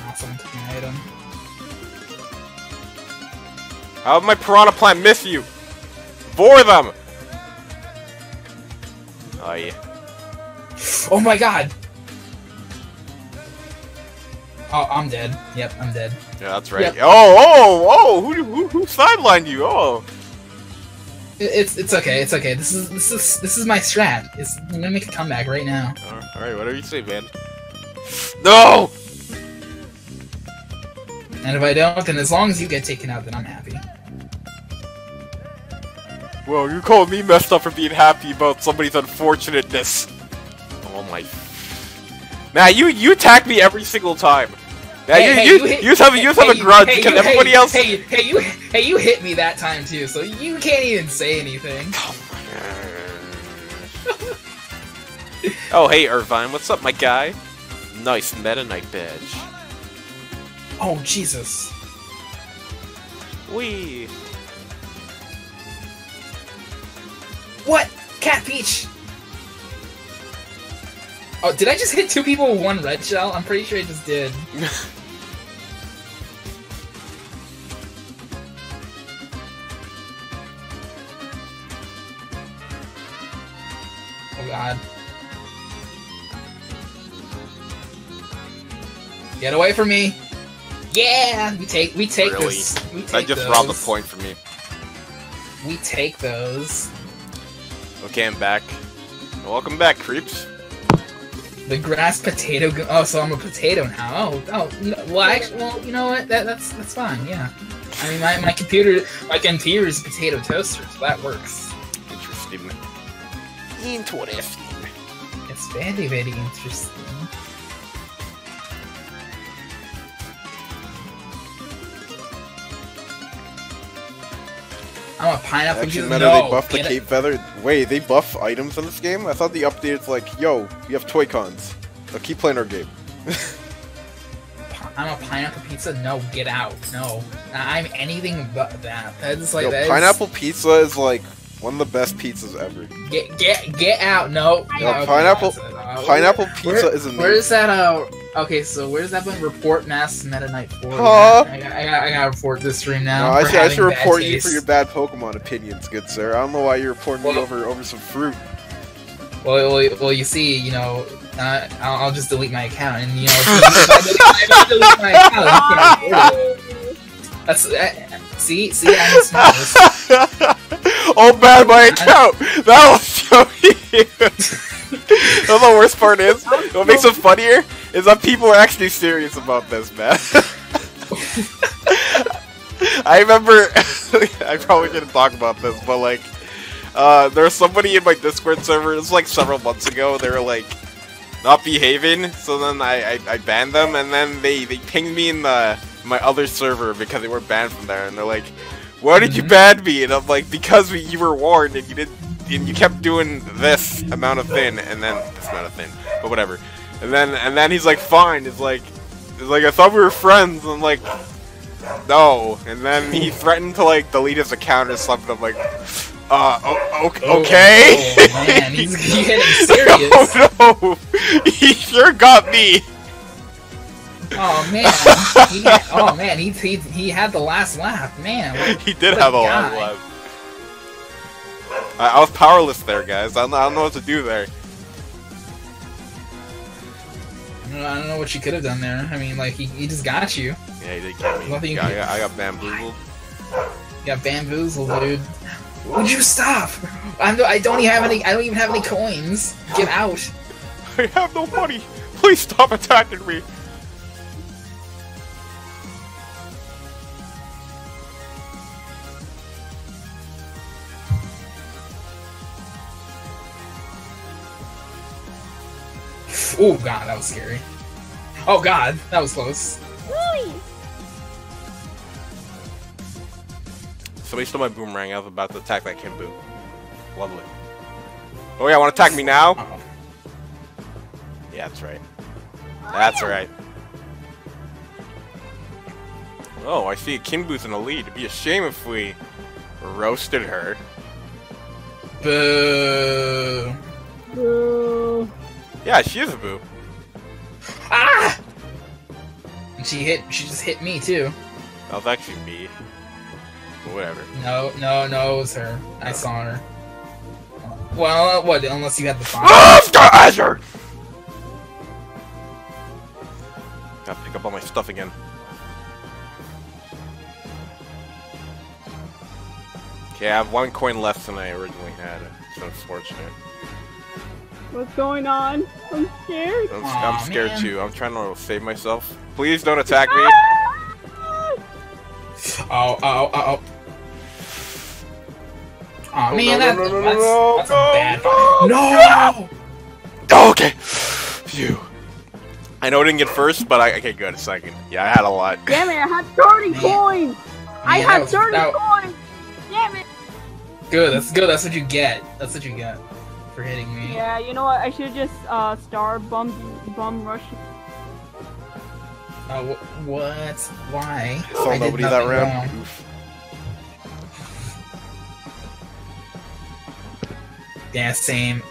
Speaker 3: Awesome, taking an item.
Speaker 1: how did my piranha plant miss you? Bore them! Oh, yeah.
Speaker 3: Oh my God! Oh, I'm dead. Yep, I'm dead.
Speaker 1: Yeah, that's right.
Speaker 3: Yep.
Speaker 1: Oh, oh, oh! Who, who, who sidelined you? Oh.
Speaker 3: It- It's it's okay. It's okay. This is this is this is my strat. It's, I'm gonna make a comeback right now.
Speaker 1: Alright, whatever you say, man. No!
Speaker 3: And if I don't, then as long as you get taken out, then I'm happy.
Speaker 1: Well, you called me messed up for being happy about somebody's unfortunateness. Oh my. Man, you you attack me every single time. Yeah,
Speaker 3: Hey,
Speaker 1: you,
Speaker 3: hey,
Speaker 1: you,
Speaker 3: you hit-
Speaker 1: you just have, you just have a grudge
Speaker 3: hey,
Speaker 1: because everybody
Speaker 3: hey,
Speaker 1: else.
Speaker 3: Hey, hey, you, hey, you hit me that time too, so you can't even say anything. *laughs*
Speaker 1: oh, hey, Irvine, what's up, my guy? Nice Meta Knight badge.
Speaker 3: Oh Jesus!
Speaker 1: Wee.
Speaker 3: What? Cat Peach! Oh, did I just hit two people with one red shell? I'm pretty sure I just did. *laughs* Oh god. Get away from me! Yeah, we take we take
Speaker 1: Really?
Speaker 3: this. We take
Speaker 1: That just
Speaker 3: those.
Speaker 1: robbed the point for me.
Speaker 3: We take those.
Speaker 1: Okay, I'm back. Welcome back, creeps.
Speaker 3: The grass potato. Go- oh, so I'm a potato now. Oh, oh. No, well, actually, well, you know what? That, that's that's fine. Yeah. I mean, my, my computer, my computer is a potato toaster, so that works.
Speaker 1: Interesting. Interesting.
Speaker 3: It's very very interesting. I'm a pineapple.
Speaker 1: Action Meta,
Speaker 3: no,
Speaker 1: they buff the
Speaker 3: get it-
Speaker 1: Cape Feather. Wait, they buff items in this game? I thought the update is like, yo, we have toy cons. Now keep playing our game.
Speaker 3: I'm a pineapple pizza. No, get out. No, I'm anything but that. That's like
Speaker 1: Yo,
Speaker 3: that is-
Speaker 1: pineapple pizza is like one of the best pizzas ever.
Speaker 3: Get get get out! No,
Speaker 1: No,
Speaker 3: okay,
Speaker 1: pineapple-.
Speaker 3: Uh,
Speaker 1: Pineapple pizza is amazing.
Speaker 3: Where's that? Uh, Okay, so where's that button? Report MaskedMetaKnight4.
Speaker 1: Huh?
Speaker 3: I, got, I, got, I gotta report this stream now.
Speaker 1: No, I should, I should
Speaker 3: bad
Speaker 1: report you for your bad Pokemon opinions, good sir. I don't know why you're reporting me over over some fruit.
Speaker 3: Well, well, well, you see, you know, uh, I'll, I'll just delete my account, and you know, *laughs* I, delete, if I delete my account, you *laughs* can't report it. That's uh, see, see, I'm smart. *laughs*
Speaker 1: oh man, my account! That will show you! *laughs* you the worst part is? What makes it funnier is that people are actually serious about this, man. *laughs* I remember, *laughs* I probably shouldn't talk about this, but like, uh, there was somebody in my Discord server, it was like several months ago, they were like, not behaving, so then I, I, I banned them, and then they, they pinged me in the my other server because they were banned from there, and they're like, why did you
Speaker 3: Mhm.
Speaker 1: ban me? And I'm like, because we, you were warned, and you didn't, and you kept doing this amount of thing, and then this amount of thing, but whatever. And then, and then he's like, fine, it's like, it's like, I thought we were friends, and I'm like, no. And then he *laughs* threatened to like delete his account or something, I'm like, uh, o- o-
Speaker 3: Oh,
Speaker 1: okay?
Speaker 3: Oh, *laughs* man, he's, getting serious. *laughs*
Speaker 1: oh no! He sure got me!
Speaker 3: Oh man, he had, oh man, he, he he had the last laugh, man. what-
Speaker 1: He did have a
Speaker 3: guy.
Speaker 1: love. I, I was powerless there, guys. I don't, I don't know what to do there.
Speaker 3: I don't know what you could have done there. I mean, like he, he just got you.
Speaker 1: Yeah, he did get me.
Speaker 3: Nothing you
Speaker 1: Yeah, I, got, I got bamboozled.
Speaker 3: You got bamboozled, dude. Would you stop? I'm, I don't even have any. I don't even have any coins. Get out. *laughs*
Speaker 1: I have no money! Please stop attacking me!
Speaker 3: Oh god, that was scary. Oh god, that was close.
Speaker 2: Really?
Speaker 1: Somebody stole my boomerang. I was about to attack that King Boo. Lovely. Oh yeah, want to attack me now?
Speaker 3: Uh-oh.
Speaker 1: Yeah, that's right. That's right. Oh, I see King Boo's in the lead. It'd be a shame if we roasted her.
Speaker 3: Boo.
Speaker 2: Boo.
Speaker 1: Yeah, she is a boo.
Speaker 3: Ah! She hit. She just hit me too.
Speaker 1: That was actually me. But whatever.
Speaker 3: No, no, no, it was her. I saw her. Well, uh, what? Unless you had the fire.
Speaker 1: Monster Azure! Gotta pick up all my stuff again. Okay, I have one coin less than I originally had. It's unfortunate.
Speaker 2: What's going on? I'm scared.
Speaker 1: I'm,
Speaker 3: Aw,
Speaker 1: I'm scared
Speaker 3: man.
Speaker 1: too. I'm trying to save myself. Please don't attack me.
Speaker 3: Oh, oh, oh, oh. Aw,
Speaker 1: Oh,
Speaker 3: man,
Speaker 1: no, no, no, no,
Speaker 3: that's,
Speaker 1: no,
Speaker 3: that's
Speaker 1: no,
Speaker 3: a bad
Speaker 1: no,
Speaker 3: fight. No!
Speaker 1: Oh, okay. Phew. I know I didn't get first, but I okay, good. Second. Yeah, I had a lot.
Speaker 2: Damn it, I had 30
Speaker 3: Man.
Speaker 2: coins! I
Speaker 3: Man, that
Speaker 2: had
Speaker 3: was-
Speaker 2: 30
Speaker 3: that-
Speaker 2: coins! Damn it!
Speaker 3: Good, that's good, that's what you get. That's what you get for hitting me.
Speaker 2: Yeah, you know what? I should just uh star bum bum rush.
Speaker 3: Uh, wh- what? Why?
Speaker 1: Saw
Speaker 3: I did
Speaker 1: nobody that round.
Speaker 3: wrong. Yeah, same.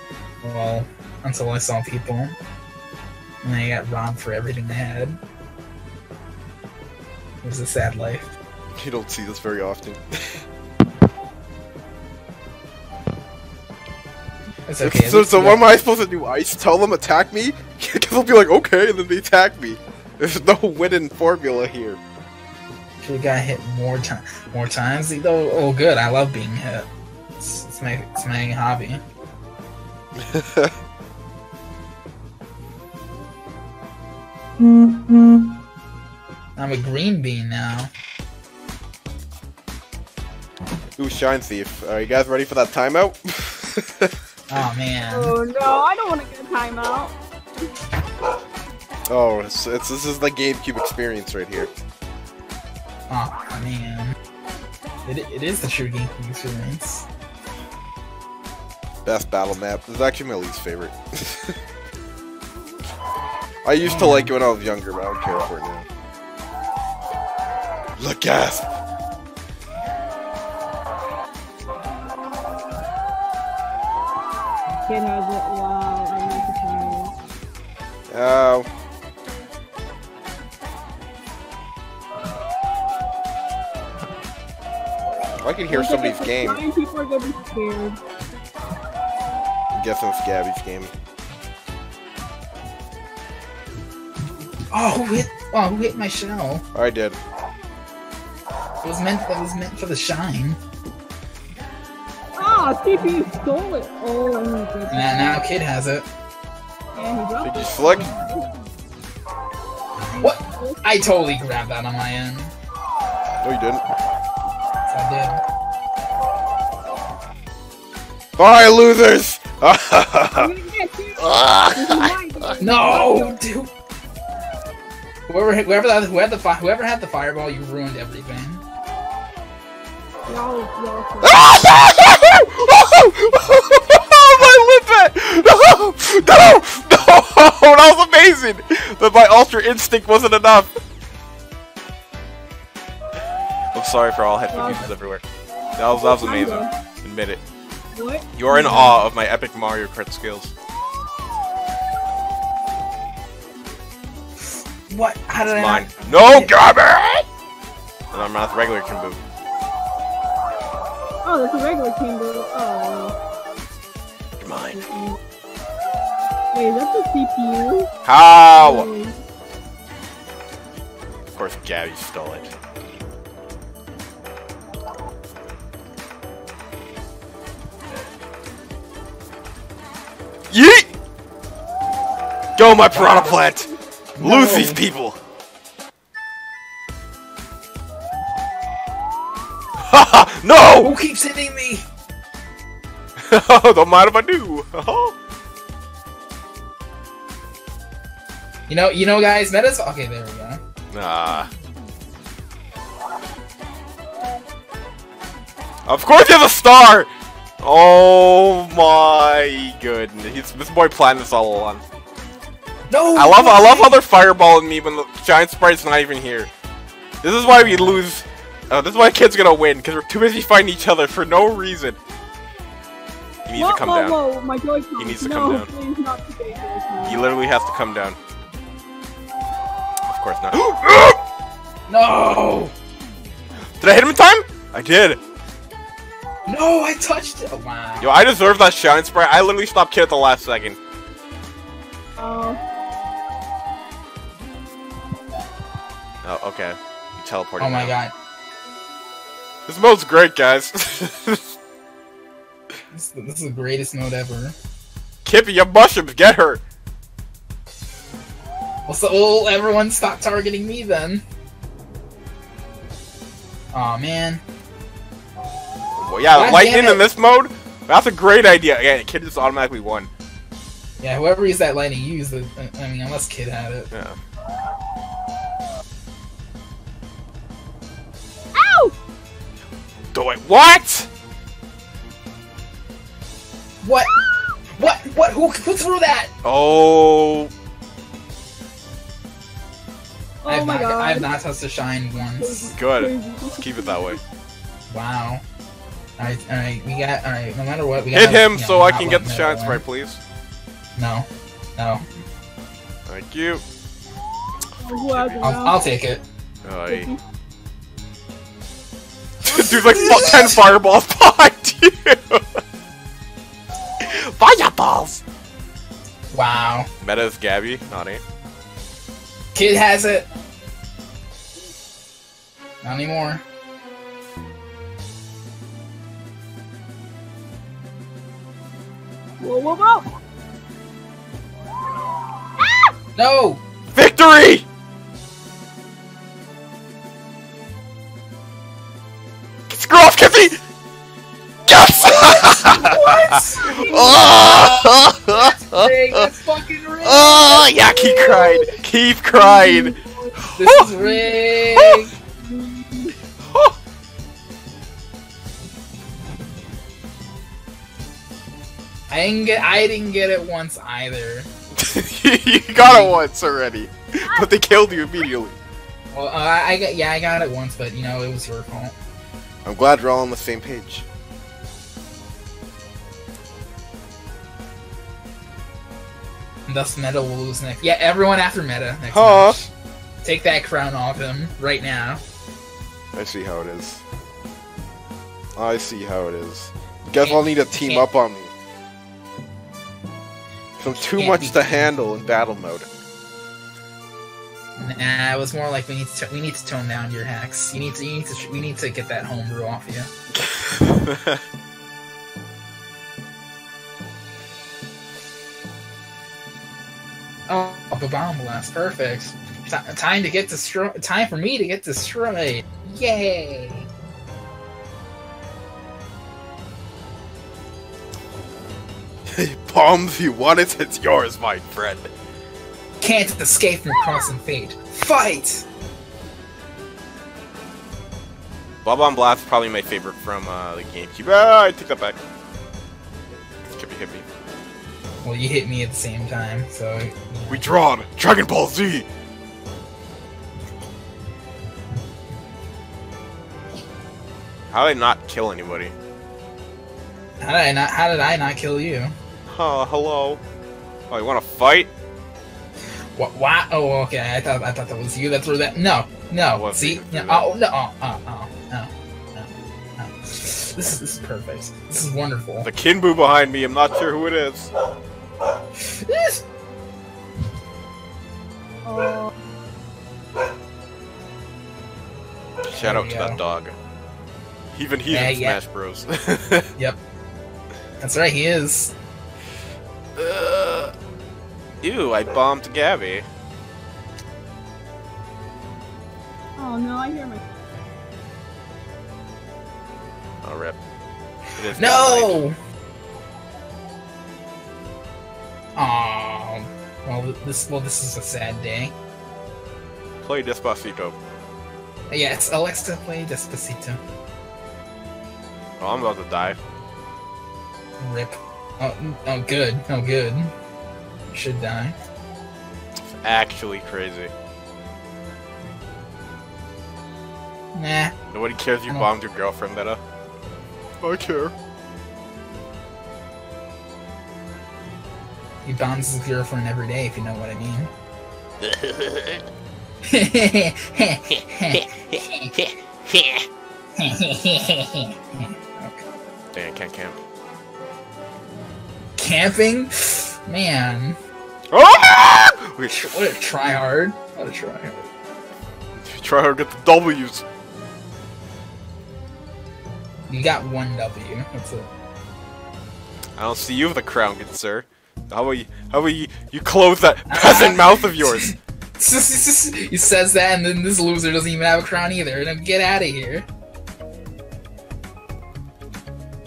Speaker 3: Well, until I saw people. And I got robbed for everything they had. It was a sad life.
Speaker 1: You don't see this very often. *laughs*
Speaker 3: It's okay.
Speaker 1: so, so what am I supposed to do? Ice? Tell them attack me? *laughs* Because they'll be like, okay, and then they attack me. There's no winning formula here.
Speaker 3: We got hit more time, more times. Though, oh, good. I love being hit. It's, it's my, it's my hobby. *laughs* I'm a green bean now.
Speaker 1: Ooh, Shine Thief. Are you guys ready for that timeout? *laughs*
Speaker 3: Oh man.
Speaker 2: Oh no, I don't want to get a timeout.
Speaker 1: oh, it's, it's this is the GameCube experience right here.
Speaker 3: Oh man. It, it is the true GameCube experience.
Speaker 1: Best battle map. This is actually my least favorite. *laughs* I used to like it when I was younger, but I don't care for it now. Look, gasp! I could hear somebody's game.
Speaker 2: Nine people are gonna be scared.
Speaker 1: I'm guessing it's Gabby's game.
Speaker 3: Oh, who hit? Oh, who hit my shell?
Speaker 1: I did.
Speaker 3: It was meant. That was meant for the shine.
Speaker 2: Ah, CPU stole it. Oh, I need to
Speaker 3: Now, now Kid has it.
Speaker 2: Yeah, he dropped
Speaker 1: Did you
Speaker 2: it.
Speaker 1: slick?
Speaker 3: What? I totally grabbed that on my end.
Speaker 1: No, you didn't.
Speaker 3: So I
Speaker 2: mine.
Speaker 3: losers! *laughs* No, dude. Whoever, whoever, that, who had the fi- whoever had the fireball, you ruined everything.
Speaker 2: Y'all.
Speaker 1: my limpet! No! No! No! That was amazing! But my ultra instinct wasn't enough. I'm sorry for all head confusions everywhere. That was, that was amazing. Admit it.
Speaker 2: What?
Speaker 1: You are in awe of my epic Mario Kart skills.
Speaker 3: What? How did
Speaker 1: It's
Speaker 3: I?
Speaker 1: mine.
Speaker 3: not-
Speaker 1: No, garbage! And I'm not regular King Boo.
Speaker 2: Oh, that's a regular King Boo. Oh.
Speaker 1: You're mine.
Speaker 2: Wait, is that the CPU?
Speaker 1: How?
Speaker 2: Wait.
Speaker 1: Of course, Gabby stole it. Yeet! Go, my piranha plant! Lose these people! Haha! *laughs* no!
Speaker 3: Who keeps hitting me? *laughs*
Speaker 1: Don't mind if I do! *laughs*
Speaker 3: You know, you know, guys. Meta's okay. There we go.
Speaker 1: nah. Of course he has a star! Oh my goodness. He's, this boy planned this all along.
Speaker 3: No.
Speaker 1: I love I love how they're fireballing me when the giant sprite's not even here. This is why we lose. Oh, this is why kid's gonna win because we're too busy fighting each other for no reason. He needs
Speaker 2: whoa,
Speaker 1: to come
Speaker 2: whoa,
Speaker 1: down.
Speaker 2: Whoa, my Joy-Con.
Speaker 1: He needs to
Speaker 2: no,
Speaker 1: come down.
Speaker 2: please not today,
Speaker 1: He literally has to come down. Of course not. *gasps* *gasps*
Speaker 3: No.
Speaker 1: did I hit him in time? I did.
Speaker 3: No, I touched it. Oh, wow.
Speaker 1: Yo, I deserve that shine spray. I literally stopped kid at the last second.
Speaker 2: Oh,
Speaker 1: Oh, okay. You teleported.
Speaker 3: Oh my god.
Speaker 1: This mode's great, guys. *laughs*
Speaker 3: This, this is the greatest mode ever.
Speaker 1: Kippy, your mushrooms, get her.
Speaker 3: Well, so well, everyone stop targeting me then. Aw, man.
Speaker 1: Well, yeah,
Speaker 3: God
Speaker 1: lightning in this mode. That's a great idea. Yeah, kid just automatically won.
Speaker 3: Yeah, whoever used that lightning used it. I mean, unless Kid had it.
Speaker 1: Yeah.
Speaker 2: ow!
Speaker 1: Do it. What?
Speaker 3: What? What? What? Who, who threw that?
Speaker 1: Oh.
Speaker 3: I
Speaker 2: Oh
Speaker 3: have
Speaker 2: my
Speaker 3: not,
Speaker 2: god.
Speaker 3: I have not touched a shine once.
Speaker 1: Good.
Speaker 2: Crazy.
Speaker 1: Keep it that way.
Speaker 3: Wow. Alright, alright, we got, alright, no matter what, we
Speaker 1: Hit
Speaker 3: gotta,
Speaker 1: him
Speaker 3: you know,
Speaker 1: so I can get the
Speaker 3: Meta
Speaker 1: shine
Speaker 3: win.
Speaker 1: sprite, please.
Speaker 3: No. No.
Speaker 1: Thank you.
Speaker 2: Who has it
Speaker 3: I'll. I'll take it.
Speaker 1: Aye. *laughs* Dude's like fu- 10 fireballs *laughs* behind you. Fireballs!
Speaker 3: Wow.
Speaker 1: Meta's Gabby, naughty.
Speaker 3: Kid has it. Not anymore.
Speaker 2: Whoa, whoa, whoa!
Speaker 3: No!
Speaker 1: Victory! Screw off, Kippy! Yes!
Speaker 3: What? *laughs* Rigged, That's fucking rigged!
Speaker 1: oh, yeah, keep crying. Keep crying.
Speaker 3: This is rigged! I didn't get I didn't get it once either. *laughs*
Speaker 1: you got it once already, but they killed you immediately.
Speaker 3: Well, uh, I, I got yeah I got it once, but you know it was your fault.
Speaker 1: I'm glad we're all on the same page.
Speaker 3: And thus Meta will lose next. Yeah, everyone after Meta next
Speaker 1: Huh?
Speaker 3: match. Take that crown off him right now.
Speaker 1: I see how it is. I see how it is. You guys all need to team up on me. I'm too
Speaker 3: Can't
Speaker 1: much to handle in battle mode.
Speaker 3: Nah, it was more like we need to we need to tone down your hacks. You need to you need to we need to get that homebrew off you. *laughs* Oh, a bomb blast, perfect. Ti time to get destroyed. Time for me to get destroyed. Yay!
Speaker 1: Bombs, you want it? It's yours, my friend.
Speaker 3: Can't escape from crossing fate. Fight!
Speaker 1: Bob-omb Blast is probably my favorite from uh, the GameCube. Ah, I take that back. Skippy hit me.
Speaker 3: Well, you hit me at the same time, so. you know.
Speaker 1: We drawn Dragon Ball Z. How did I not kill anybody?
Speaker 3: How did I not? How did I not kill you?
Speaker 1: Oh, hello. Oh, you want to fight?
Speaker 3: What? What? Oh, okay. I thought I thought that was you. That's where that. No, no.
Speaker 1: What
Speaker 3: See? No. Oh no. Oh, oh, oh, no, no, no. This is this is perfect. This is wonderful.
Speaker 1: The King Boo behind me. I'm not sure who it is.
Speaker 3: This-
Speaker 2: Oh,
Speaker 1: Shout out to
Speaker 3: go.
Speaker 1: that dog. Even he's
Speaker 3: Yeah,
Speaker 1: in
Speaker 3: yeah.
Speaker 1: Smash Bros. *laughs* Yep.
Speaker 3: That's right. He is.
Speaker 1: Uh, ew, I bombed Gabby.
Speaker 2: oh no, I hear my.
Speaker 1: Oh, rip. It is Dynamite.
Speaker 3: No. Oh. Well, this well this is a sad day.
Speaker 1: Play Despacito.
Speaker 3: Yes, Alexa play Despacito.
Speaker 1: Oh, I'm about to die.
Speaker 3: Rip. Oh, oh, good. Oh, good. Should die.
Speaker 1: It's actually crazy.
Speaker 3: Nah.
Speaker 1: Nobody cares you
Speaker 3: I
Speaker 1: bombed your girlfriend, Meta. I care.
Speaker 3: He bombs his girlfriend every day, if you know what I mean. *laughs* *laughs*
Speaker 1: Dang, I can't camp.
Speaker 3: Camping? Man.
Speaker 1: Ah! Wait,
Speaker 3: What a tryhard. What a tryhard.
Speaker 1: try hard to get the W's.
Speaker 3: You got one W. That's it.
Speaker 1: I don't see you with a crown, good sir. How about you? How about you? You close that *laughs* peasant mouth of yours. *laughs*
Speaker 3: he says that, and then this loser doesn't even have a crown either. Now get out of here.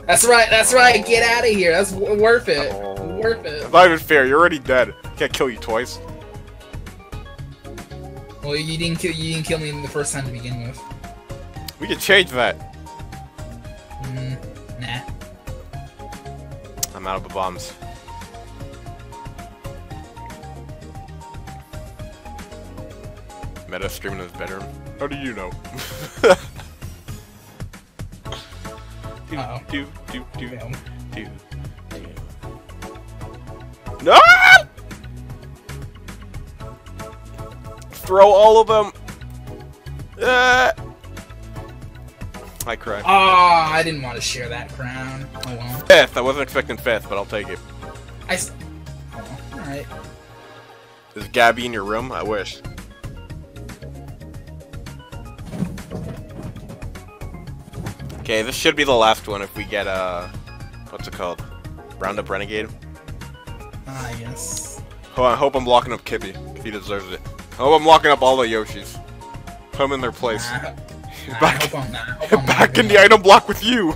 Speaker 3: That's right. That's right. Get out of here. That's w- worth it.
Speaker 1: Oh.
Speaker 3: Worth it.
Speaker 1: It's not even fair. You're already dead. Can't kill you twice.
Speaker 3: Well, you didn't kill. You didn't kill me the first time to begin with.
Speaker 1: We can change that.
Speaker 3: Mm, nah.
Speaker 1: I'm out of the bombs. Meta streaming in his bedroom. How do you know? *laughs* do,
Speaker 3: Uh-oh.
Speaker 1: do, do, do,
Speaker 3: Fail.
Speaker 1: do, do. No! Throw all of them. Uh, I cry.
Speaker 3: Oh, I didn't want to share that crown. Oh well.
Speaker 1: Fifth. I wasn't expecting fifth, but I'll take it.
Speaker 3: I. Oh, all right.
Speaker 1: Is Gabby in your room? I wish. Okay, this should be the last one if we get, uh, what's it called? Roundup Renegade.
Speaker 3: Ah, yes.
Speaker 1: Oh, I hope I'm locking up Kippy. He deserves it. I hope I'm locking up all the Yoshis. Put him in their place.
Speaker 3: Nah, *laughs* nah, I
Speaker 1: back
Speaker 3: hope I'm not. I hope *laughs* I'm
Speaker 1: back in the item block with you!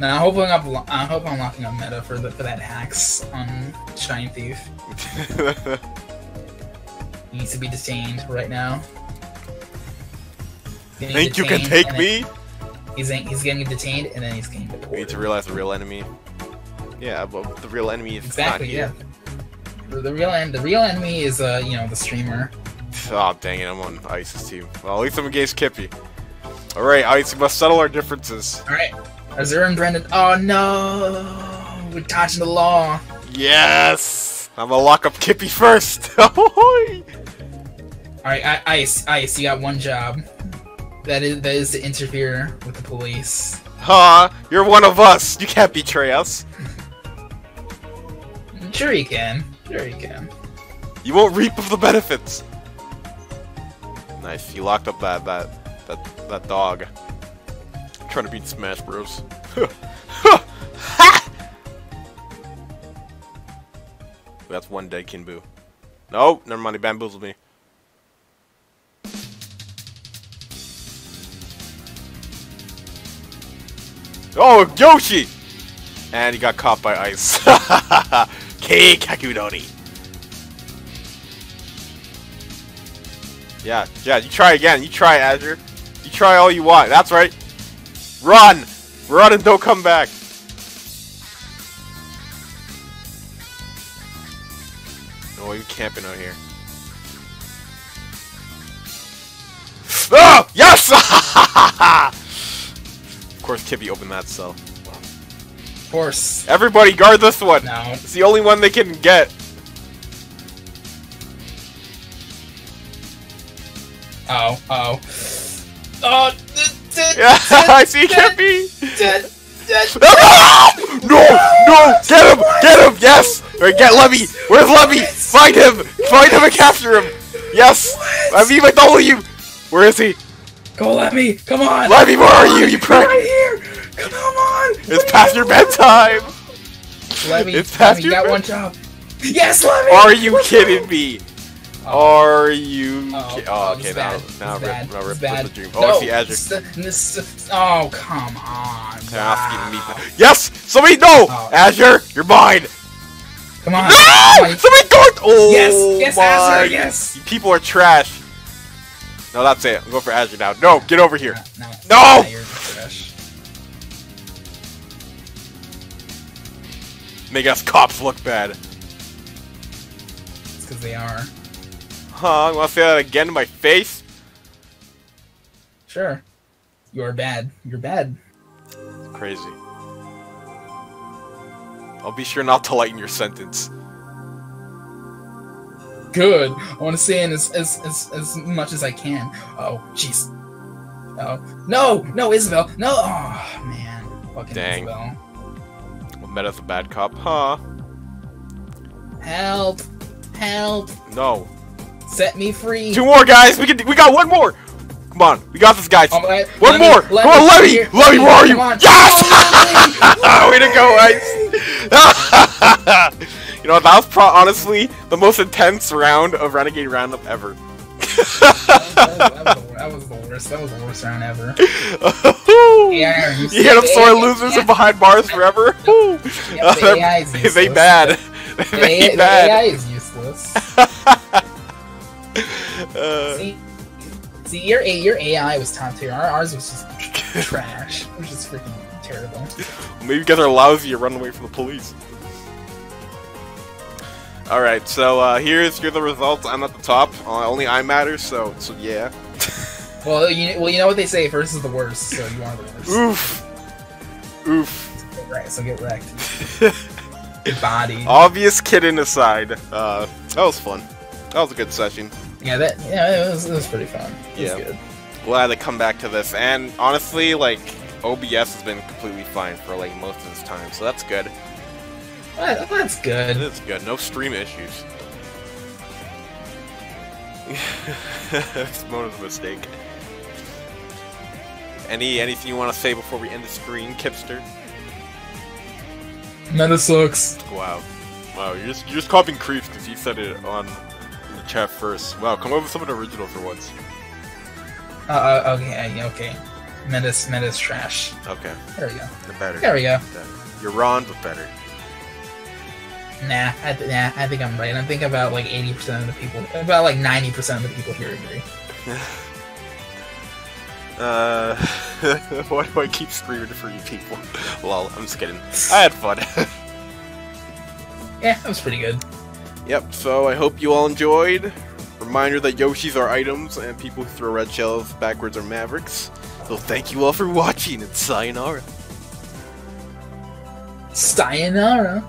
Speaker 3: Nah, I hope I'm up. I hope I'm locking up meta for the for that hacks on Shine Thief. *laughs* He needs to be detained right now.
Speaker 1: Think you can
Speaker 3: detained,
Speaker 1: take me?
Speaker 3: He's he's getting detained and then he's getting deported.
Speaker 1: We need to realize the real enemy. Yeah, but the real enemy is
Speaker 3: exactly.
Speaker 1: not
Speaker 3: Yeah.
Speaker 1: here.
Speaker 3: The, the real en- the real enemy is uh you know the streamer.
Speaker 1: Oh, dang it, I'm on Ice's team. Well, at least I'm against Kippy. Alright, Ice, we must settle our differences.
Speaker 3: All right. Azura and Brendan. Oh no, we're dodging the law.
Speaker 1: Yes! I'm gonna lock up Kippy first! *laughs*
Speaker 3: All right, I, Ice, Ice, you got one job. That is that is to interfere with the police.
Speaker 1: Huh? You're one of us. You can't betray us.
Speaker 3: Sure you can. Sure you can.
Speaker 1: You won't reap of the benefits. Nice. You locked up that that that that dog. trying to beat Smash Bros. *laughs* That's one dead King Boo. No, never mind. He bamboozled me. Oh, Yoshi! And he got caught by ice. *laughs* K Kakudori. Yeah, yeah, you try again. You try, Azure. You try all you want. That's right. Run! Run and don't come back. Oh, you're camping out here. *gasps* Oh! Yes! *laughs* course, Kippy opened that cell.
Speaker 3: Of course.
Speaker 1: Everybody guard this one.
Speaker 3: No.
Speaker 1: It's the only one they can get.
Speaker 3: Oh, oh. Oh, *laughs*
Speaker 1: Yeah, I see Kippy.
Speaker 3: Dead. Dead.
Speaker 1: no, no, get him, get him, yes. Or get Levy. Where's Levy? Find him, find him and capture him. Yes. I mean my W. Where is he?
Speaker 3: Go, let me. Come on.
Speaker 1: Levy, where are you? You prick. It's past your bedtime.
Speaker 3: Let me.
Speaker 1: It's past
Speaker 3: me.
Speaker 1: your
Speaker 3: got
Speaker 1: bed-
Speaker 3: one job. Yes, let me.
Speaker 1: Are you kidding
Speaker 3: go.
Speaker 1: me?
Speaker 3: Oh.
Speaker 1: Are you?
Speaker 3: Oh,
Speaker 1: ki-
Speaker 3: oh,
Speaker 1: Oh, okay, now,
Speaker 3: bad.
Speaker 1: now, rip,
Speaker 3: bad.
Speaker 1: now, rip, rip the dream. Oh,
Speaker 3: no,
Speaker 1: I see Azure.
Speaker 3: this- oh, come on. Wow.
Speaker 1: Yes! Somebody, no!
Speaker 3: Oh.
Speaker 1: Azure, you're mine!
Speaker 3: Come on.
Speaker 1: No!
Speaker 3: On.
Speaker 1: Somebody don't! Oh,
Speaker 3: Yes, yes,
Speaker 1: my.
Speaker 3: Azure, yes.
Speaker 1: People are trash. No, that's it. I'm going for Azure now. No, get over here.
Speaker 3: No.
Speaker 1: No!
Speaker 3: you're trash.
Speaker 1: Make us cops look bad.
Speaker 3: It's because they are.
Speaker 1: Huh? You want to say that again to my face?
Speaker 3: Sure. You're bad. You're bad.
Speaker 1: Crazy. I'll be sure not to lighten your sentence.
Speaker 3: Good. I want to say in as, as, as, as much as I can. Oh, jeez. Oh. No! No, Isabel! No! Oh, man. Fucking
Speaker 1: Dang.
Speaker 3: Isabel.
Speaker 1: Meta's a bad cop. Huh?
Speaker 3: Help! Help!
Speaker 1: No.
Speaker 3: Set me free!
Speaker 1: Two more guys. We can. We got one more. Come on. We got this, guys.
Speaker 3: Oh, let-
Speaker 1: One
Speaker 3: let me-
Speaker 1: more!
Speaker 3: let
Speaker 1: Come on,
Speaker 3: me-
Speaker 1: Levy! Levy, where are you?
Speaker 3: on.
Speaker 1: Yes!
Speaker 3: Oh, *laughs*
Speaker 1: Way to go, Ice! *laughs* you know, that was pro- honestly the most intense round of Renegade Roundup ever.
Speaker 3: That, was, the worst. That was the worst round ever. *laughs* Yeah,
Speaker 1: you hit them
Speaker 3: see-
Speaker 1: sore losers
Speaker 3: yeah.
Speaker 1: and behind bars forever. *laughs*
Speaker 3: Yeah,
Speaker 1: Uh, they're-
Speaker 3: AI is *laughs*
Speaker 1: they bad.
Speaker 3: The,
Speaker 1: they
Speaker 3: the
Speaker 1: bad.
Speaker 3: AI is useless.
Speaker 1: Uh,
Speaker 3: see, see, your your AI was top tier. Our, ours was just trash. It was just freaking terrible.
Speaker 1: Maybe you guys are lousy or run away from the police. Alright, so uh, here's here the results. I'm at the top. Uh, only I matter, so so yeah. *laughs*
Speaker 3: Well, you well, you know what they say. First is the worst, so you are the worst.
Speaker 1: Oof. Oof.
Speaker 3: Right, so get wrecked. *laughs* Get bodied.
Speaker 1: Obvious kidding aside, uh, that was fun. That was a good session.
Speaker 3: Yeah, that yeah, it was, it was pretty fun. It
Speaker 1: Yeah.
Speaker 3: was good.
Speaker 1: Glad to come back to this, and honestly, like OBS has been completely fine for like most of this time, so that's good.
Speaker 3: Well, that's good.
Speaker 1: is good. No stream issues. *laughs* it's a mistake. Any anything you want to say before we end the screen, Kipster?
Speaker 3: Meta sucks.
Speaker 1: Wow, wow, you're just you're just copying creeps because you said it on the chat first. Wow, come up with something original for once.
Speaker 3: Uh, uh, okay, okay. Meta's Meta's trash.
Speaker 1: Okay,
Speaker 3: There we go.
Speaker 1: better.
Speaker 3: There we go.
Speaker 1: better. You're wrong, but better.
Speaker 3: Nah, I th- nah, I think I'm right. I think about like 80% of the people, about like 90% of the people here agree. *laughs*
Speaker 1: Uh, *laughs* why do I keep screaming for you people? *laughs* Lol, I'm just kidding. I had fun.
Speaker 3: Yeah, that was pretty good.
Speaker 1: Yep, so I hope you all enjoyed. Reminder that Yoshis are items and people who throw red shells backwards are mavericks. So thank you all for watching and sayonara.
Speaker 3: Sayonara.